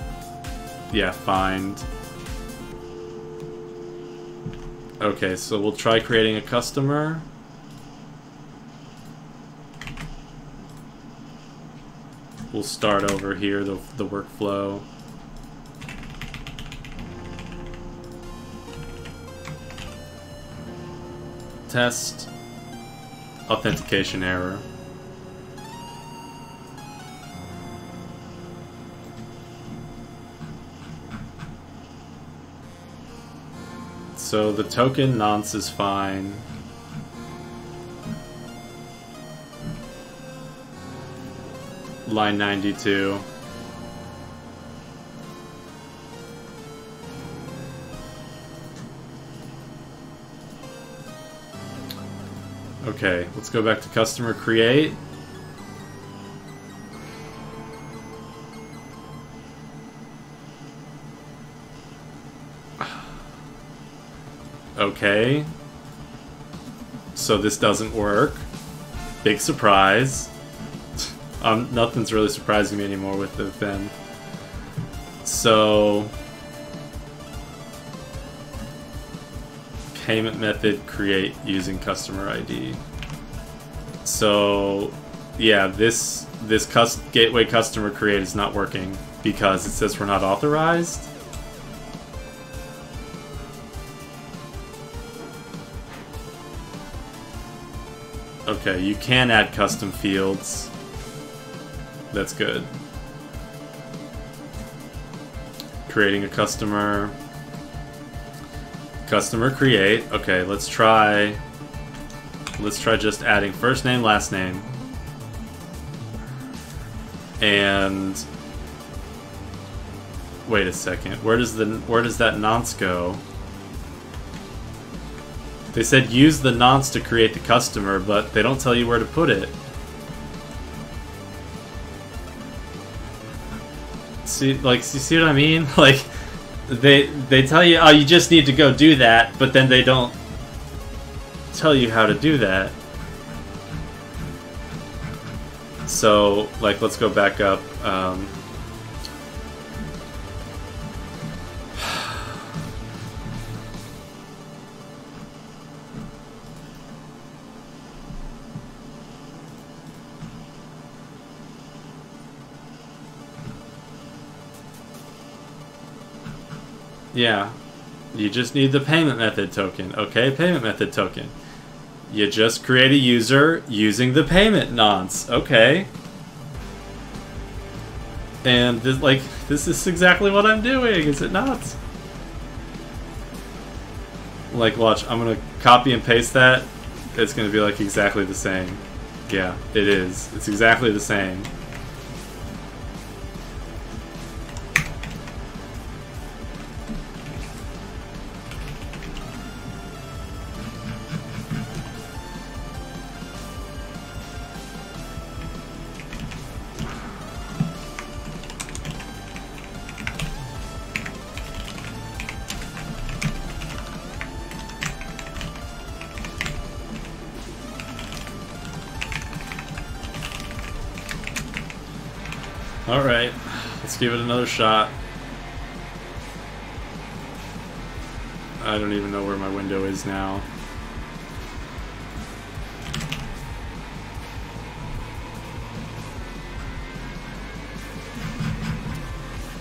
Yeah, find. Okay, so we'll try creating a customer. We'll start over here, the, the workflow. Test. Authentication error. So the token nonce is fine. Line 92. Okay, let's go back to customer create. Okay. So this doesn't work. Big surprise. Um, nothing's really surprising me anymore with the thing. So... Payment method create using customer ID. So, yeah, this this cus gateway customer create is not working because it says we're not authorized. Okay, you can add custom fields. That's good. Creating a customer. Customer create. Okay, let's try... Let's try just adding first name, last name. And... Wait a second. Where does the where does that nonce go? They said use the nonce to create the customer, but they don't tell you where to put it. See, like, you see what I mean? [laughs] Like, they they tell you, oh, you just need to go do that, but then they don't tell you how to do that. So, like, let's go back up. Um, Yeah. You just need the payment method token. Okay, payment method token. You just create a user using the payment nonce. Okay. And this, like, this is exactly what I'm doing, is it not? Like, watch, I'm gonna copy and paste that. It's gonna be like exactly the same. Yeah, it is. It's exactly the same. Give it another shot. I don't even know where my window is now.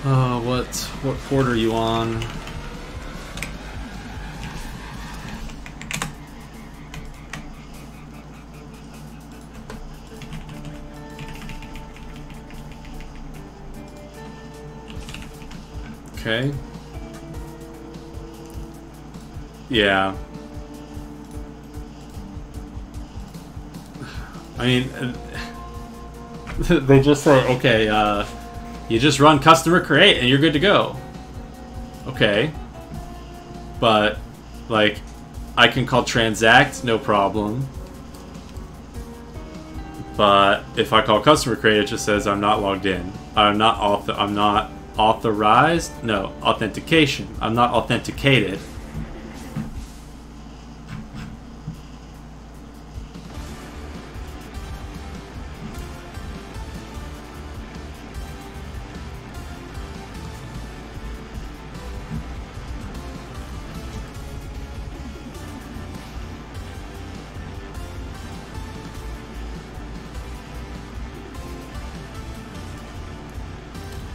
Uh, what what port are you on? Okay. Yeah. I mean, [laughs] they just say, okay, uh, you just run customer create and you're good to go. Okay. But, like, I can call transact, no problem. But if I call customer create, it just says I'm not logged in. I'm not auth I'm not authorized? No, authentication. I'm not authenticated.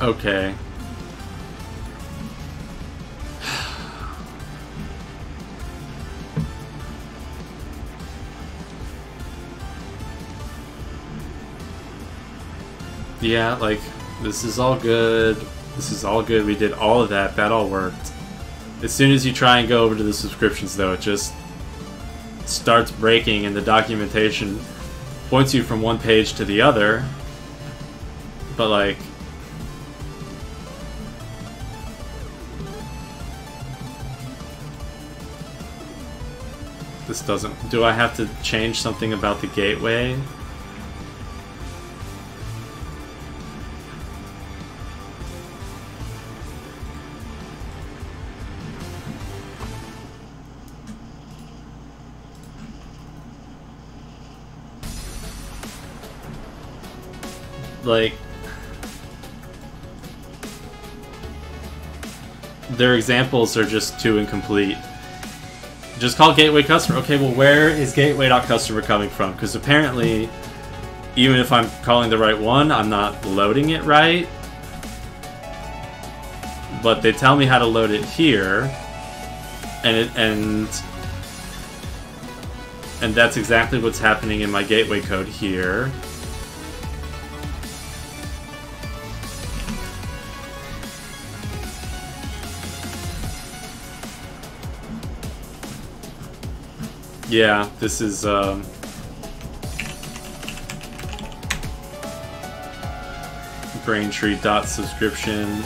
Okay. Yeah, like, this is all good. This is all good. We did all of that. That all worked. As soon as you try and go over to the subscriptions, though, it just starts breaking and the documentation points you from one page to the other. But, like, this doesn't... Do I have to change something about the gateway? Like their examples are just too incomplete. Just call gateway customer. Okay, well, where is gateway.customer coming from? Because apparently, even if I'm calling the right one, I'm not loading it right. But they tell me how to load it here, and it and and that's exactly what's happening in my gateway code here. Yeah, this is, um... Braintree.subscription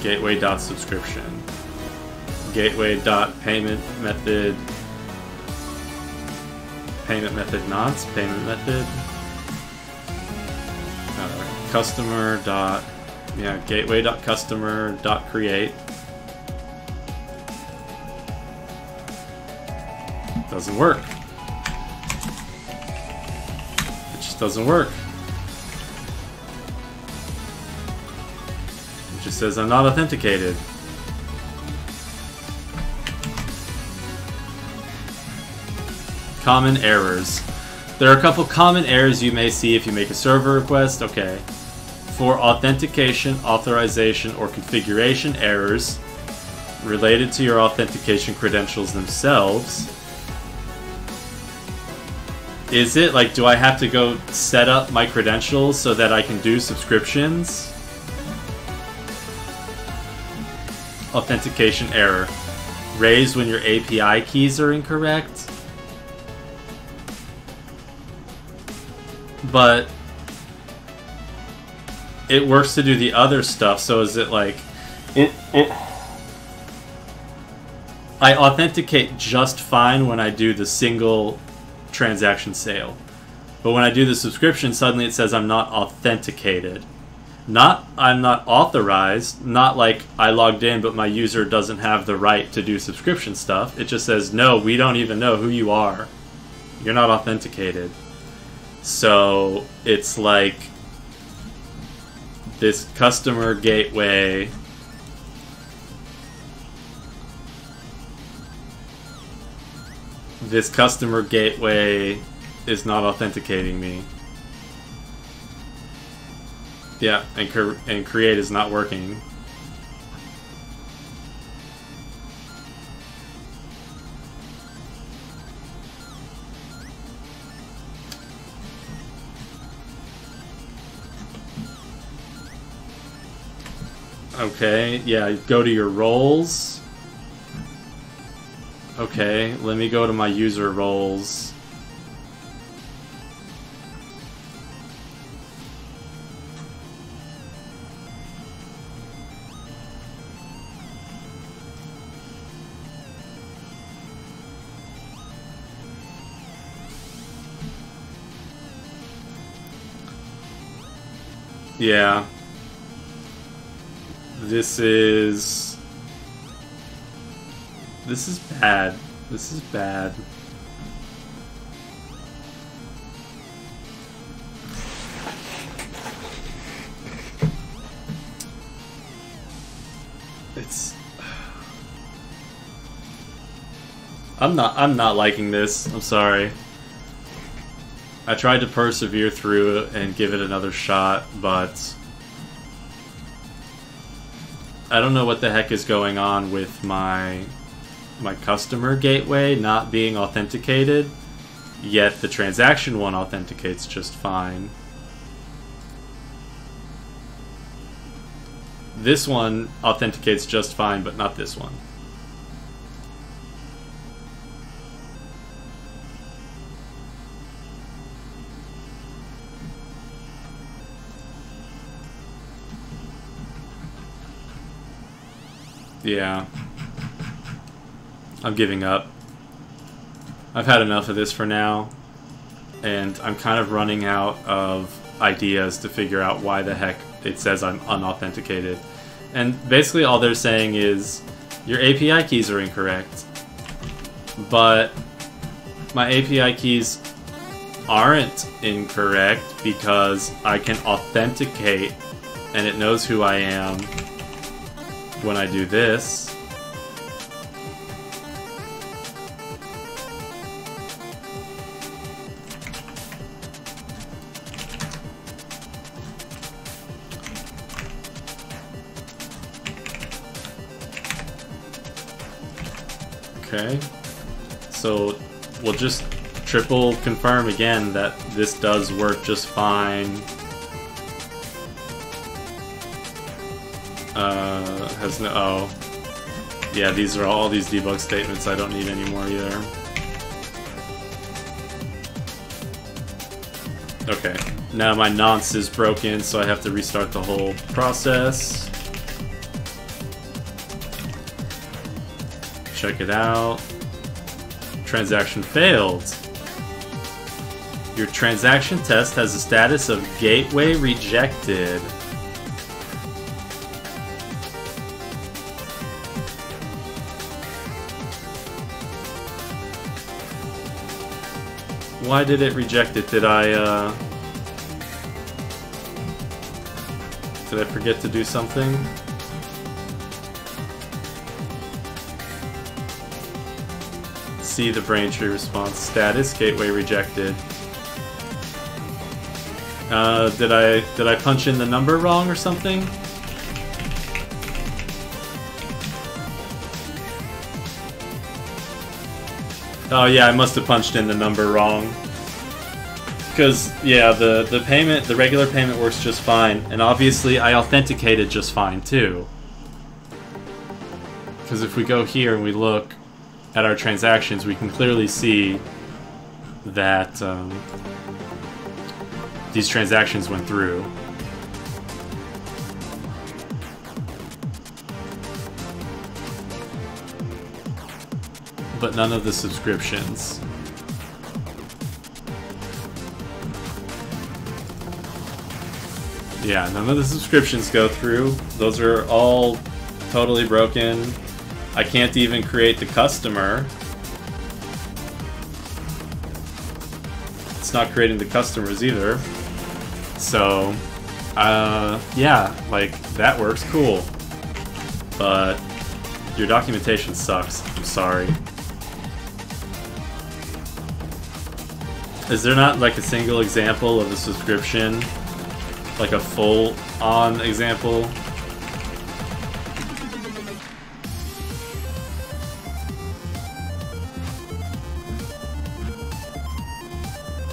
Gateway.subscription Gateway.payment method payment method nonce, payment method. Uh, customer dot, yeah, gateway dot customer dot create. Doesn't work. It just doesn't work. It just says I'm not authenticated. Common errors. There are a couple common errors you may see if you make a server request. Okay. For authentication, authorization, or configuration errors related to your authentication credentials themselves, is it like, do I have to go set up my credentials so that I can do subscriptions? Authentication error. Raised when your API keys are incorrect? but it works to do the other stuff. So is it like it it I authenticate just fine when I do the single transaction sale. But when I do the subscription, suddenly it says I'm not authenticated. Not I'm not authorized, not like I logged in but my user doesn't have the right to do subscription stuff. It just says, no, we don't even know who you are. You're not authenticated. So it's like this customer gateway this customer gateway is not authenticating me. Yeah, and, and create is not working. Okay, yeah, go to your roles. Okay, let me go to my user roles. Yeah. This is... This is bad. This is bad. It's... I'm not, I'm not liking this. I'm sorry. I tried to persevere through it and give it another shot, but... I don't know what the heck is going on with my my customer gateway not being authenticated, yet the transaction one authenticates just fine. This one authenticates just fine, but not this one. Yeah. I'm giving up. I've had enough of this for now, and I'm kind of running out of ideas to figure out why the heck it says I'm unauthenticated. And basically all they're saying is, your API keys are incorrect. But my API keys aren't incorrect because I can authenticate and it knows who I am when I do this. Okay. So we'll just triple confirm again that this does work just fine. Uh, has no... Oh. Yeah, these are all these debug statements I don't need anymore either. Okay. Now my nonce is broken, so I have to restart the whole process. Check it out. Transaction failed. Your transaction test has a status of gateway rejected. Why did it reject it? Did I, uh... Did I forget to do something? See the Braintree response. Status, gateway rejected. Uh, did I did I punch in the number wrong or something? Oh yeah, I must have punched in the number wrong. Because, yeah, the, the payment, the regular payment works just fine, and obviously I authenticated just fine too. Because if we go here and we look at our transactions, we can clearly see that um, these transactions went through. But none of the subscriptions. Yeah, none of the subscriptions go through. Those are all totally broken. I can't even create the customer. It's not creating the customers either. So, uh, yeah, like, that works, cool. But your documentation sucks. I'm sorry. Is there not, like, a single example of a subscription? Like a full-on example?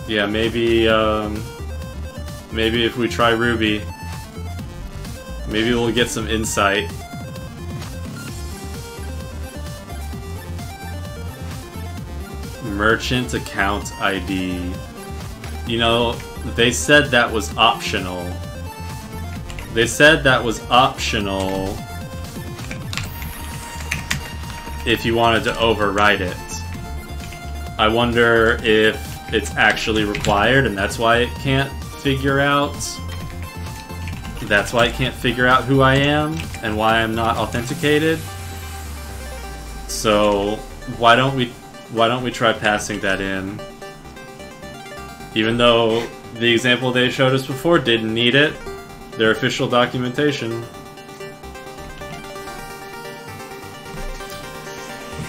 Yeah, maybe, um, maybe if we try Ruby, maybe we'll get some insight. Merchant account ID. You know, they said that was optional. They said that was optional if you wanted to overwrite it. I wonder if it's actually required and that's why it can't figure out that's why it can't figure out who I am and why I'm not authenticated. So why don't we why don't we try passing that in? Even though the example they showed us before didn't need it, their official documentation.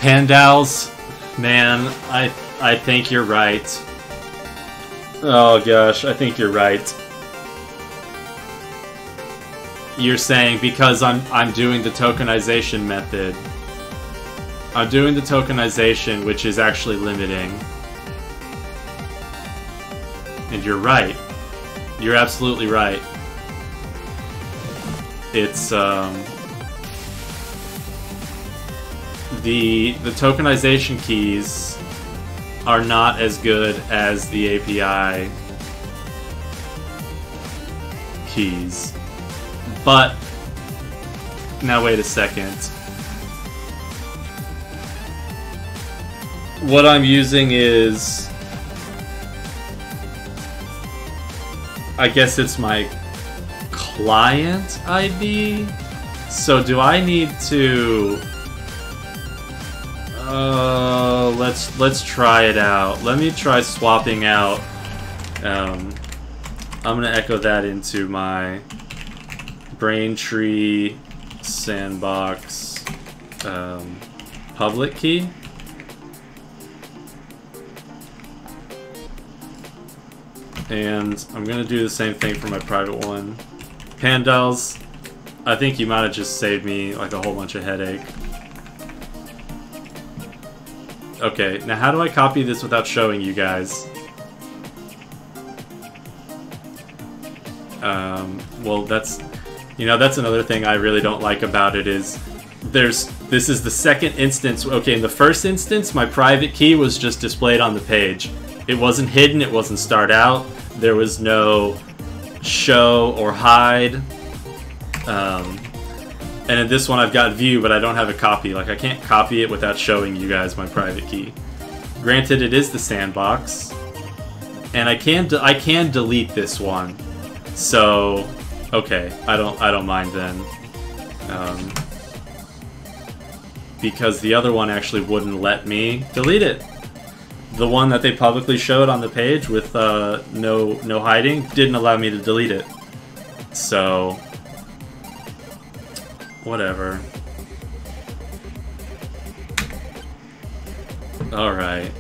Pandals, man, I I think you're right. Oh gosh, I think you're right. You're saying because I'm I'm doing the tokenization method. I'm doing the tokenization, which is actually limiting. And you're right. You're absolutely right. It's um the the tokenization keys are not as good as the API keys. But, now wait a second. What I'm using is, I guess it's my client ID? So do I need to uh, let's let's try it out. Let me try swapping out. Um, I'm gonna echo that into my Braintree sandbox um, public key. And I'm gonna do the same thing for my private one. Pandals, I think you might have just saved me like a whole bunch of headache. Okay, now how do I copy this without showing you guys? Um, well, that's... You know, that's another thing I really don't like about it is... There's... This is the second instance... Okay, in the first instance, my private key was just displayed on the page. It wasn't hidden, it wasn't start out. There was no show or hide. Um, and in this one I've got view, but I don't have a copy. Like, I can't copy it without showing you guys my private key. Granted, it is the sandbox. and I can I can delete this one. So, okay, I don't I don't mind then. Um, because the other one actually wouldn't let me delete it. The one that they publicly showed on the page with uh, no no hiding didn't allow me to delete it. So, whatever. Alright.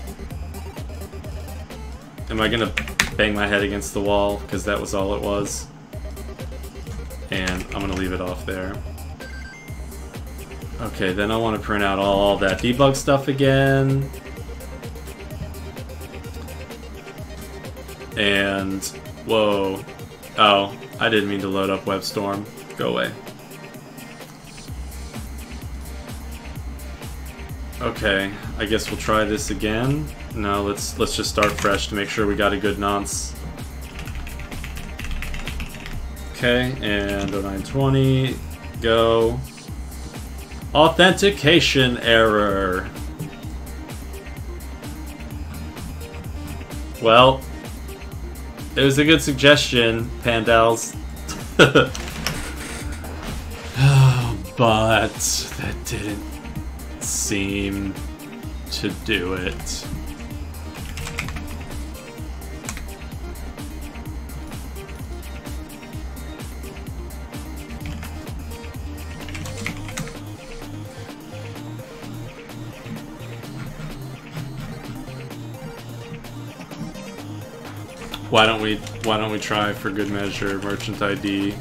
Am I gonna bang my head against the wall? Because that was all it was. And I'm gonna leave it off there. Okay, then I want to print out all that debug stuff again. And, whoa. Oh, I didn't mean to load up WebStorm. Go away. Okay, I guess we'll try this again. No, let's let's just start fresh to make sure we got a good nonce. Okay, and 0920, go. Authentication error. Well, it was a good suggestion, Pandals. [laughs] Oh, but that didn't seem to do it. Why don't we why don't we try for good measure merchant ID?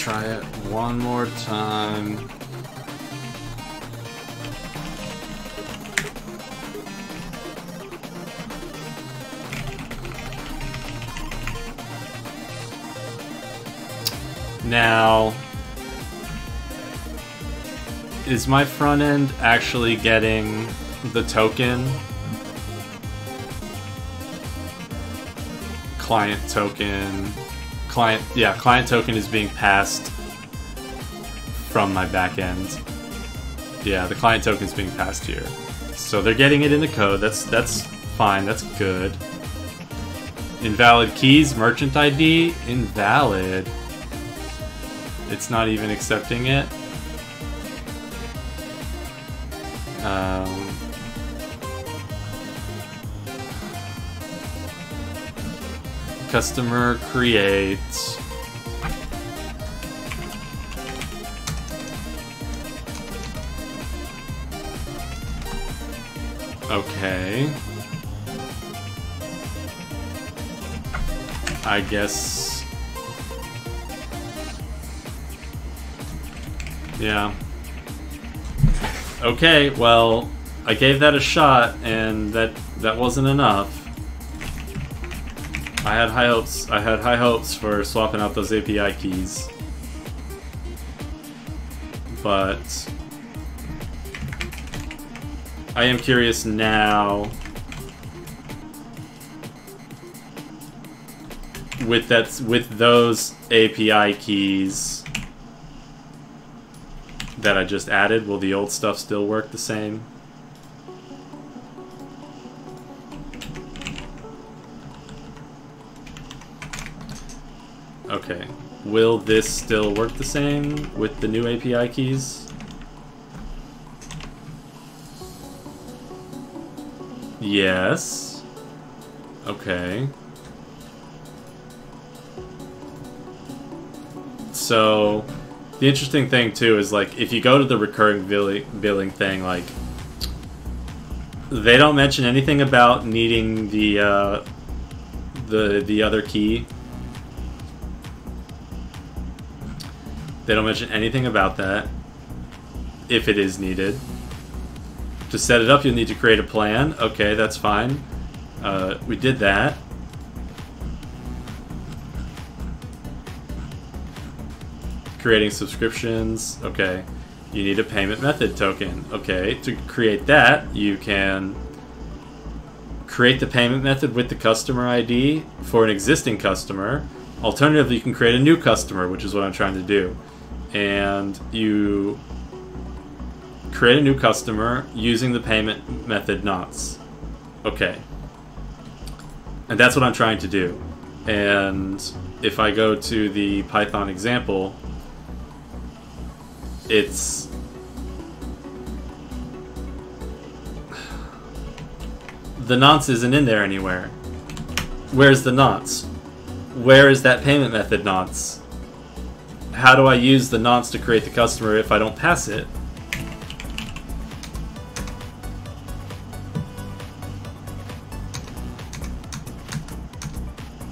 Try it one more time. Now, is my front end actually getting the token client token client yeah client token is being passed from my back end. Yeah the client token is being passed here. So they're getting it in the code. That's that's fine. That's good. Invalid keys merchant ID invalid. It's not even accepting it. Um, customer create. Okay. I guess. Yeah. Okay well I gave that a shot and that that wasn't enough I had high hopes. I had high hopes for swapping out those API keys. But I am curious now with that with those API keys that I just added, will the old stuff still work the same? Okay. Will this still work the same with the new API keys? Yes. Okay. So, the interesting thing too is like if you go to the recurring billing, thing, like they don't mention anything about needing the uh, the the other key They don't mention anything about that, if it is needed. To set it up, you'll need to create a plan. Okay, that's fine. Uh, we did that. Creating subscriptions. Okay. You need a payment method token. Okay, to create that, you can create the payment method with the customer ID for an existing customer. Alternatively, you can create a new customer, which is what I'm trying to do and you create a new customer using the payment method nonce. Okay. And that's what I'm trying to do. And if I go to the Python example, it's the nonce isn't in there anywhere. Where's the nonce? Where is that payment method nonce? How do I use the nonce to create the customer if I don't pass it?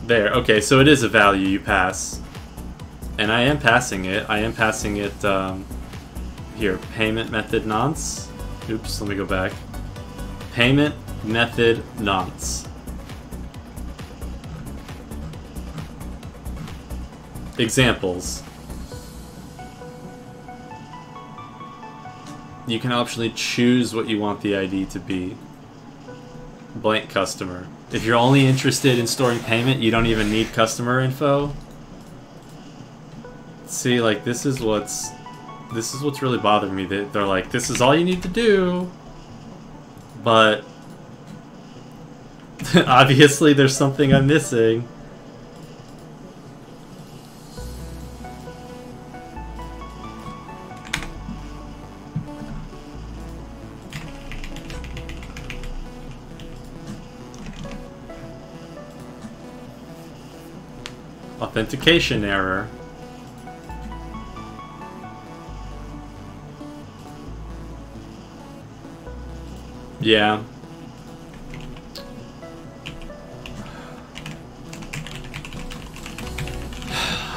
There, okay, so it is a value you pass. And I am passing it. I am passing it, um, here, payment method nonce. Oops, let me go back. Payment method nonce. Examples. You can optionally choose what you want the ID to be. Blank customer. If you're only interested in storing payment, you don't even need customer info. See, like, this is what's... This is what's really bothering me. They, they're like, this is all you need to do. But... [laughs] obviously there's something I'm missing. Authentication error. Yeah.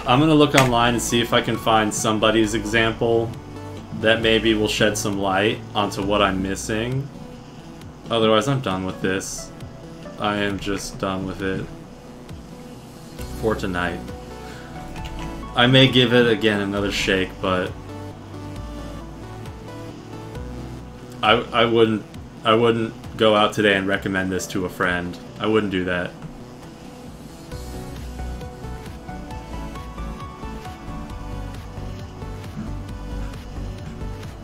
I'm gonna look online and see if I can find somebody's example that maybe will shed some light onto what I'm missing. Otherwise, I'm done with this. I am just done with it for tonight. I may give it again another shake, but I I wouldn't I wouldn't go out today and recommend this to a friend. I wouldn't do that.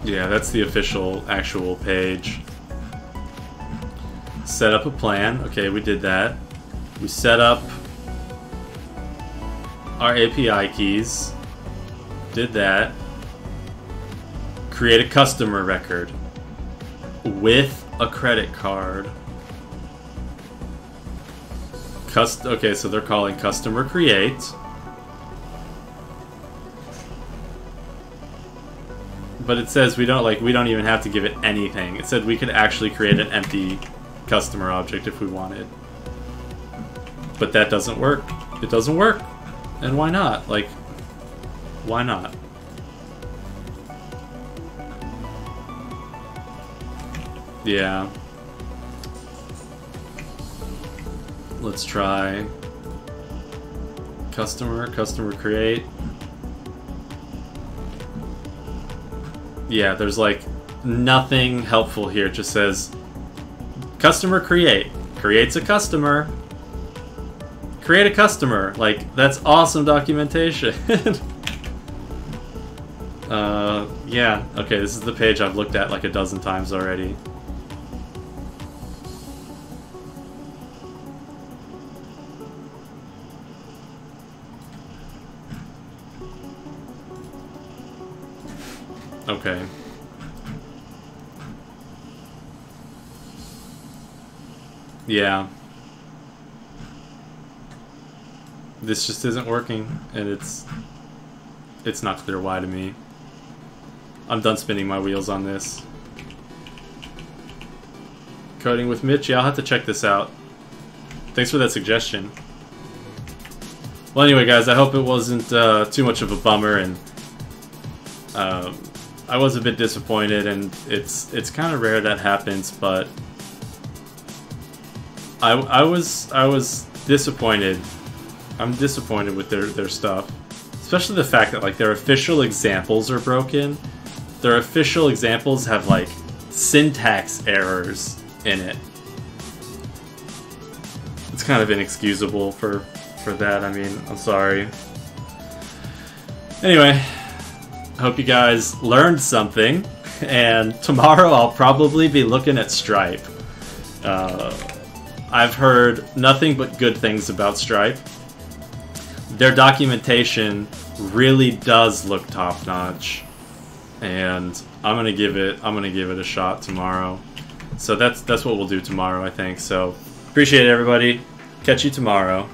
Yeah, that's the official actual page. Set up a plan. Okay, we did that. We set up our API keys. Did that. Create a customer record with a credit card. Cust okay, so they're calling customer create. But it says we don't like we don't even have to give it anything. It said we could actually create an empty customer object if we wanted. But that doesn't work. It doesn't work. And why not? Like, why not? Yeah. Let's try customer, customer create. Yeah, there's like nothing helpful here. It just says customer create. Creates a customer. Create a customer. Like, that's awesome documentation. [laughs] uh, yeah. Okay, this is the page I've looked at like a dozen times already. Okay. Yeah. This just isn't working, and it's it's not clear why to me. I'm done spinning my wheels on this. Coding with Mitch, yeah, I'll have to check this out. Thanks for that suggestion. Well, anyway, guys, I hope it wasn't uh, too much of a bummer, and um, I was a bit disappointed, and it's it's kind of rare that happens, but I I was I was disappointed I'm disappointed with their, their stuff. Especially the fact that like their official examples are broken. Their official examples have like syntax errors in it. It's kind of inexcusable for for that. I mean, I'm sorry. Anyway, hope you guys learned something. [laughs] and tomorrow I'll probably be looking at Stripe. Uh, I've heard nothing but good things about Stripe. Their documentation really does look top notch, and I'm gonna give it. I'm gonna give it a shot tomorrow. So that's that's what we'll do tomorrow, I think. So appreciate it, everybody. Catch you tomorrow.